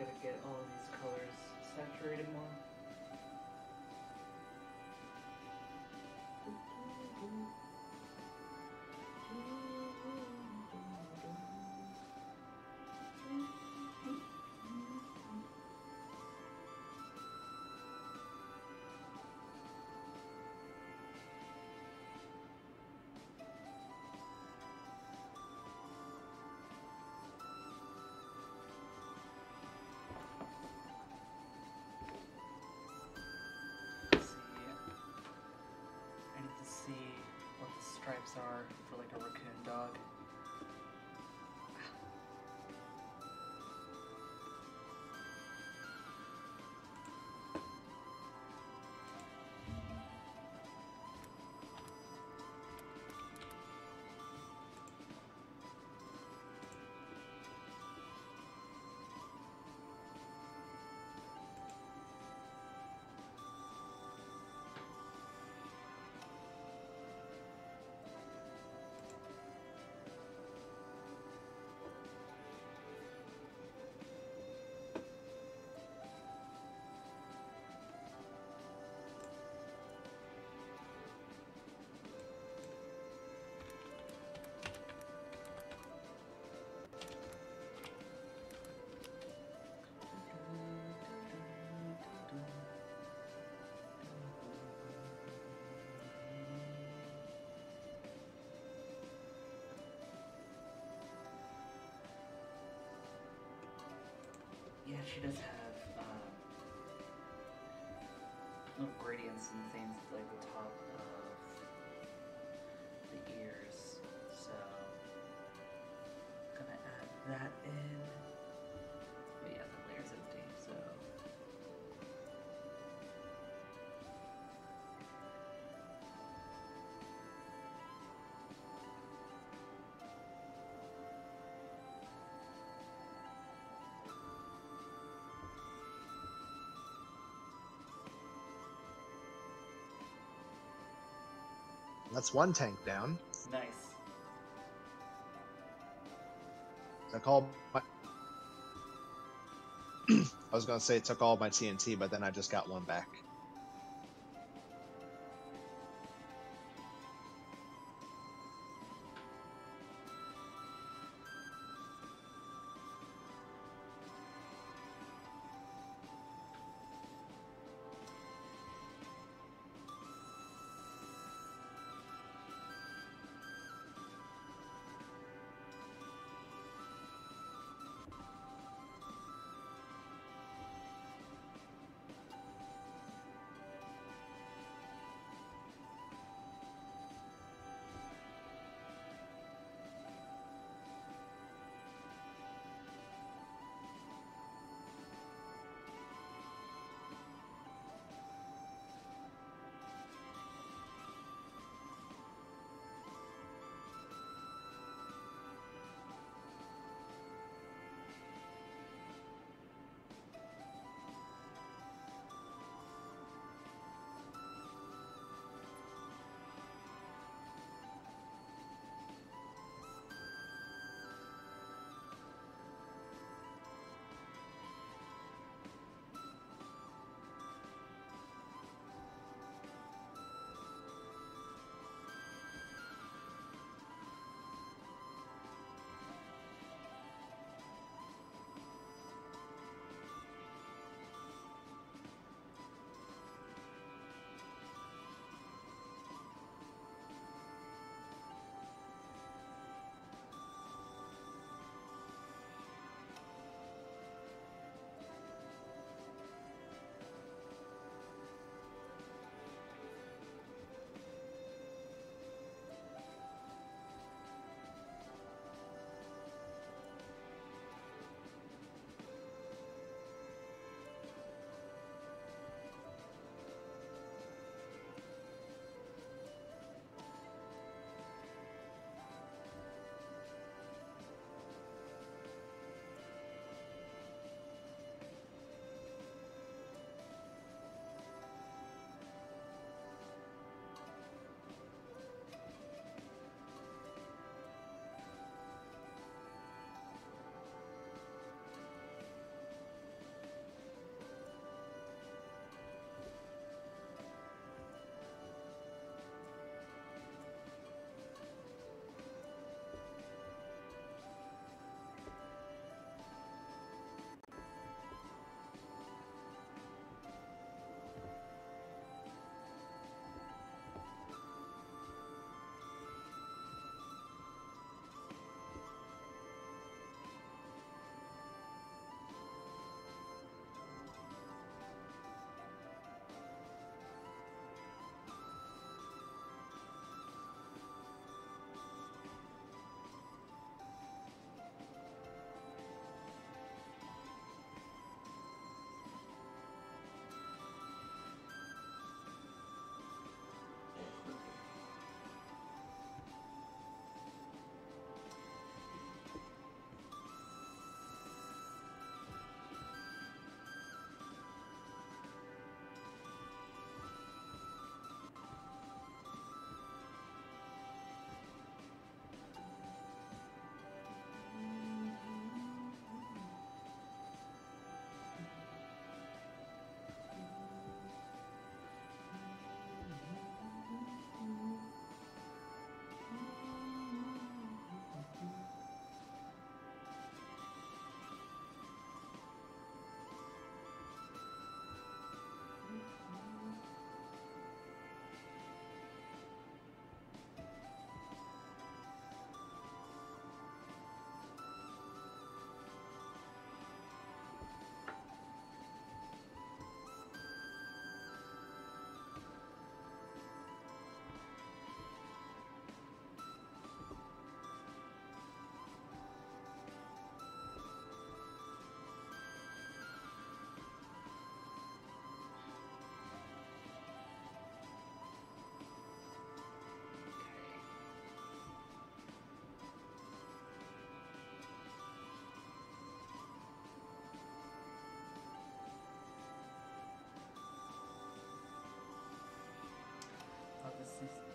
gonna get all these colors saturated more. Stripes are for like a raccoon dog. She does have um, little gradients and things like the top of the ears. So gonna add that in. That's one tank down. nice. Took all my. I was gonna say it took all my TNT, but then I just got one back.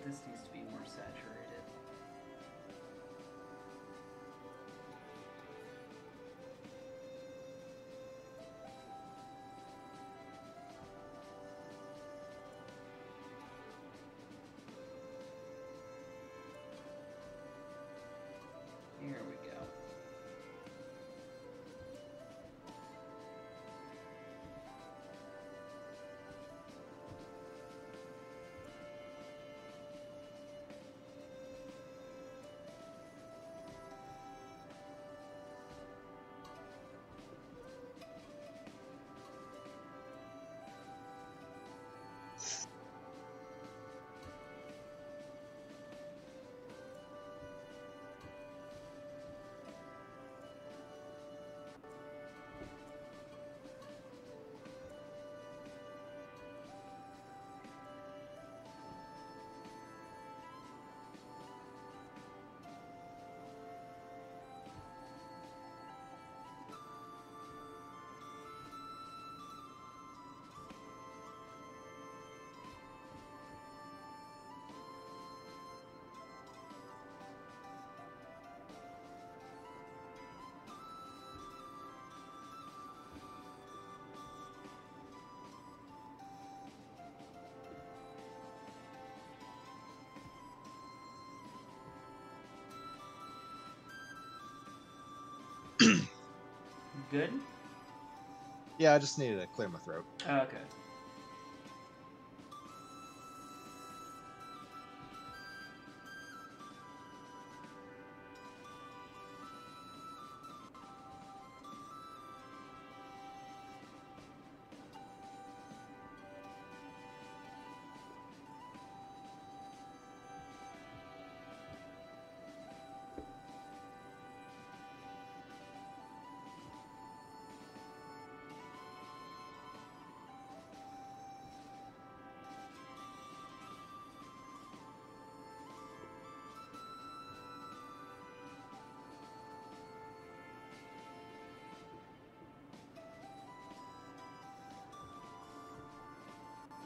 This needs to Good? Yeah, I just needed to clear my throat. Oh, okay.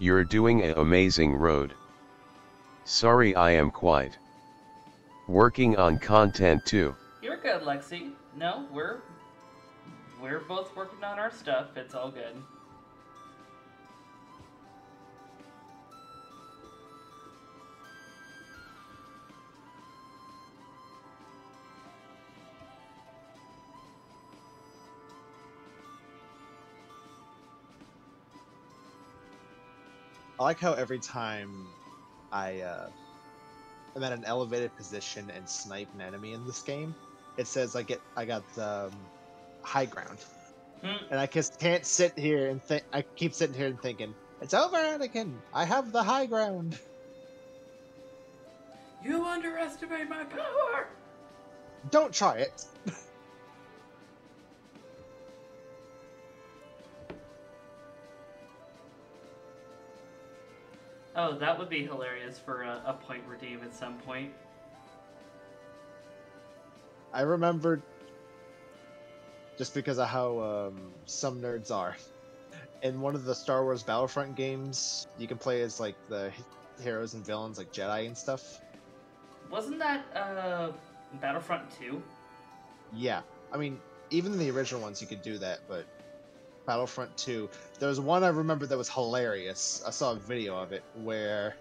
You're doing a amazing road. Sorry I am quiet. Working on content too. You're good, Lexi. No, we're we're both working on our stuff. It's all good. I like how every time I uh, am at an elevated position and snipe an enemy in this game, it says I get I got the um, high ground, Hmm. and I just can't sit here and think. I keep sitting here and thinking, "It's over, Anakin. I have the high ground." You underestimate my power. Don't try it. Oh, that would be hilarious for a, a point redeem at some point. I remember just because of how um, some nerds are. In one of the Star Wars Battlefront games, you can play as like the heroes and villains, like Jedi and stuff. Wasn't that uh Battlefront 2? Yeah, I mean, even in the original ones, you could do that, but Battlefront 2, there was one I remember that was hilarious. I saw a video of it where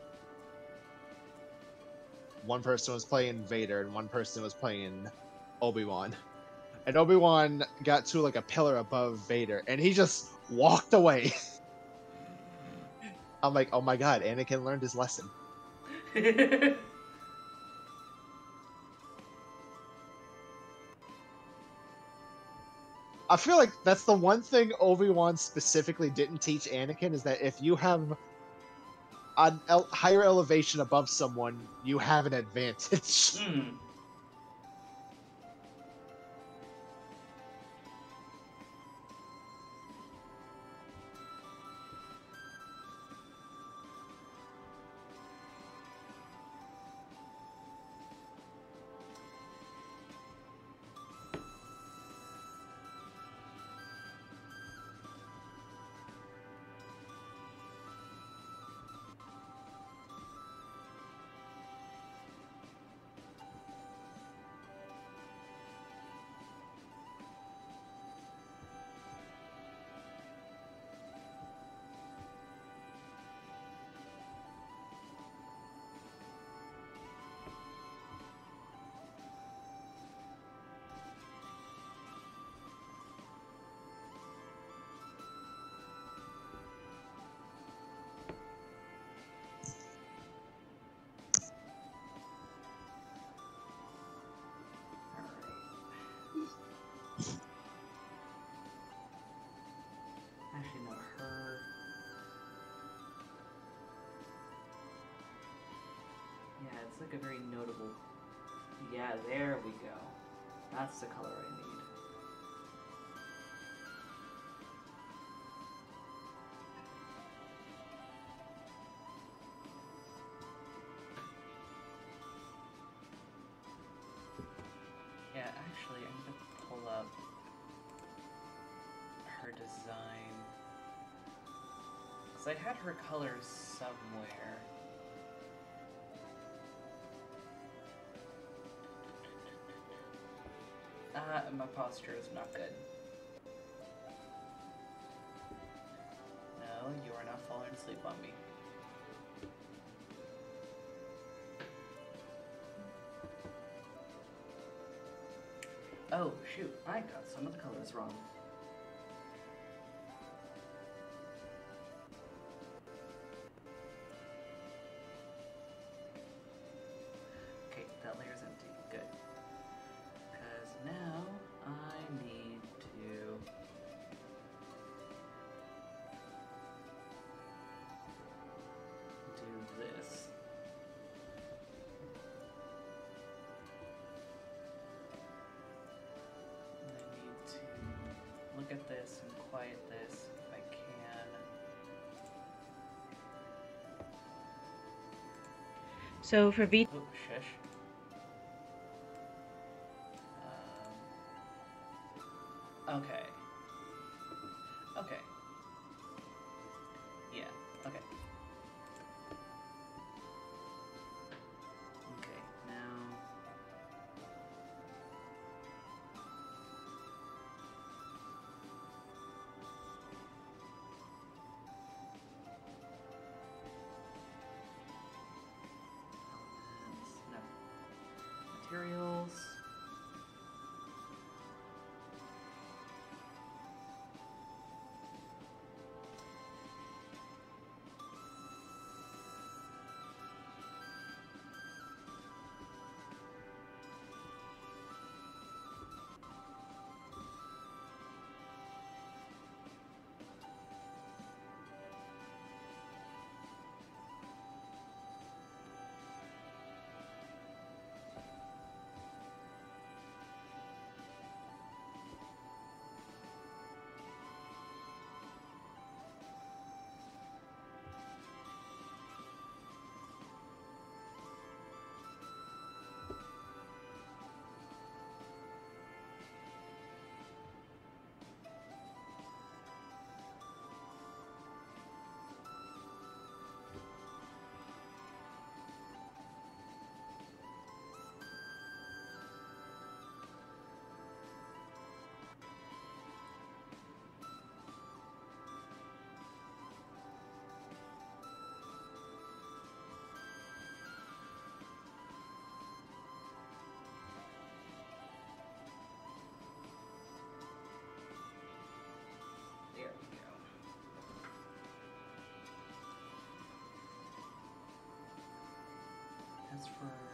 one person was playing Vader and one person was playing Obi Wan, and Obi Wan got to like a pillar above Vader, and he just walked away. I'm like, oh my god, Anakin learned his lesson. I feel like that's the one thing Obi Wan specifically didn't teach Anakin is that if you have an el- higher elevation above someone, you have an advantage. Hmm. Looks like a very notable. Yeah, there we go. That's the color I need. Yeah, actually, I'm gonna pull up her design. Because I had her colors somewhere. Ah, my posture is not good. No, you are not falling asleep on me. Oh, shoot, I got some of the colors wrong. So for V, Oh. Um, okay. For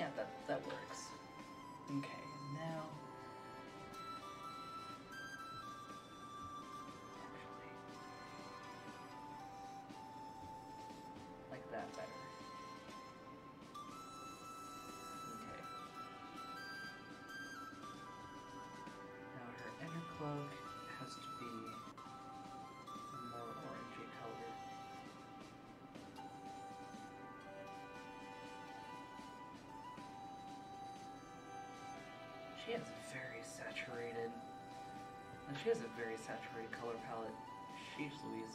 Yeah, that that works. Okay, now. Actually, like that better. Okay. Now her inner cloak has to be She has very saturated. and She has a very saturated color palette. Sheesh Louise.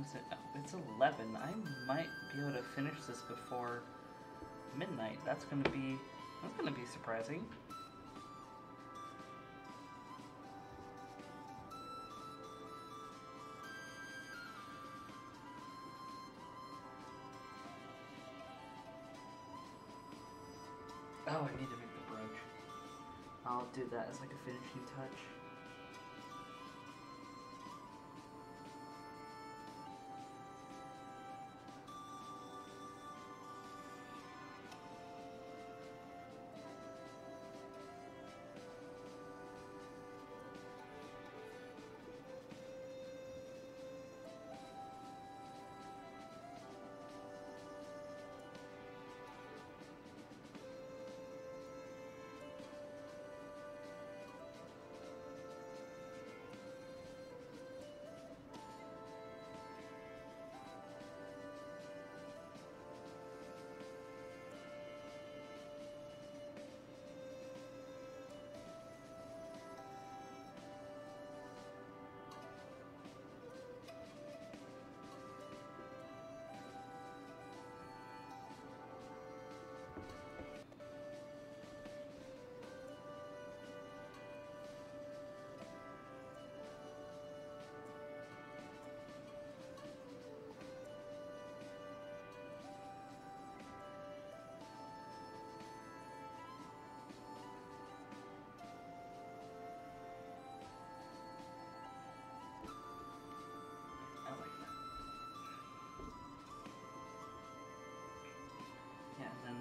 It? Oh, uh, it's 11. I might be able to finish this before midnight. That's gonna be that's gonna be surprising. Oh, I need to make the brooch. I'll do that as like a finishing touch.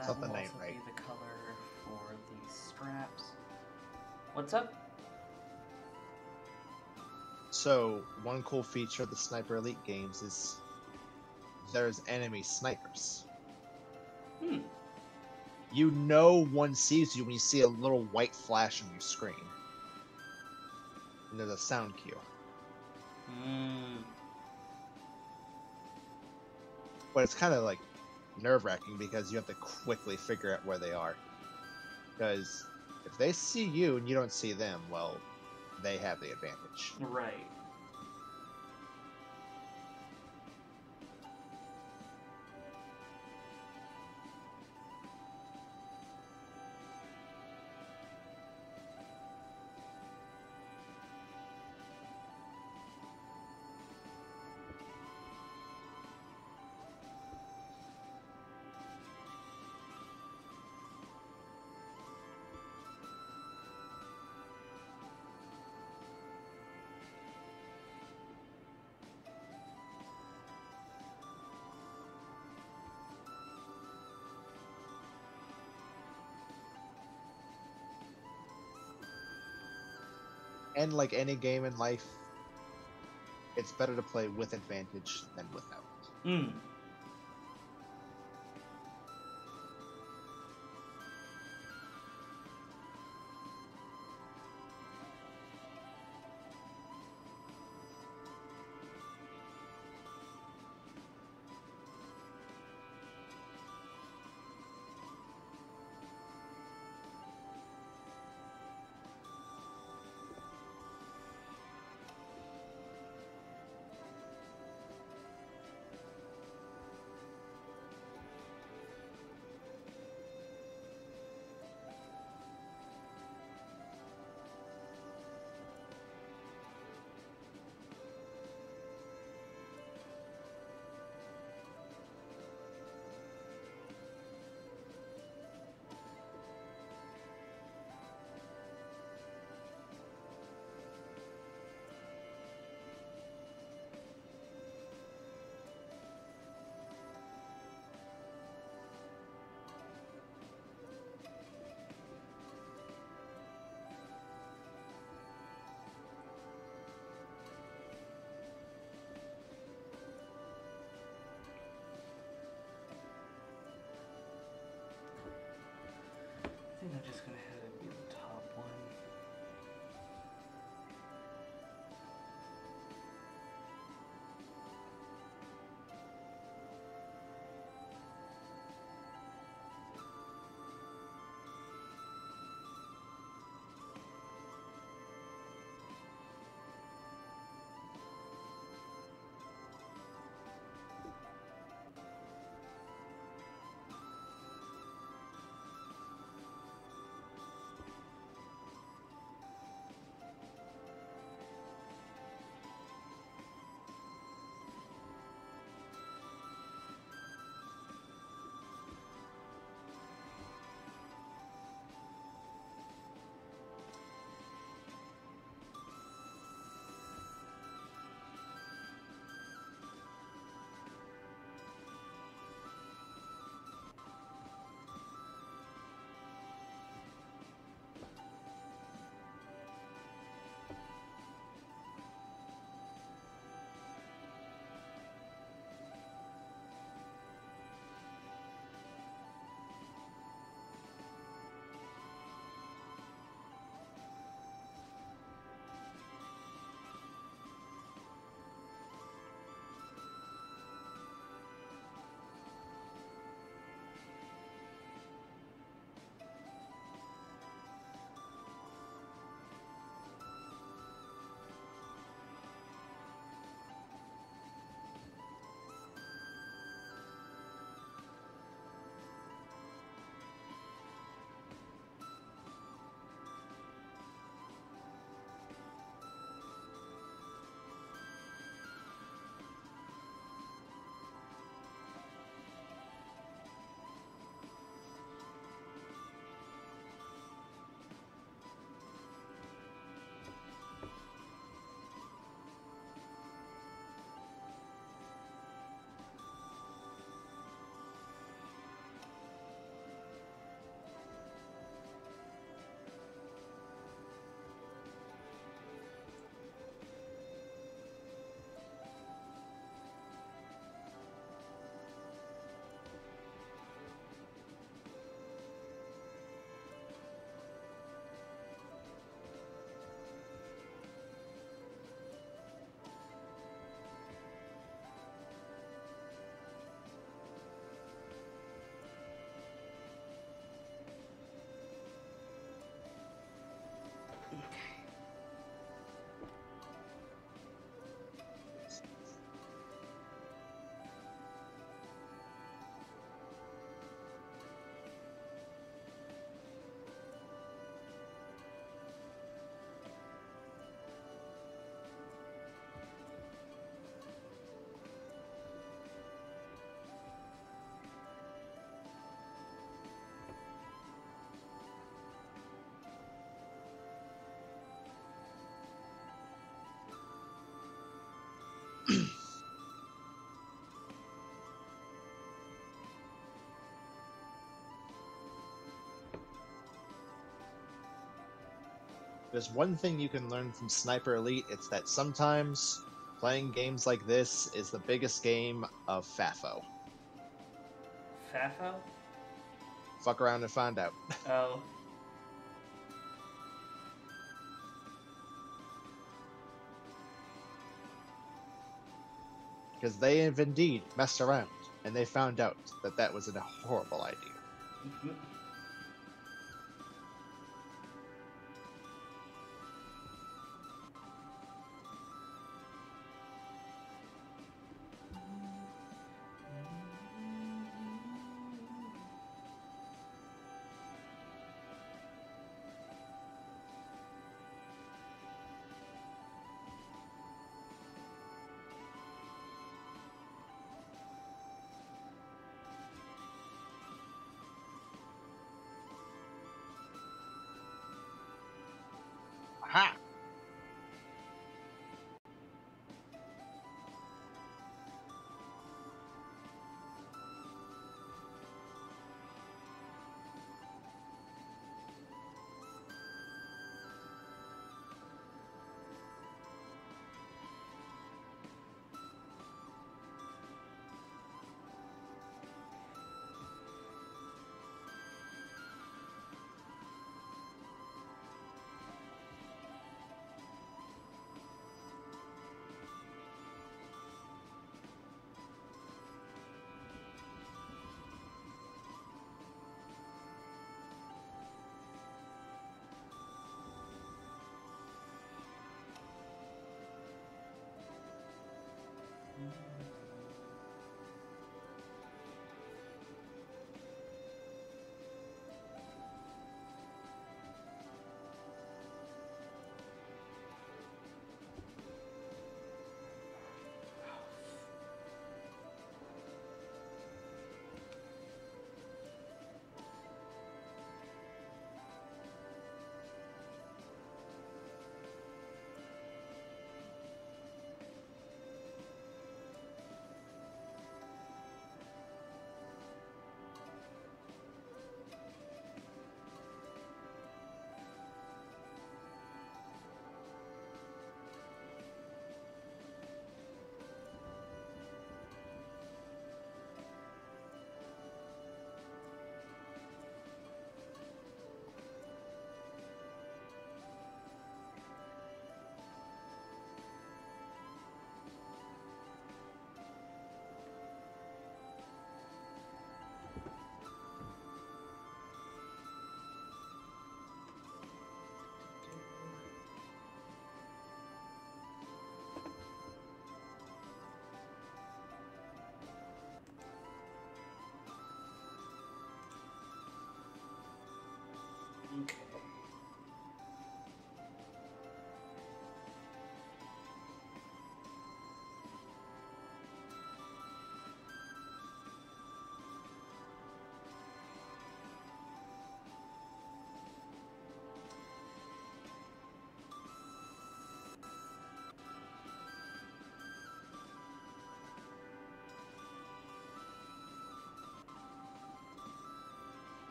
That Something will ain't also right. be the color for the straps. What's up? So one cool feature of the Sniper Elite games is there's enemy snipers. Hmm. You know one sees you when you see a little white flash on your screen. And there's a sound cue. Hmm. But it's kind of like nerve wracking because you have to quickly figure out where they are. Because if they see you and you don't see them, well, they have the advantage. Right. And like any game in life, it's better to play with advantage than without. Hmm. I think I'm just gonna have it There's one thing you can learn from Sniper Elite. It's that sometimes playing games like this is the biggest game of FAFO. Fafo? Fuck around and find out. Oh. Because they have indeed messed around, and they found out that that was a horrible idea. Mm-hmm.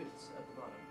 Boots at the bottom.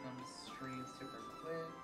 click on the stream super quick.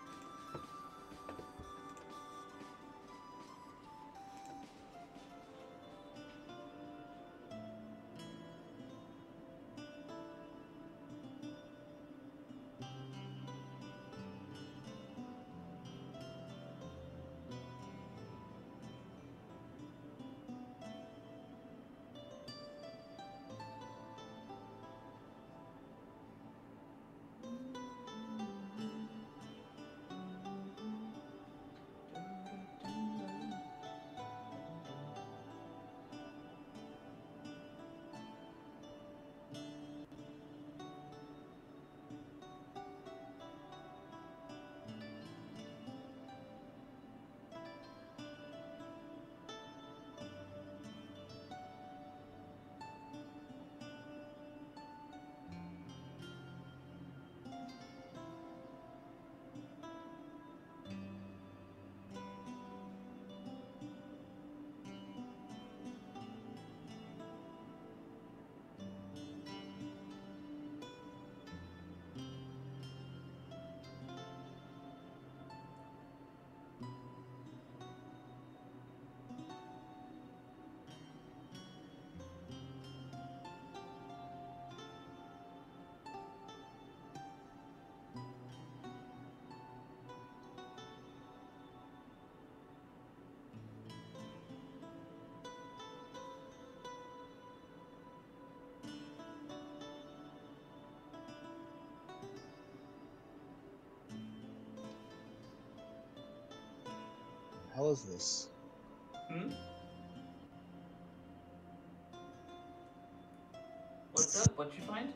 Hell is this? Hmm? What's up? What'd you find?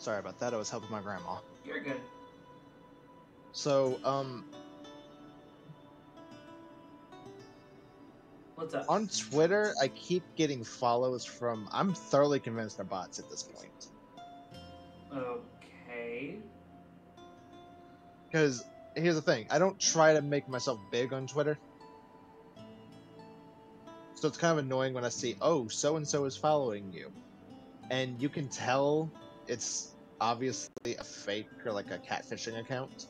Sorry about that. I was helping my grandma. You're good. So, um, What's up? on Twitter, I keep getting follows from. I'm thoroughly convinced they're bots at this point. Okay. Because here's the thing: I don't try to make myself big on Twitter, so it's kind of annoying when I see, "Oh, so and so is following you," and you can tell it's obviously a fake or like a catfishing account.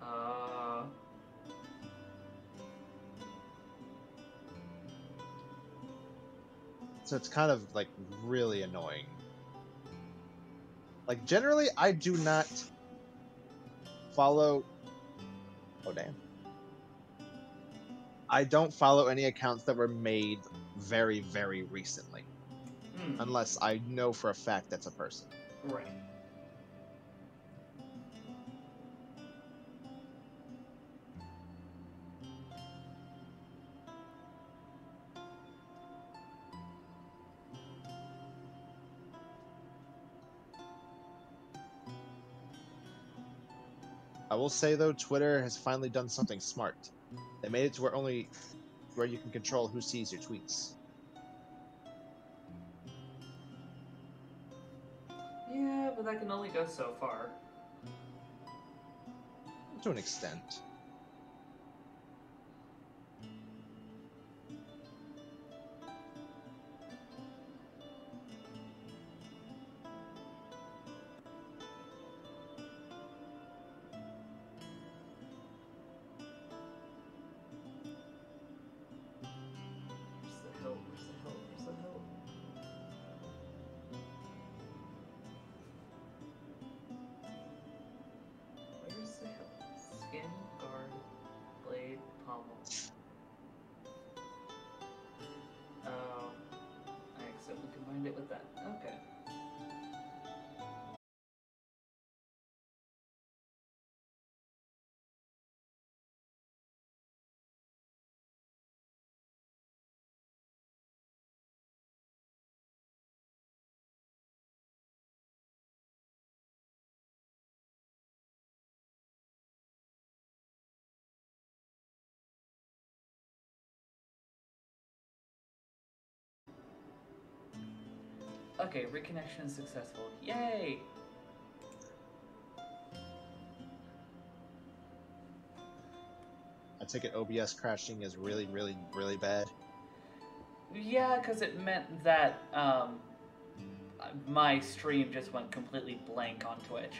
Uh. So it's kind of like really annoying. Like generally, I do not follow. Oh damn! I don't follow any accounts that were made very, very recently, Hmm. unless I know for a fact that's a person. Right. I will say though, Twitter has finally done something smart. They made it to where only where you can control who sees your tweets. That can only go so far. To an extent. Okay, reconnection is successful. Yay! I take it OBS crashing is really, really, really bad. Yeah, because it meant that um, my stream just went completely blank on Twitch.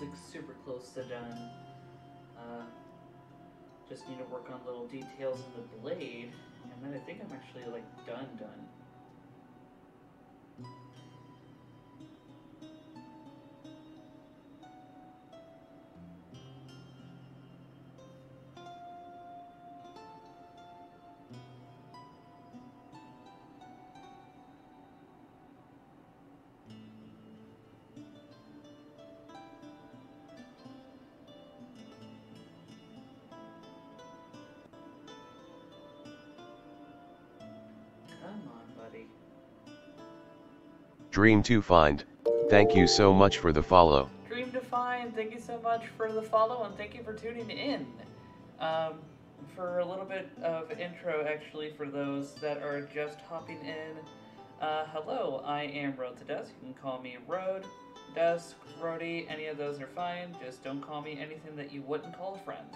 Getting like super close to done. Uh, just need to work on little details in the blade, and then I think I'm actually like done done. Dream to find. Thank you so much for the follow. Dream to find, thank you so much for the follow and thank you for tuning in. Um, for a little bit of intro, actually, for those that are just hopping in. Uh, hello, I am Road to Dusk. You can call me Road, Dusk, Roadie, any of those are fine. Just don't call me anything that you wouldn't call a friend.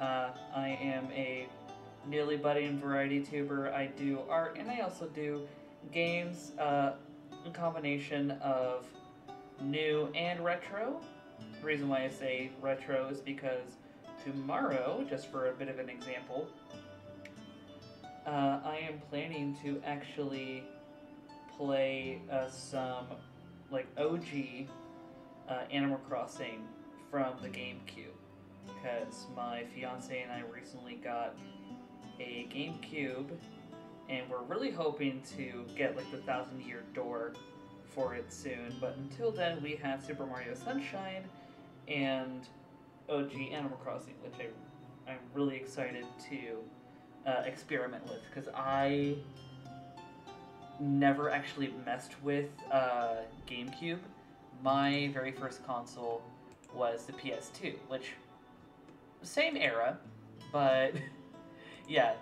Uh, I am a nearly budding variety tuber. I do art and I also do games, uh, combination of new and retro. The reason why I say retro is because tomorrow, just for a bit of an example, uh, I am planning to actually play uh, some like OG uh, Animal Crossing from the GameCube because my fiance and I recently got a GameCube and we're really hoping to get like the thousand year door for it soon. But until then, we have Super Mario Sunshine and OG Animal Crossing, which I, I'm really excited to uh, experiment with because I never actually messed with uh, GameCube. My very first console was the PS2, which same era, but yeah,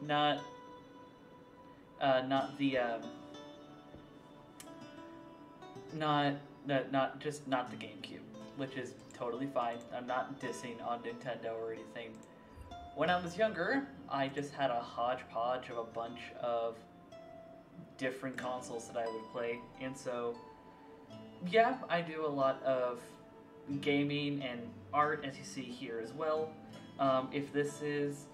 not uh, not the um, not no, not just not the GameCube, which is totally fine. I'm not dissing on Nintendo or anything. When I was younger, I just had a hodgepodge of a bunch of different consoles that I would play, and so yeah, I do a lot of gaming and art, as you see here as well. Um, if this is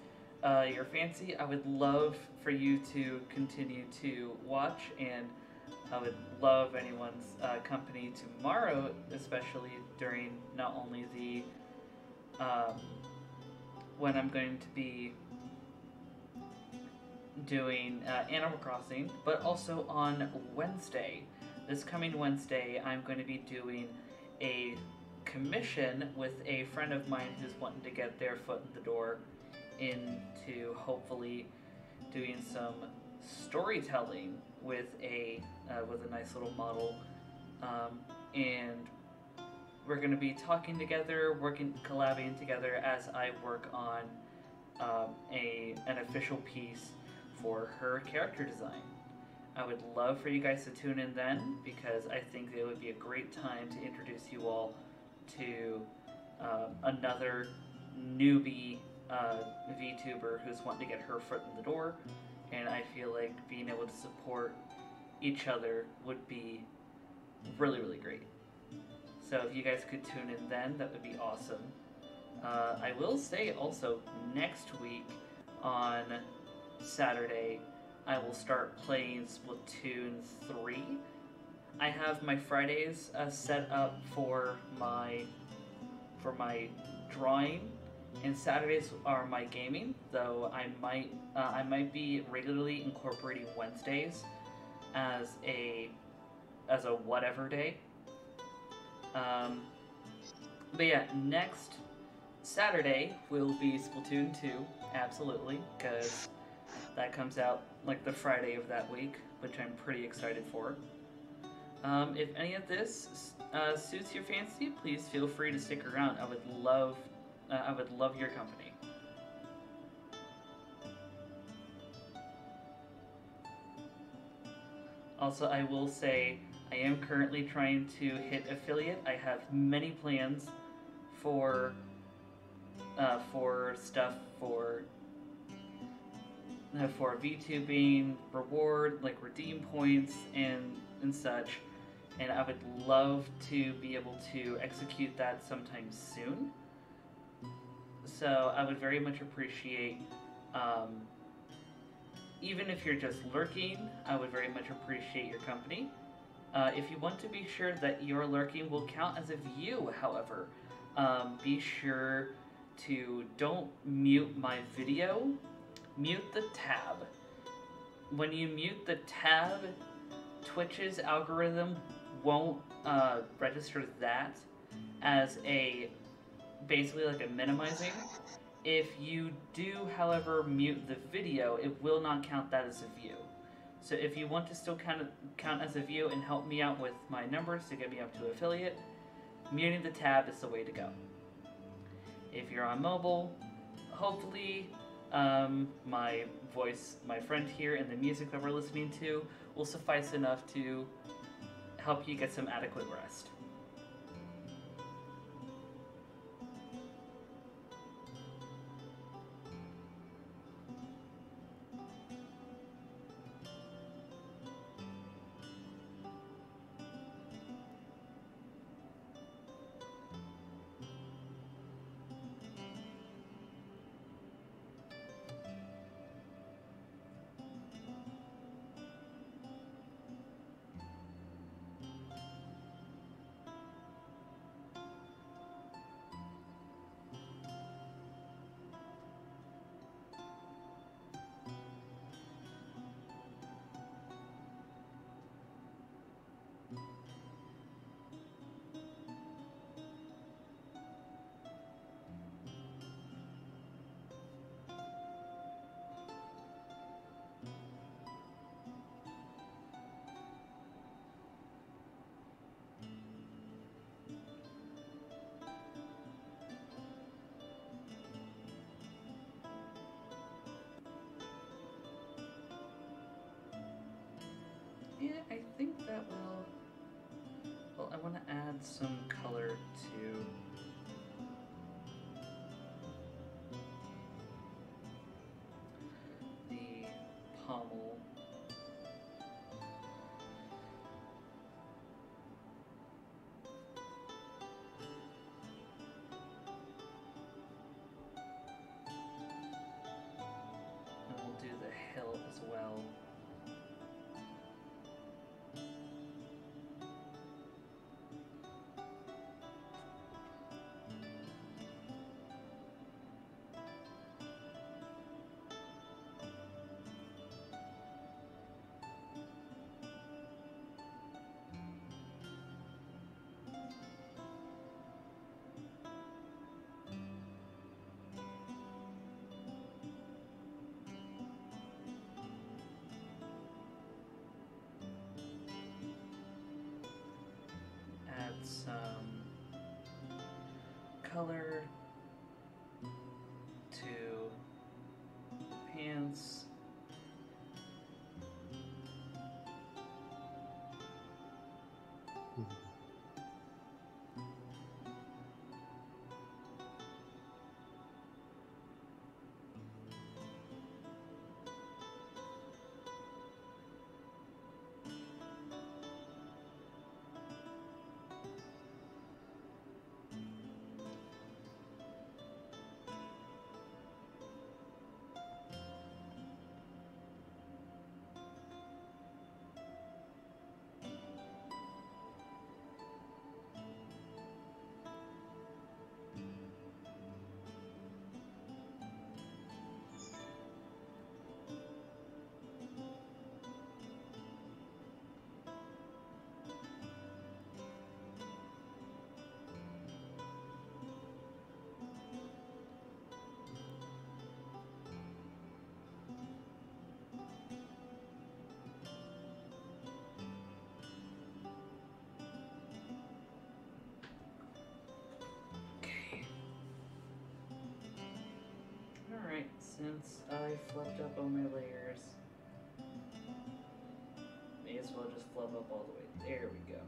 uh, your fancy, I would love for you to continue to watch, and I would love anyone's uh, company tomorrow, especially during not only the um, when I'm going to be doing uh, Animal Crossing, but also on Wednesday. This coming Wednesday, I'm going to be doing a commission with a friend of mine who's wanting to get their foot in the door into hopefully doing some storytelling with a uh, with a nice little model, um, and we're going to be talking together, working, collabing together as I work on um, a an official piece for her character design. I would love for you guys to tune in then because I think it would be a great time to introduce you all to um, another newbie uh, VTuber who's wanting to get her foot in the door. And I feel like being able to support each other would be really, really great. So if you guys could tune in then, that would be awesome. Uh, I will say also, next week on Saturday, I will start playing Splatoon 3. I have my Fridays uh, set up for my for my drawing, and Saturdays are my gaming. Though I might uh, I might be regularly incorporating Wednesdays as a as a whatever day. Um, but yeah, next Saturday will be Splatoon 2, absolutely, because that comes out like the Friday of that week, which I'm pretty excited for. Um, if any of this uh, suits your fancy, please feel free to stick around. I would love, uh, I would love your company. Also, I will say I am currently trying to hit affiliate. I have many plans for uh, for stuff for uh, for VTubing, reward like redeem points and and such. And I would love to be able to execute that sometime soon. So I would very much appreciate, um, even if you're just lurking, I would very much appreciate your company. Uh, if you want to be sure that your lurking will count as a view, however, um, be sure to don't mute my video, mute the tab. When you mute the tab, Twitch's algorithm won't uh, register that as a basically like a minimizing. If you do, however, mute the video, it will not count that as a view. So if you want to still count count as a view and help me out with my numbers to get me up to affiliate, muting the tab is the way to go. If you're on mobile, hopefully um, my voice, my friend here, and the music that we're listening to will suffice enough to help you get some adequate rest. Think that will. Well, I want to add some color to. The pommel. And we'll do the hilt as well. Some um, color Since I flubbed up all my layers, may as well just flub up all the way. There we go.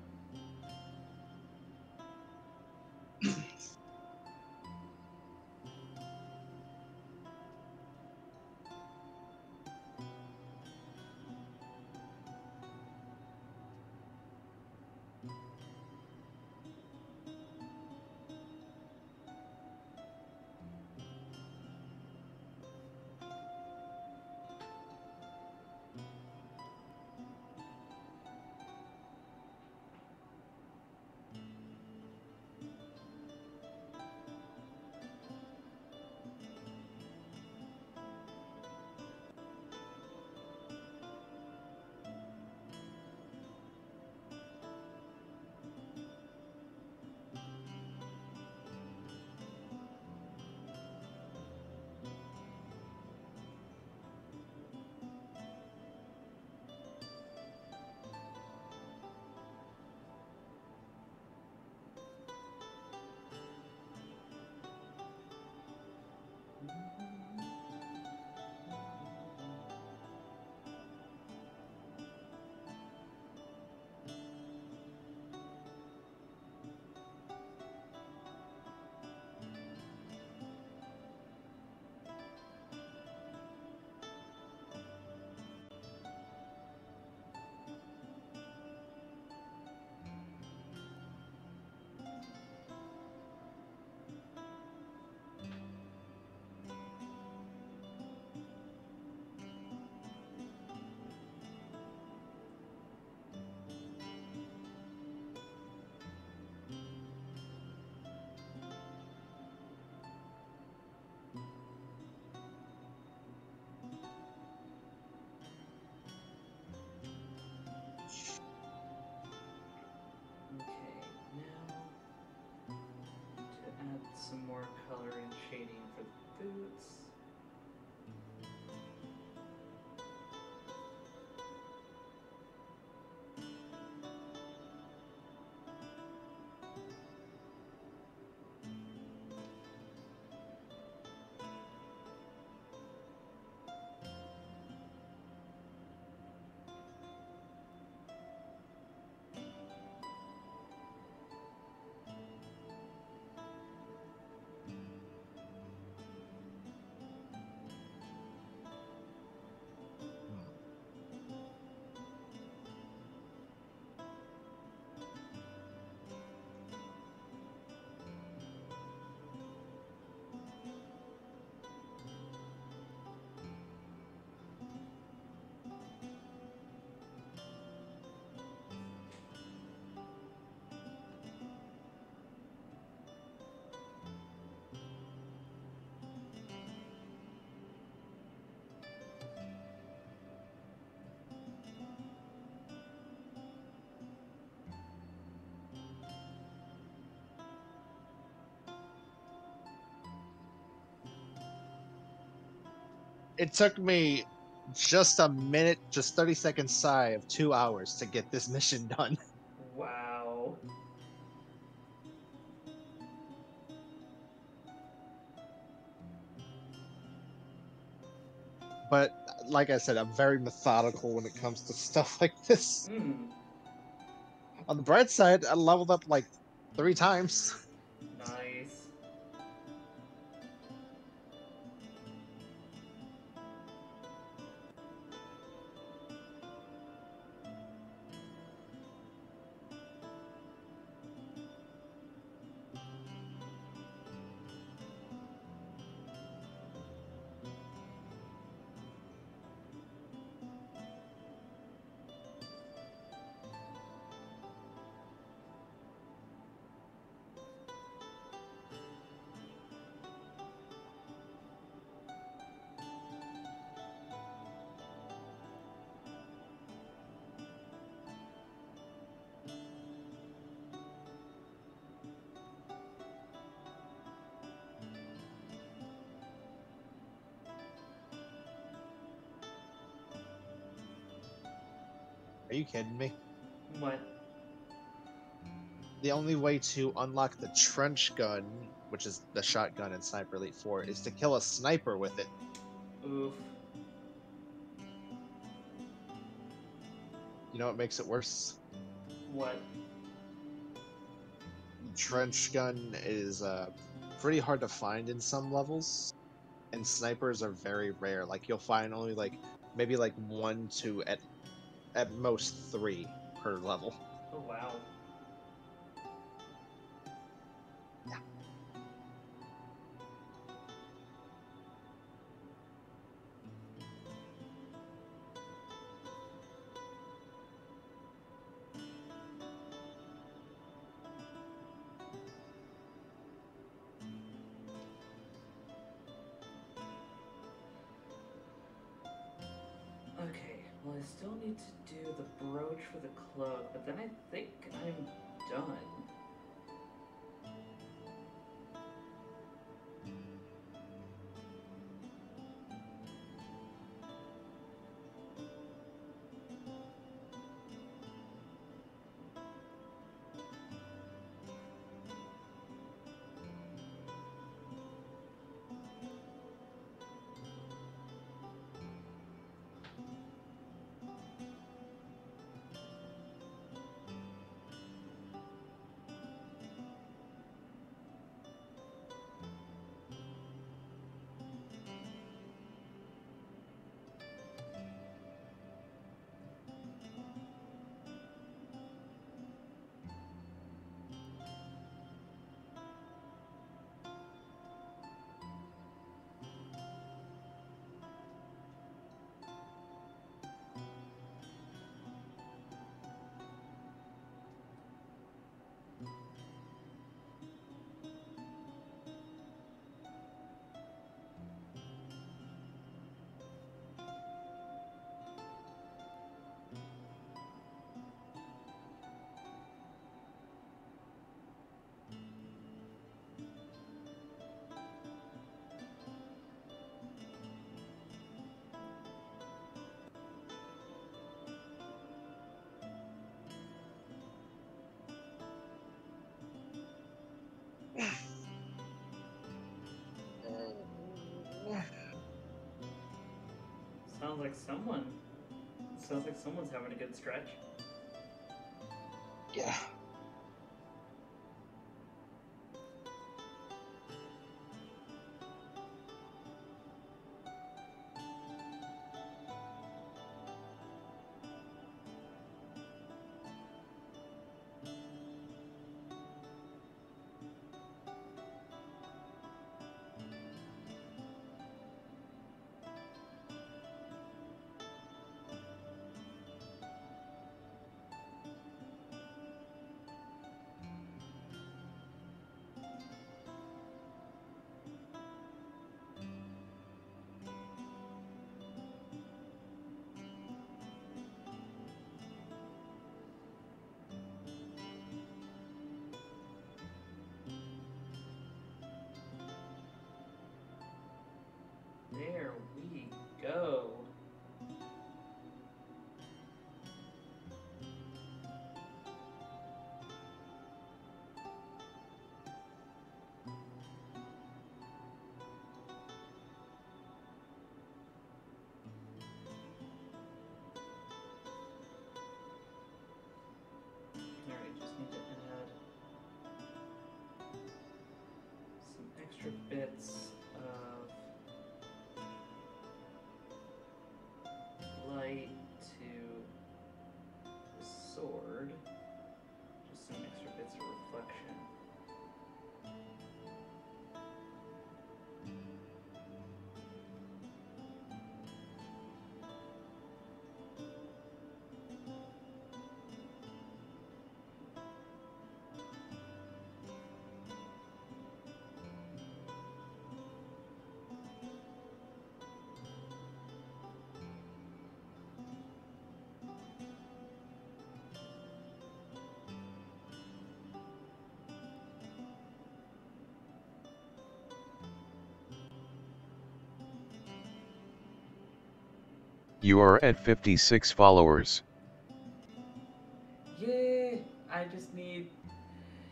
Color and shading for the boots. It took me just a minute, just 30 seconds sigh of two hours to get this mission done. Wow. But like I said, I'm very methodical when it comes to stuff like this. Hmm. On the bright side, I leveled up like three times. kidding me? What? The only way to unlock the trench gun, which is the shotgun in Sniper Elite 4, is to kill a sniper with it. Oof. You know what makes it worse? What? Trench gun is uh, pretty hard to find in some levels, and snipers are very rare. Like you'll find only like maybe like one, two at at most three per level. Sounds like someone. Sounds like someone's having a good stretch. Yeah. Extra bits of light to the sword. Just some extra bits of reflection. You are at 56 followers. Yeah, I just need.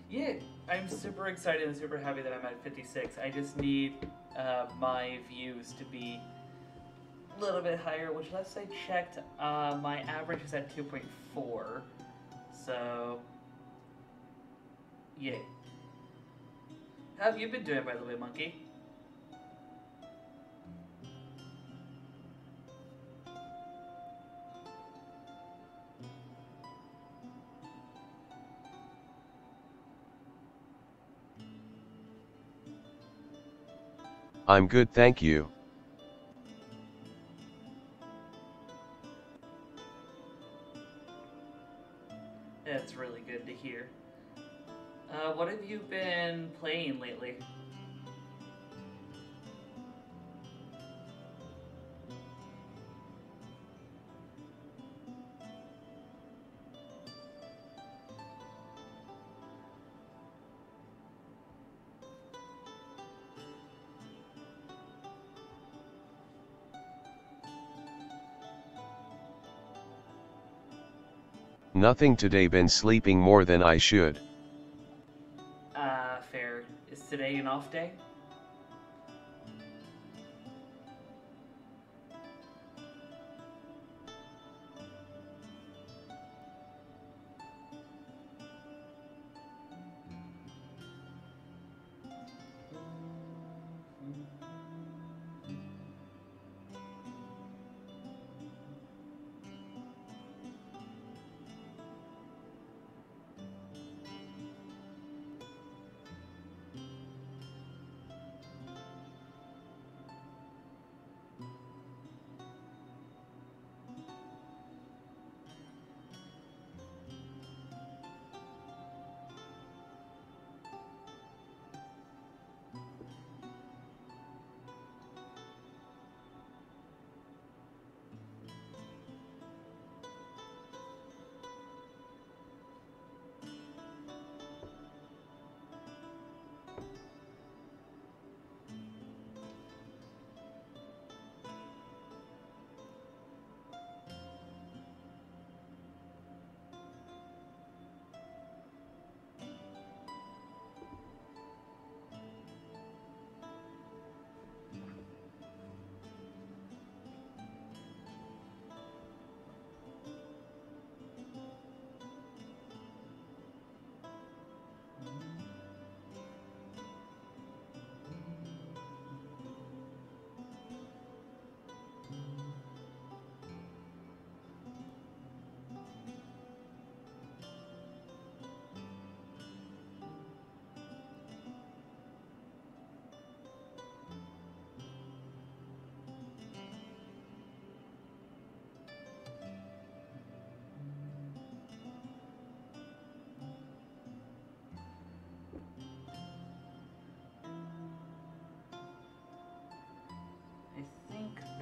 Yeah, I'm super excited and super happy that I'm at 56. I just need uh, my views to be a little bit higher, which last I checked, uh, my average is at 2.4. So, yay. How have you been doing, by the way, Monkey? I'm good thank you. Nothing today been sleeping more than I should. Uh, fair. Is today an off day?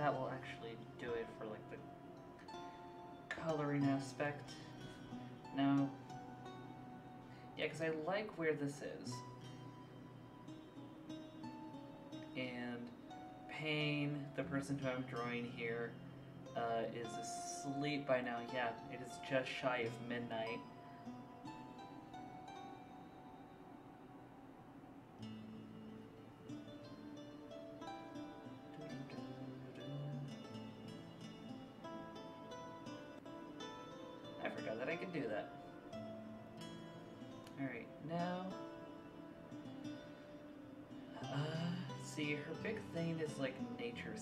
That will actually do it for like the coloring aspect. No. Yeah, because I like where this is. And Pain, the person who I'm drawing here, uh, is asleep by now. Yeah, it is just shy of midnight.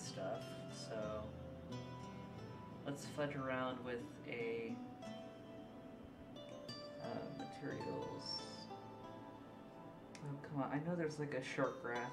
Stuff, so. Let's fudge around with a. Uh, materials. Oh, come on, I know there's like a short grass.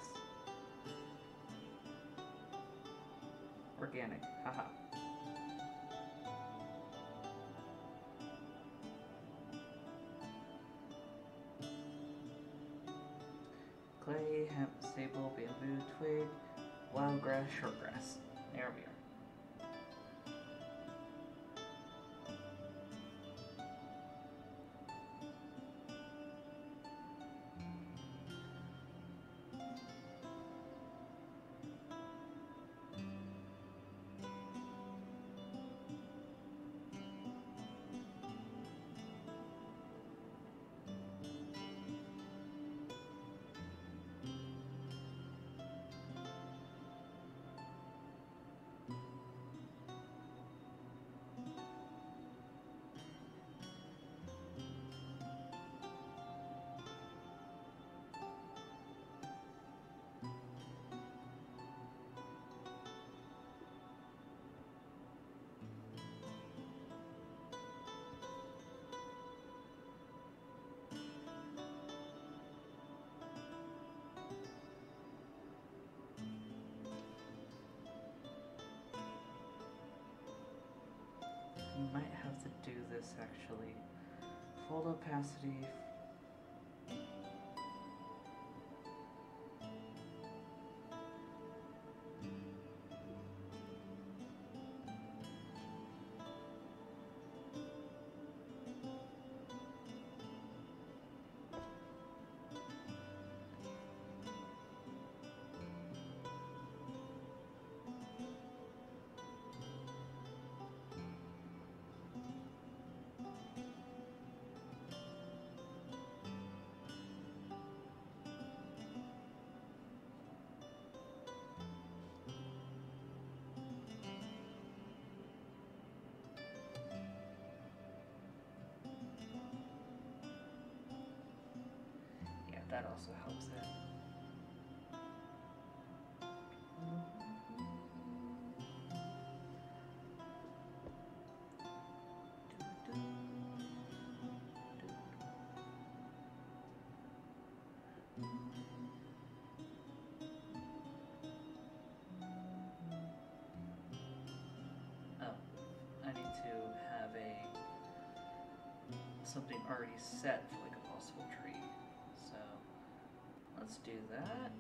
Might have to do this actually. Full opacity. That also helps it. Oh, I need to have a something already set for like a possible tree. Let's do that.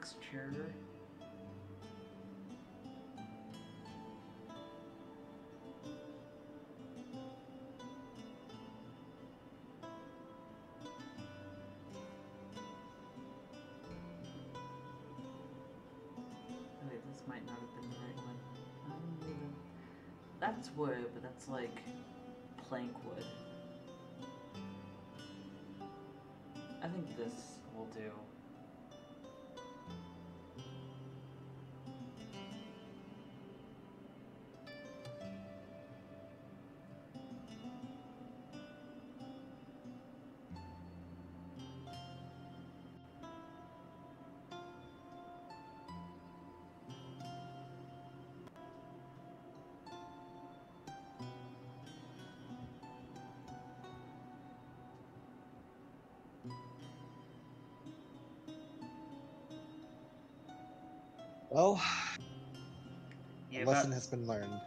Texture. Oh, Wait, this might not have been the right one. Um, That's wood, but that's like plank wood. I think this will do. Well, Yeah, lesson has been learned.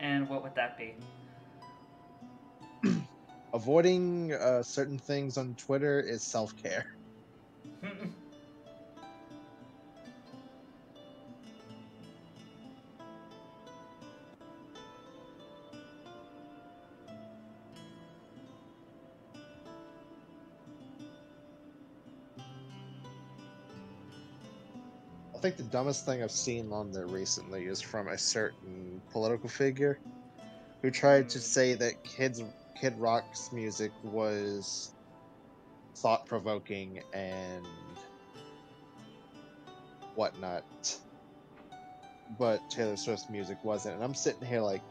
and what would that be? Avoiding uh, certain things on Twitter is self care. Think the dumbest thing I've seen on there recently is from a certain political figure who tried to say that kids Kid Rock's music was thought provoking and whatnot. But Taylor Swift's music wasn't. And I'm sitting here like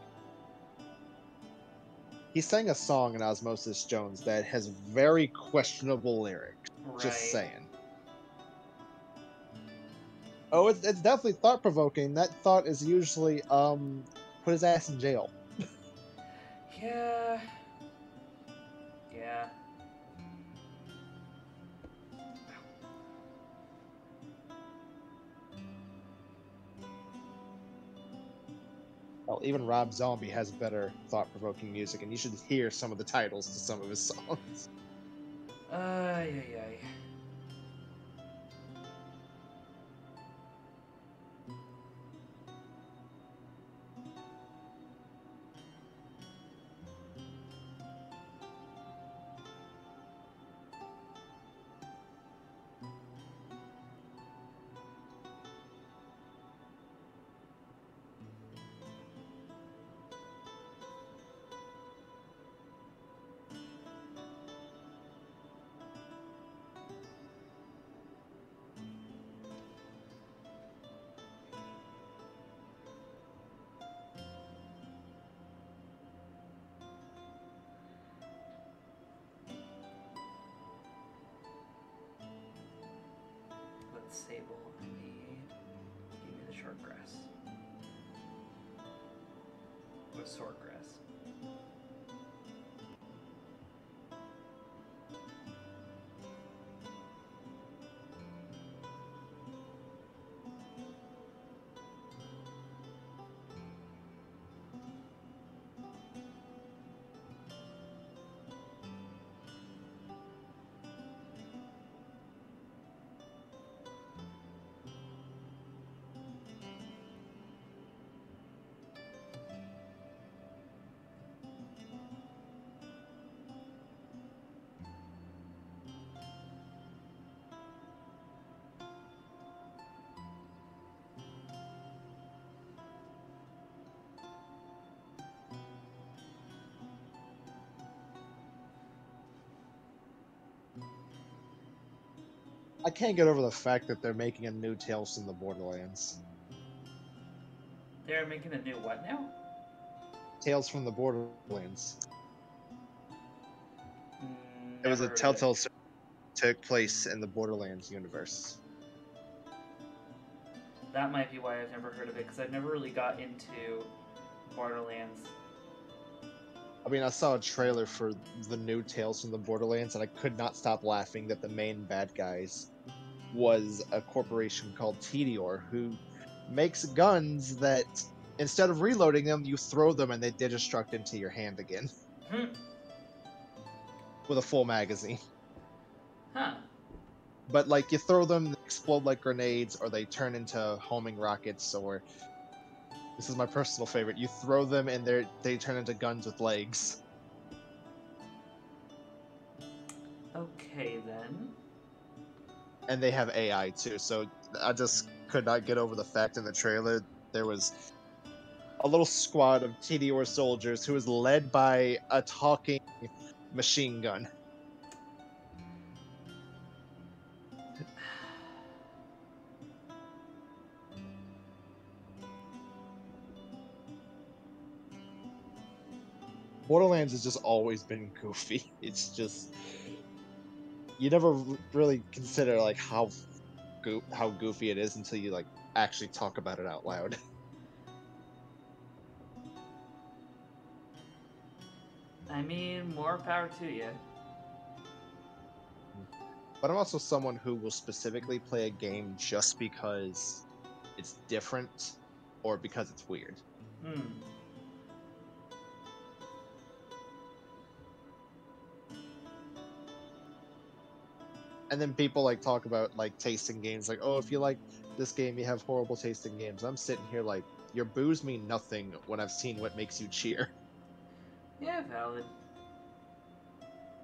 he sang a song in Osmosis Jones that has very questionable lyrics. Just saying. Oh, it's, it's definitely thought provoking. That thought is usually um put his ass in jail. Yeah. Yeah. Well, even Rob Zombie has better thought provoking music, and you should hear some of the titles to some of his songs. Ay, ay, ay. Sword grass. I can't get over the fact that they're making a new Tales from the Borderlands. They're making a new what now? Tales from the Borderlands. Mm, It was a never Telltale story took place in the Borderlands universe. That might be why I've never heard of it because I've never really got into Borderlands. I mean, I saw a trailer for the new Tales from the Borderlands, and I could not stop laughing that the main bad guys was a corporation called Tediore, who makes guns that instead of reloading them, you throw them and they destruct into your hand again Hmm. with a full magazine. Huh. But like you throw them, they explode like grenades, or they turn into homing rockets, or this is my personal favorite. You throw them and they they turn into guns with legs. Okay then. And they have AI too. So I just could not get over the fact in the trailer there was a little squad of Tediore soldiers who was led by a talking machine gun. Borderlands has just always been goofy. It's just you never really consider like how go- how goofy it is until you like actually talk about it out loud. I mean, more power to you. But I'm also someone who will specifically play a game just because it's different or because it's weird. Hmm. And then people like talk about like tasting games like, "Oh, if you like this game, you have horrible tasting games." I'm sitting here like, "Your booze mean nothing when I've seen what makes you cheer." Yeah, valid.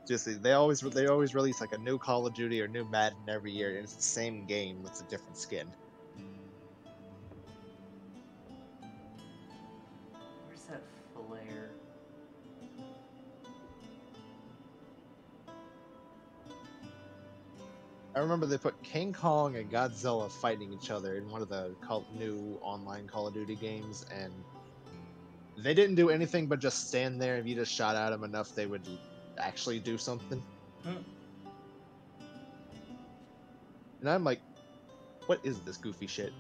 Just they always they always release like a new Call of Duty or new Madden every year, and it's the same game with a different skin. I remember they put King Kong and Godzilla fighting each other in one of the new online Call of Duty games, and they didn't do anything but just stand there. If you just shot at them enough, they would actually do something. Hmm. And I'm like, what is this goofy shit?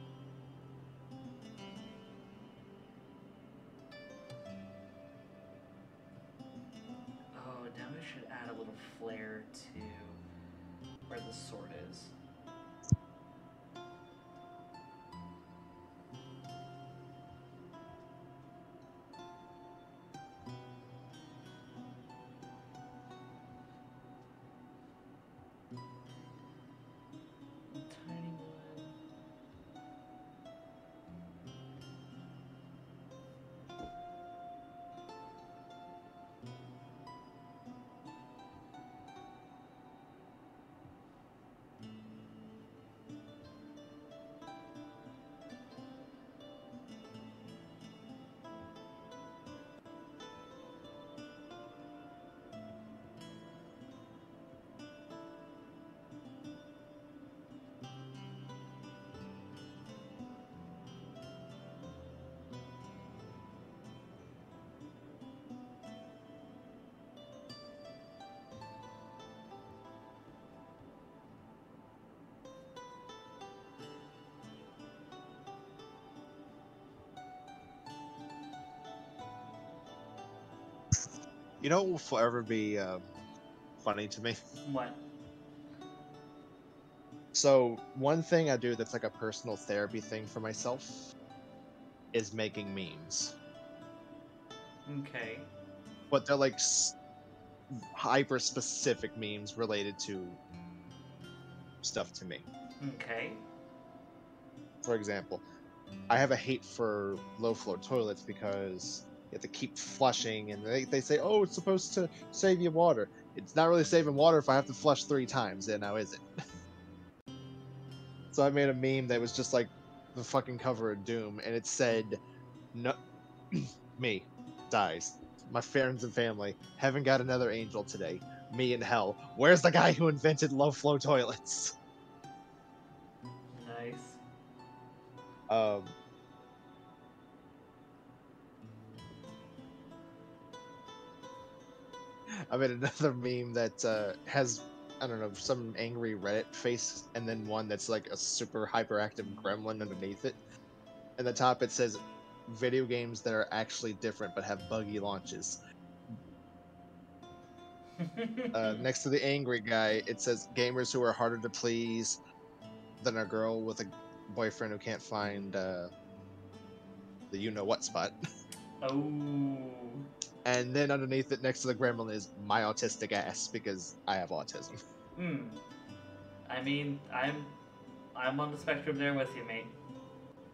You know what will forever be um, funny to me? What? So, one thing I do that's like a personal therapy thing for myself is making memes. Okay. But they're like s- hyper specific memes related to stuff to me. Okay. For example, I have a hate for low floor toilets because you have to keep flushing, and they, they say, oh, it's supposed to save you water. It's not really saving water if I have to flush three times, then now is it? so I made a meme that was just like the fucking cover of Doom, and it said, no, me dies. My friends and family haven't got another angel today. Me in hell. Where's the guy who invented low flow toilets? Nice. Um, I made another meme that uh, has I don't know some angry Reddit face, and then one that's like a super hyperactive gremlin underneath it. And the top it says, "Video games that are actually different but have buggy launches." Uh, next to the angry guy, it says, "Gamers who are harder to please than a girl with a boyfriend who can't find uh, the you know what spot." oh. And then underneath it, next to the gremlin, is my autistic ass because I have autism. Hmm. I mean, I'm, I'm on the spectrum there with you, mate.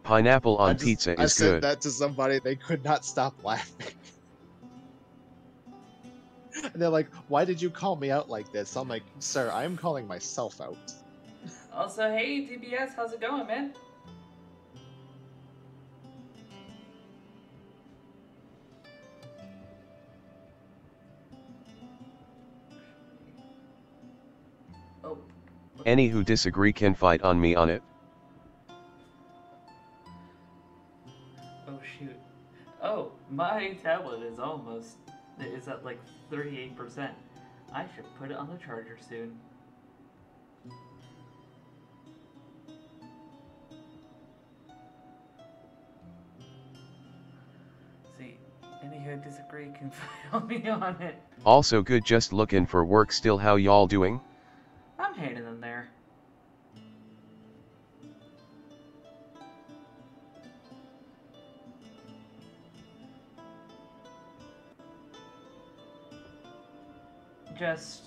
Pineapple I on just- pizza I is said good. that to somebody, they could not stop laughing. and they're like, "Why did you call me out like this?" I'm like, "Sir, I am calling myself out." Also, hey DBS, how's it going, man? Any who disagree can fight on me on it. Oh shoot. Oh, my tablet is almost is at like 38%. I should put it on the charger soon. See, any who disagree can fight on me on it. Also good just looking for work still how y'all doing? I'm hanging in there. Just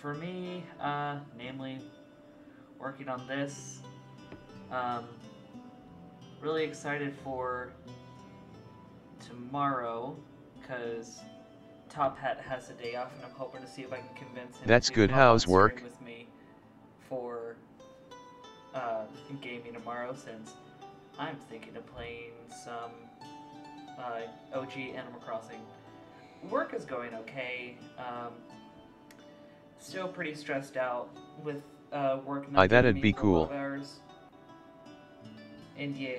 for me, uh, namely working on this, um, really excited for tomorrow because Top Hat has a day off, and I'm hoping to see if I can convince him. That's to good hop on house stream work. with me for uh, gaming tomorrow, since I'm thinking of playing some uh, OG Animal Crossing. Work is going okay. Um, still pretty stressed out with uh, work. Not Aye, that'd be a lot of cool. Hours. And yeah.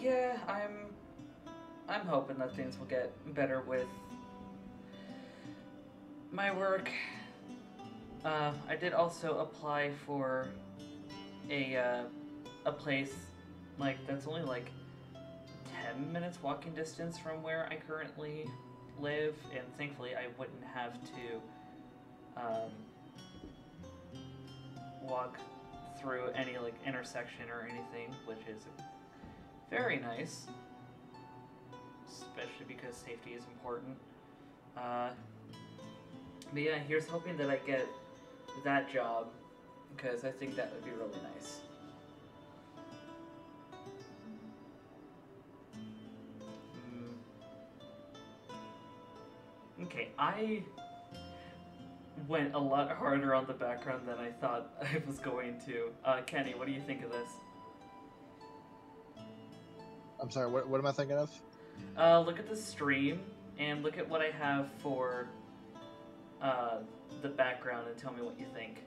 Yeah, I'm I'm hoping that things will get better with my work. Uh, I did also apply for a uh, a place like that's only like ten minutes walking distance from where I currently live, and thankfully I wouldn't have to um, walk through any like intersection or anything, which is very nice especially because safety is important. Uh, but yeah, here's hoping that I get that job because I think that would be really nice. Mm. Okay, I went a lot harder on the background than I thought I was going to. Uh, Kenny, what do you think of this? I'm sorry. What, what am I thinking of? Uh, look at the stream and look at what I have for uh, the background and tell me what you think.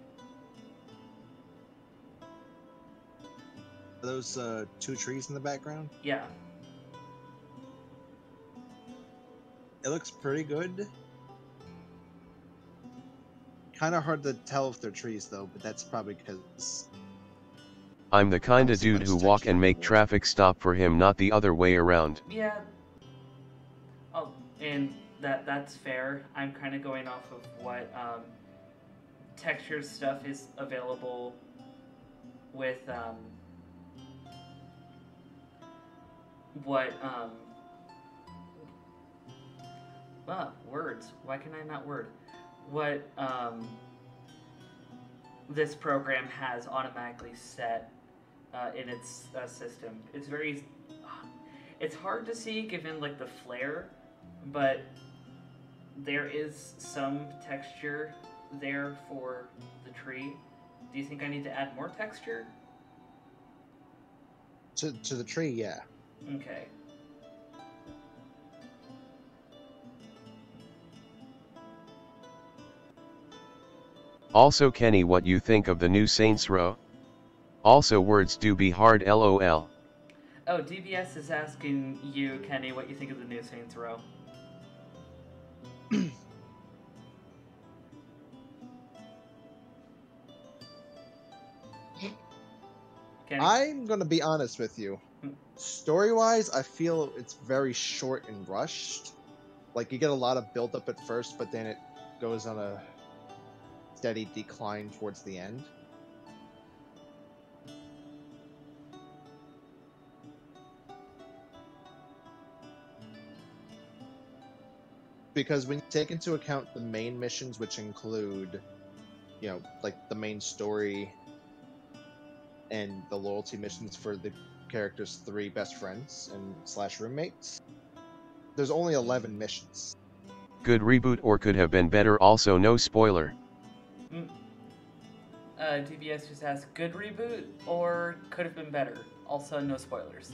Are those uh, two trees in the background? Yeah. It looks pretty good. Kind of hard to tell if they're trees though, but that's probably because I'm the kinda dude who walk and make traffic stop for him not the other way around. Yeah. Oh, and that that's fair. I'm kind of going off of what um, texture stuff is available with um, what um, ah, words. Why can I not word? What um, this program has automatically set uh, in its uh, system. It's very it's hard to see given like the flare, but there is some texture there for the tree. Do you think I need to add more texture? to to the tree. Yeah. Okay. Also Kenny what you think of the new Saints Row? Also words do be hard lol. Oh, DBS is asking you, Kenny, what you think of the new Saints Row. Kenny? I'm gonna be honest with you. Hmm. Story wise, I feel it's very short and rushed. Like you get a lot of build up at first, but then it goes on a steady decline towards the end. Because when you take into account the main missions, which include, you know, like the main story and the loyalty missions for the characters' three best friends and slash roommates. There's only eleven missions. Good reboot or could have been better also no spoiler. Uh, DBS just asked, good reboot or could have been better? Also, no spoilers.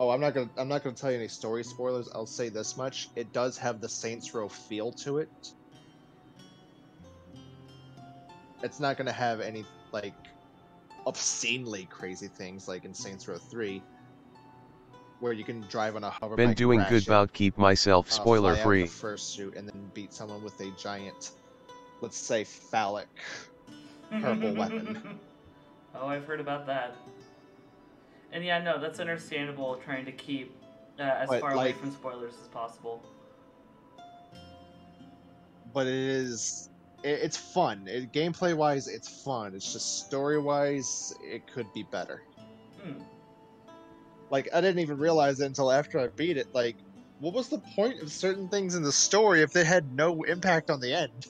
Oh, I'm not gonna I'm not gonna tell you any story spoilers. I'll say this much: it does have the Saints Row feel to it. It's not gonna have any like obscenely crazy things like in Saints Row Three, where you can drive on a hover. Been doing good bout keep myself uh, spoiler fly out free. the first suit and then beat someone with a giant, let's say phallic. Purple weapon. oh, I've heard about that. And yeah, no, that's understandable trying to keep uh, as But, far away from spoilers as possible. but it is it, it's fun. It, gameplay wise it's fun. It's just story wise it could be better. Hmm. like i didn't even realize it until after i beat it. Like what was the point of certain things in the story if they had no impact on the end?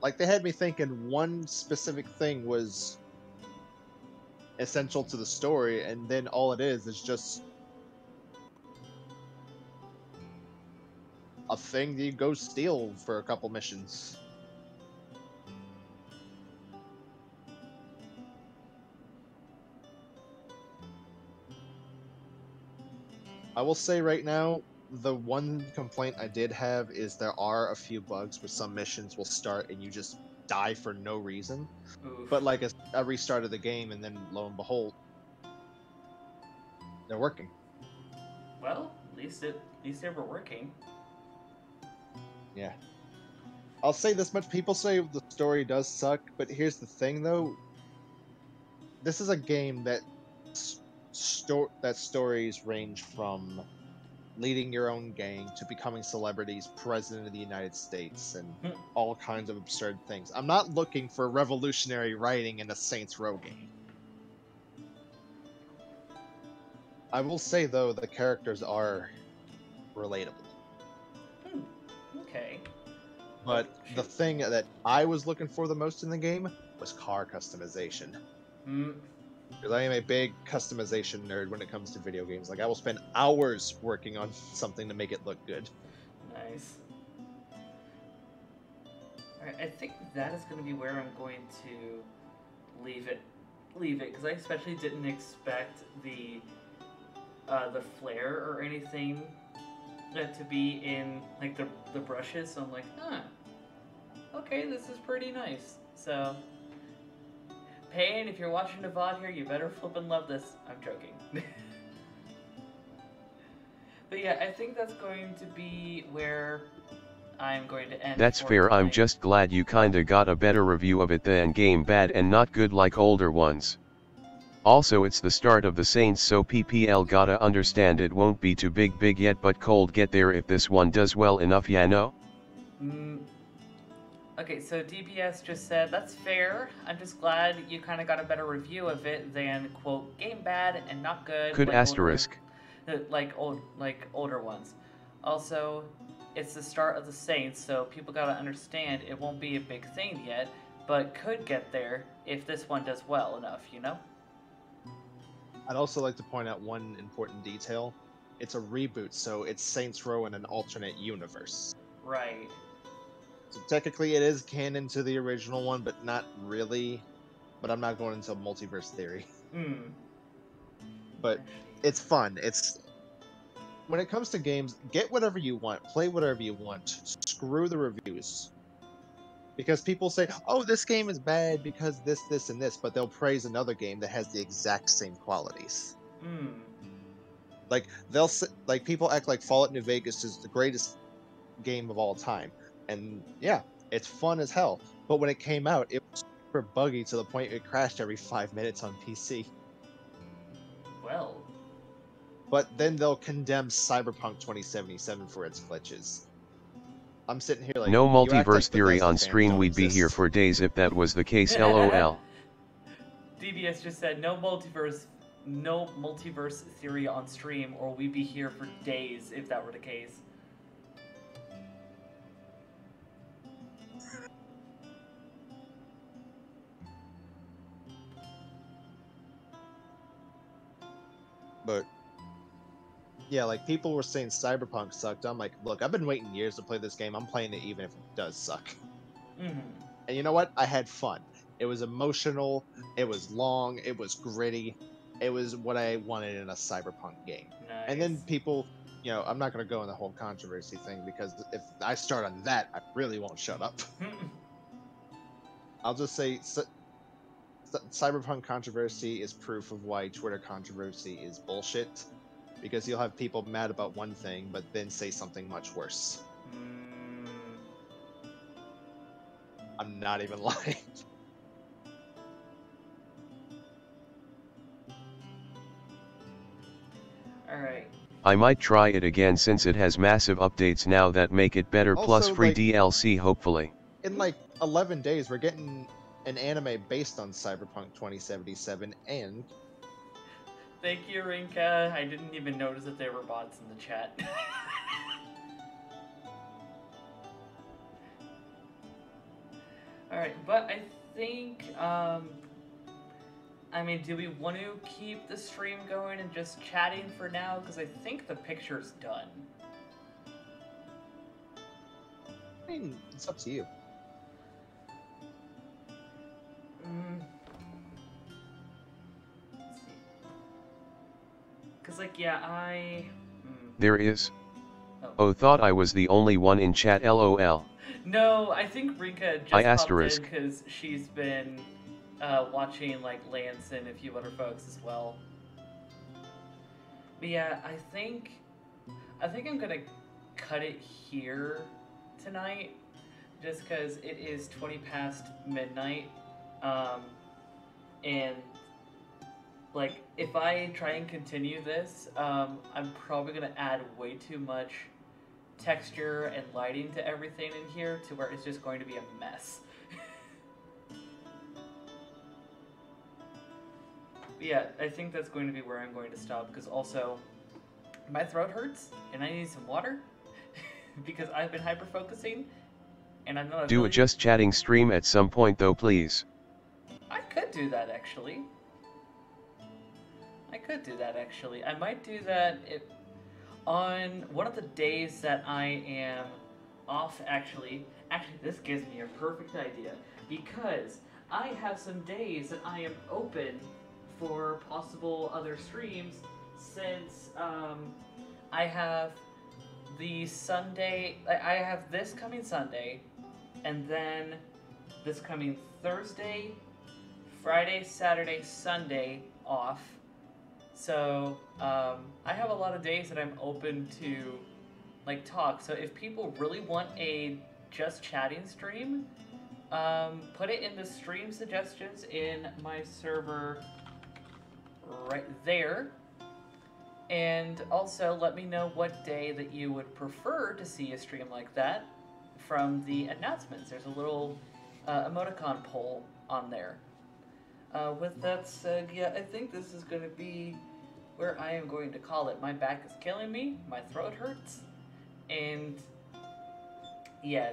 Like they had me thinking one specific thing was essential to the story and then all it is is just a thing that you go steal for a couple missions. I will say right now, the one complaint I did have is there are a few bugs where some missions will start and you just die for no reason. Oof. But like a, a restart of the game, and then lo and behold, they're working. well, at least it, at least they were working. Yeah. I'll say this much: people say the story does suck, but here's the thing, though. This is a game that sto- that stories range from leading your own gang to becoming celebrities, president of the United States, and Hmm. all kinds of absurd things. I'm not looking for revolutionary writing in a Saints Row game. I will say though, the characters are relatable. Hmm. Okay. But the thing that I was looking for the most in the game was car customization. Hmm. Because I am a big customization nerd when it comes to video games. Like I will spend hours working on something to make it look good. Nice. Alright, I think that is going to be where I'm going to leave it. Leave it, because I especially didn't expect the uh, the flare or anything uh, to be in like the the brushes. So I'm like, huh, okay, this is pretty nice. So, Pain, if you're watching the VOD here, you better flip and love this. I'm joking. but yeah, I think that's going to be where I'm going to end. That's for fair I'm just glad you kinda got a better review of it than game bad and not good like older ones. Also it's the start of the Saints so PPL gotta understand it won't be too big big yet but cold get there if this one does well enough ya know? Mm. Okay, so DBS just said, that's fair. I'm just glad you kind of got a better review of it than, quote, game bad and not good. Could like asterisk. like old, like older ones. Also, it's the start of the Saints, so people gotta understand it won't be a big thing yet, but could get there if this one does well enough, you know? I'd also like to point out one important detail. It's a reboot, so it's Saints Row in an alternate universe. Right. So technically it is canon to the original one, but not really. But I'm not going into multiverse theory. Hmm. But it's fun. It's when it comes to games, get whatever you want, play whatever you want. Screw the reviews. Because people say, "Oh, this game is bad because this, this, and this," but they'll praise another game that has the exact same qualities. Hmm. Like they'll like people act like Fallout New Vegas is the greatest game of all time, and yeah, it's fun as hell. But when it came out, it was super buggy to the point it crashed every five minutes on PC. Well. But then they'll condemn Cyberpunk 2077 for its glitches. I'm sitting here like no multiverse like theory Bethesda on fans stream we'd be here for days if that was the case lol. DBS just said no multiverse, no multiverse theory on stream, or we'd be here for days if that were the case. But yeah, like people were saying Cyberpunk sucked. I'm like, look, I've been waiting years to play this game. I'm playing it even if it does suck. hmm And you know what? I had fun. It was emotional. It was long. It was gritty. It was what I wanted in a cyberpunk game. Nice. And then people, you know, I'm not going to go in the whole controversy thing because if I start on that, I really won't shut up. I'll just say cyberpunk controversy is proof of why Twitter controversy is bullshit. Because you'll have people mad about one thing, but then say something much worse. Mm, I'm not even lying. all right. I might try it again since it has massive updates now that make it better plus free like- DLC hopefully. in like 11 days we're getting an anime based on cyberpunk 2077 and Thank you, Rinka. I didn't even notice that there were bots in the chat. Alright, but I think, um, I mean, do we want to keep the stream going and just chatting for now? Because I think the picture's done. I mean, it's up to you. Mm. Cause like yeah, I. Mm. There is. Oh. Oh thought I was the only one in chat lol. No, I think Rinka just I asterisk. because she's been uh, watching like Lance and a few other folks as well. But yeah, I think I think I'm gonna cut it here tonight, just because it is twenty past midnight, um, and like if I try and continue this, um, I'm probably gonna add way too much texture and lighting to everything in here to where it's just going to be a mess. Yeah, I think that's going to be where I'm going to stop because also my throat hurts and I need some water because I've been hyper focusing and I'm not. Do a just chatting stream at some point though please. I could do that actually. I could do that actually. I might do that if on one of the days that I am off actually. Actually, this gives me a perfect idea because I have some days that I am open for possible other streams since um, I have the Sunday I I have this coming Sunday and then this coming Thursday, Friday, Saturday, Sunday off. So um, I have a lot of days that I'm open to like talk. So if people really want a just chatting stream, um, put it in the stream suggestions in my server right there. And also let me know what day that you would prefer to see a stream like that from the announcements. There's a little uh, emoticon poll on there. Uh, with that said, yeah, I think this is going to be where I am going to call it. My back is killing me, my throat hurts, and yeah.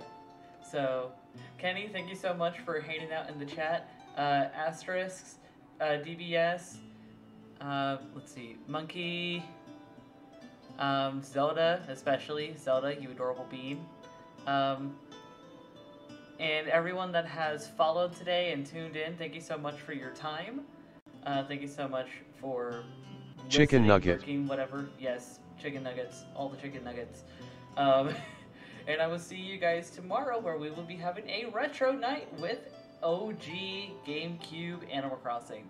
So, Kenny, thank you so much for hanging out in the chat. Uh, asterisks, uh, DBS, uh, let's see, Monkey, um, Zelda, especially Zelda, you adorable bean. Um, and everyone that has followed today and tuned in, thank you so much for your time. Uh, thank you so much for Chicken listening, nugget. lurking, whatever. Yes, chicken nuggets, all the chicken nuggets. Um, and I will see you guys tomorrow, where we will be having a retro night with OG GameCube Animal Crossing.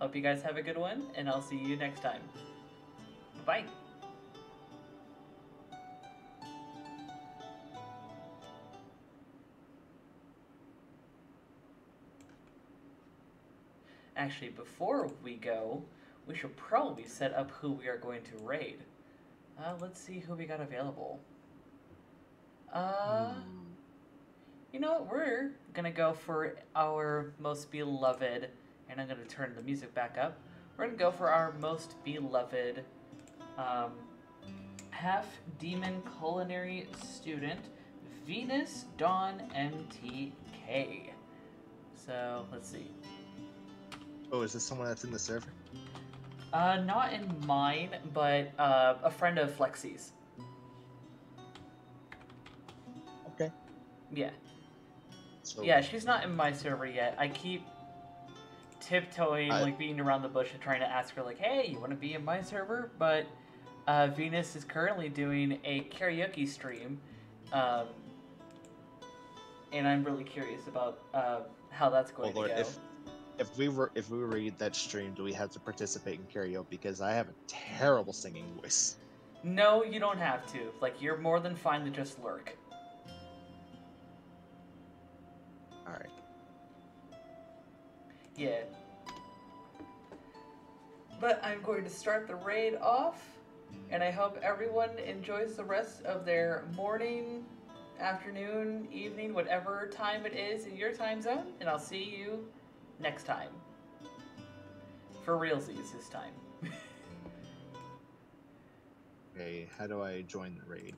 Hope you guys have a good one, and I'll see you next time. Bye. Actually, before we go, we should probably set up who we are going to raid. Uh, let's see who we got available. Uh, you know what? We're gonna go for our most beloved, and I'm gonna turn the music back up. We're gonna go for our most beloved um, half demon culinary student, Venus Dawn MTK. So let's see. Oh, is this someone that's in the server? Uh, not in mine, but uh, a friend of Flexi's. Okay. Yeah. So Yeah, she's not in my server yet. I keep tiptoeing, I- like beating around the bush and trying to ask her, like, "Hey, you want to be in my server?" But uh, Venus is currently doing a karaoke stream, um, and I'm really curious about uh, how that's Oh going Lord, to go. if if we were if we were read that stream, do we have to participate in karaoke? Because I have a terrible singing voice. No, you don't have to. Like, you're more than fine to just lurk. All right. Yeah. But I'm going to start the raid off, and I hope everyone enjoys the rest of their morning, afternoon, evening, whatever time it is in your time zone, and I'll see you next time. For realsies this time. Okay. How do I join the raid?